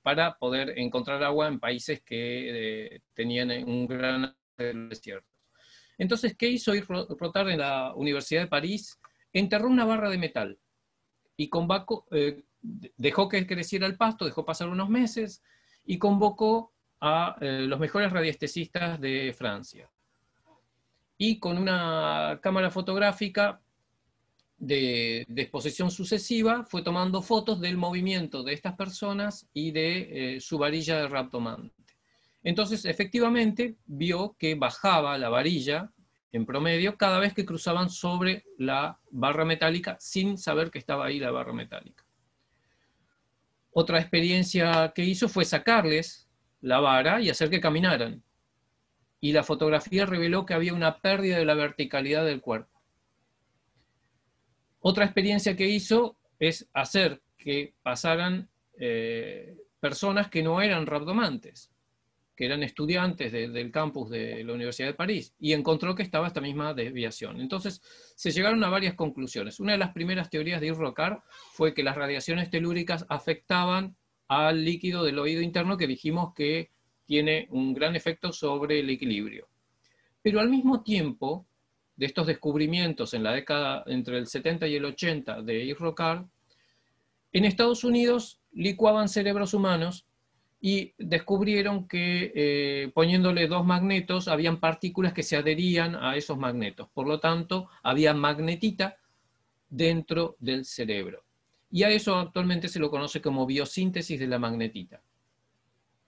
S1: para poder encontrar agua en países que tenían un gran desierto. Entonces, ¿qué hizo ir rotar en la Universidad de París? Enterró una barra de metal y eh, dejó que creciera el pasto, dejó pasar unos meses y convocó a eh, los mejores radiestesistas de Francia. Y con una cámara fotográfica de, exposición sucesiva fue tomando fotos del movimiento de estas personas y de eh, su varilla de raptomante. Entonces, efectivamente, vio que bajaba la varilla en promedio cada vez que cruzaban sobre la barra metálica sin saber que estaba ahí la barra metálica. Otra experiencia que hizo fue sacarles la vara y hacer que caminaran. Y la fotografía reveló que había una pérdida de la verticalidad del cuerpo. Otra experiencia que hizo es hacer que pasaran eh, personas que no eran rabdomantes que eran estudiantes del campus de la Universidad de París, y encontró que estaba esta misma desviación. Entonces, se llegaron a varias conclusiones. Una de las primeras teorías de Irrocar fue que las radiaciones telúricas afectaban al líquido del oído interno que dijimos que tiene un gran efecto sobre el equilibrio. Pero al mismo tiempo, de estos descubrimientos en la década entre el 70 y el 80 de Irrocar, en Estados Unidos licuaban cerebros humanos y descubrieron que eh, poniéndole dos magnetos habían partículas que se adherían a esos magnetos. Por lo tanto, había magnetita dentro del cerebro. Y a eso actualmente se lo conoce como biosíntesis de la magnetita.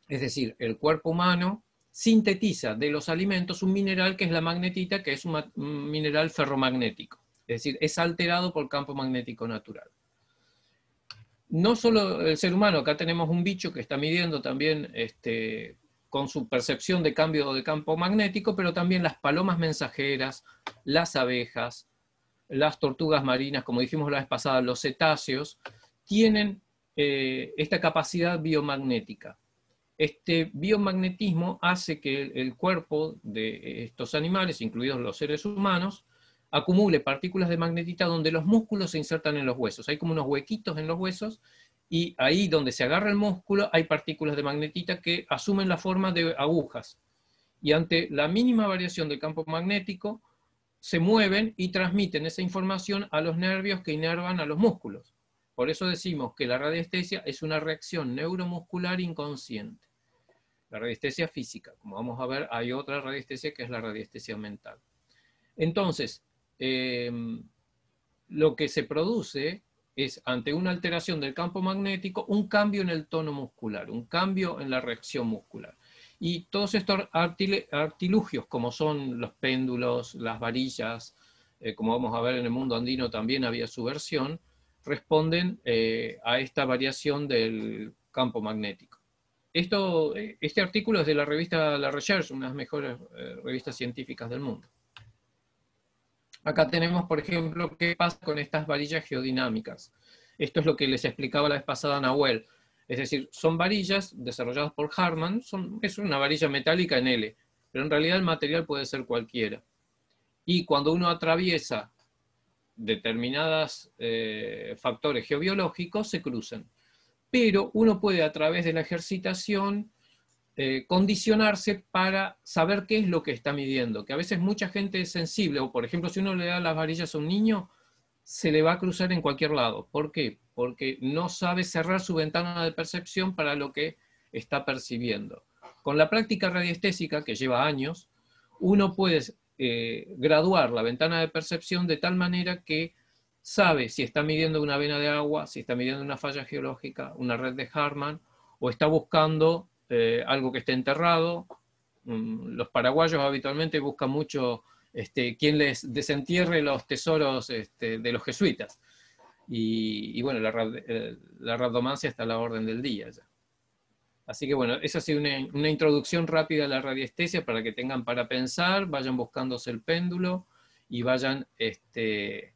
S1: Es decir, el cuerpo humano sintetiza de los alimentos un mineral que es la magnetita, que es un mineral ferromagnético. Es decir, es alterado por campo magnético natural no solo el ser humano, acá tenemos un bicho que está midiendo también este, con su percepción de cambio de campo magnético, pero también las palomas mensajeras, las abejas, las tortugas marinas, como dijimos la vez pasada, los cetáceos, tienen eh, esta capacidad biomagnética. Este biomagnetismo hace que el cuerpo de estos animales, incluidos los seres humanos, acumule partículas de magnetita donde los músculos se insertan en los huesos. Hay como unos huequitos en los huesos y ahí donde se agarra el músculo hay partículas de magnetita que asumen la forma de agujas. Y ante la mínima variación del campo magnético, se mueven y transmiten esa información a los nervios que inervan a los músculos. Por eso decimos que la radiestesia es una reacción neuromuscular inconsciente. La radiestesia física, como vamos a ver, hay otra radiestesia que es la radiestesia mental. Entonces, Em, lo que se produce es, ante una alteración del campo magnético, un cambio en el tono muscular, un cambio en la reacción muscular. Y todos estos artilugios, como son los péndulos, las varillas, eh, como vamos a ver en el mundo andino también había su versión, responden eh, a esta variación del campo magnético. Esto, eh, este artículo es de la revista La Recherche, una de las mejores revistas científicas del mundo. Acá tenemos, por ejemplo, qué pasa con estas varillas geodinámicas. Esto es lo que les explicaba la vez pasada Nahuel. Es decir, son varillas desarrolladas por Harman, es una varilla metálica en L, pero en realidad el material puede ser cualquiera. Y cuando uno atraviesa determinados eh, factores geobiológicos, se cruzan. Pero uno puede a través de la ejercitación eh, condicionarse para saber qué es lo que está midiendo, que a veces mucha gente es sensible, o por ejemplo, si uno le da las varillas a un niño, se le va a cruzar en cualquier lado. ¿Por qué? Porque no sabe cerrar su ventana de percepción para lo que está percibiendo. Con la práctica radiestésica, que lleva años, uno puede eh, graduar la ventana de percepción de tal manera que sabe si está midiendo una vena de agua, si está midiendo una falla geológica, una red de Harman, o está buscando eh, algo que esté enterrado. Mm, los paraguayos habitualmente buscan mucho este, quien les desentierre los tesoros este, de los jesuitas. Y, bueno, la, eh, la está a la orden del día ya. Así que bueno, esa ha sido una, introducción rápida a la radiestesia para que tengan para pensar, vayan buscándose el péndulo y vayan este,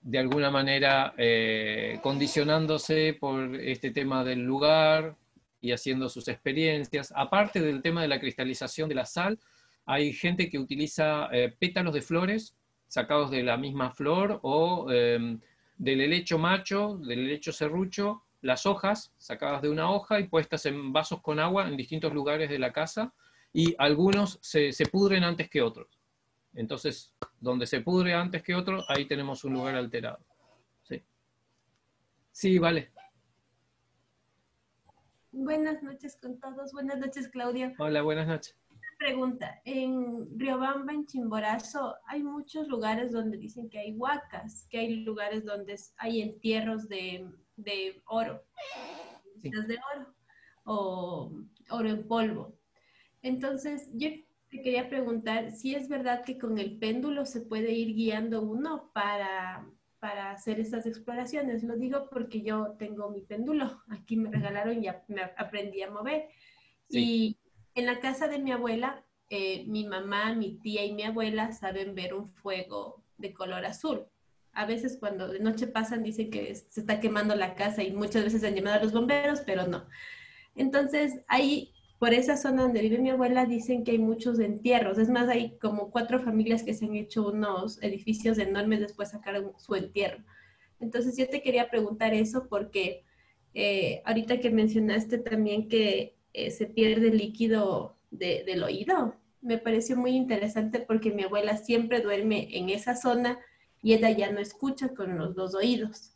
S1: de alguna manera eh, condicionándose por este tema del lugar y haciendo sus experiencias. Aparte del tema de la cristalización de la sal, hay gente que utiliza eh, pétalos de flores sacados de la misma flor o em, del helecho macho, del helecho serrucho, las hojas sacadas de una hoja y puestas en vasos con agua en distintos lugares de la casa y algunos se, se pudren antes que otros. Entonces, donde se pudre antes que otro, ahí tenemos un lugar alterado. Sí, sí vale.
S8: Buenas noches con todos. Buenas noches, Claudia.
S1: Hola, buenas noches.
S8: Pregunta, en Riobamba, en Chimborazo, hay muchos lugares donde dicen que hay huacas, que hay lugares donde hay entierros de, oro, de oro, o oro en polvo. Entonces, yo te quería preguntar si es verdad que con el péndulo se puede ir guiando uno para, para hacer estas exploraciones. Lo digo porque yo tengo mi péndulo, aquí me regalaron y me aprendí a mover. Y en la casa de mi abuela, eh, mi mamá, mi tía y mi abuela saben ver un fuego de color azul. A veces cuando de noche pasan dicen que se está quemando la casa y muchas veces han llamado a los bomberos, pero no. Entonces, ahí por esa zona donde vive mi abuela dicen que hay muchos entierros. Es más, hay como cuatro familias que se han hecho unos edificios enormes después sacaron su entierro. Entonces yo te quería preguntar eso porque eh, ahorita que mencionaste también que eh, se pierde el líquido del oído, me pareció muy interesante porque mi abuela siempre duerme en esa zona y ella ya no escucha con los dos oídos.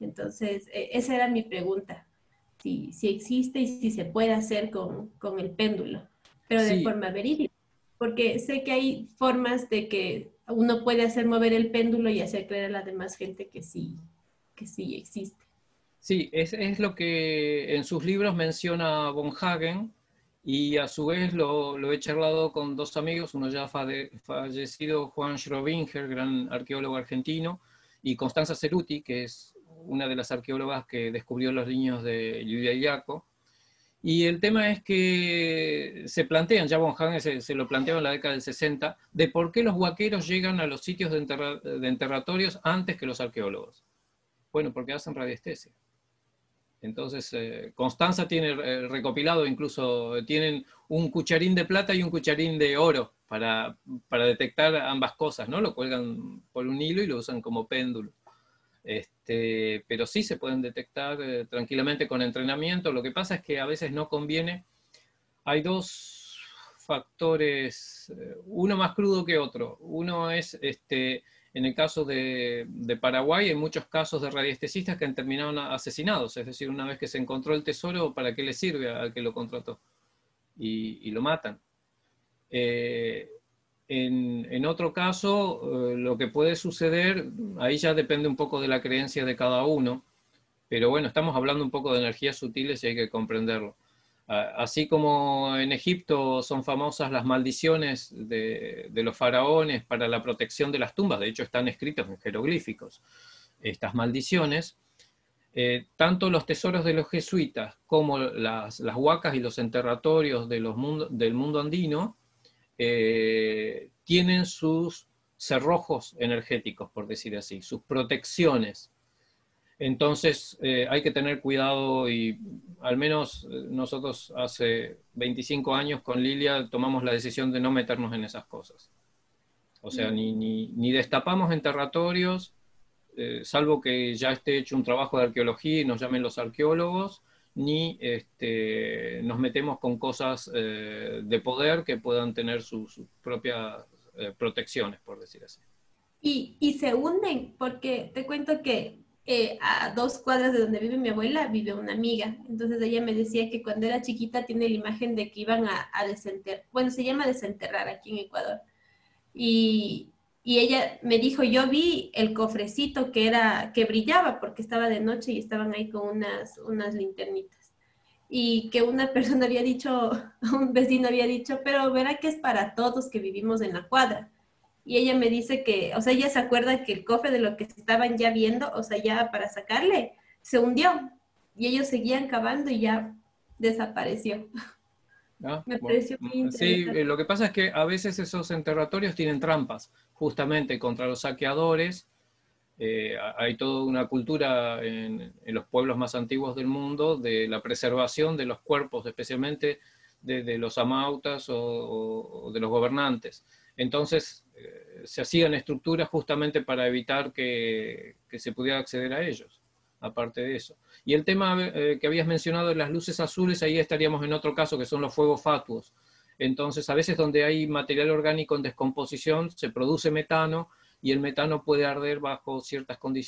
S8: Entonces, e, esa era mi pregunta si, si existe y si se puede hacer con, con el péndulo, pero de forma verídica. Porque sé que hay formas de que uno puede hacer mover el péndulo y hacer creer a la demás gente que sí, que sí existe.
S1: Sí, es, lo que en sus libros menciona Von Hagen, y a su vez lo, he charlado con dos amigos, uno ya fallecido, Juan Schrobinger, gran arqueólogo argentino, y Constanza Ceruti, que es una de las arqueólogas que descubrió los niños de Yaco. Y el tema es que se plantean, ya Von Hagen se, lo planteaba en la década del 60, de por qué los huaqueros llegan a los sitios de, enterratorios antes que los arqueólogos. Bueno, porque hacen radiestesia. Entonces, eh, Constanza tiene eh, recopilado, incluso tienen un cucharín de plata y un cucharín de oro para, para detectar ambas cosas, ¿no? Lo cuelgan por un hilo y lo usan como péndulo. Este, pero sí se pueden detectar eh, tranquilamente con entrenamiento. Lo que pasa es que a veces no conviene. Hay dos factores, uno más crudo que otro. Uno es, este, en el caso de, Paraguay, hay muchos casos de radiestesistas que han terminado asesinados. Es decir, una vez que se encontró el tesoro, ¿para qué le sirve al que lo contrató? Y, lo matan. Eh, en, otro caso, eh, lo que puede suceder, ahí ya depende un poco de la creencia de cada uno, pero bueno, estamos hablando un poco de energías sutiles y hay que comprenderlo. Así como en Egipto son famosas las maldiciones de, los faraones para la protección de las tumbas, de hecho están escritas en jeroglíficos, estas maldiciones, eh, tanto los tesoros de los jesuitas como las, huacas y los enterratorios del mundo andino eh, tienen sus cerrojos energéticos, por decir así, sus protecciones. Entonces eh, hay que tener cuidado y al menos eh, nosotros hace 25 años con Lilia tomamos la decisión de no meternos en esas cosas. O sea, ni, ni, destapamos enterratorios, salvo que ya esté hecho un trabajo de arqueología y nos llamen los arqueólogos, ni este, nos metemos con cosas eh, de poder que puedan tener sus, propias eh, protecciones, por decir así.
S8: Y, y, se hunden, porque te cuento que a dos cuadras de donde vive mi abuela vive una amiga. Entonces ella me decía que cuando era chiquita tiene la imagen de que iban a, a desenterrar, bueno, se llama desenterrar aquí en Ecuador. Y, y ella me dijo, yo vi el cofrecito que era, que brillaba porque estaba de noche y estaban ahí con unas, unas linternitas. Y que una persona había dicho, un vecino había dicho, pero verá que es para todos que vivimos en la cuadra. Y ella me dice que, o sea, ella se acuerda que el cofre de lo que estaban ya viendo, o sea, ya para sacarle, se hundió. Y ellos seguían cavando y ya desapareció.
S1: sí, eh, lo que pasa es que a veces esos enterratorios tienen trampas, justamente contra los saqueadores. Eh, hay toda una cultura en, los pueblos más antiguos del mundo de la preservación de los cuerpos, especialmente de, los amautas o, de los gobernantes. Entonces, se hacían estructuras justamente para evitar que se pudiera acceder a ellos aparte de eso. Y el tema eh, que habías mencionado de las luces azules, ahí estaríamos en otro caso, que son los fuegos fatuos. Entonces, a veces donde hay material orgánico en descomposición, se produce metano y el metano puede arder bajo ciertas condiciones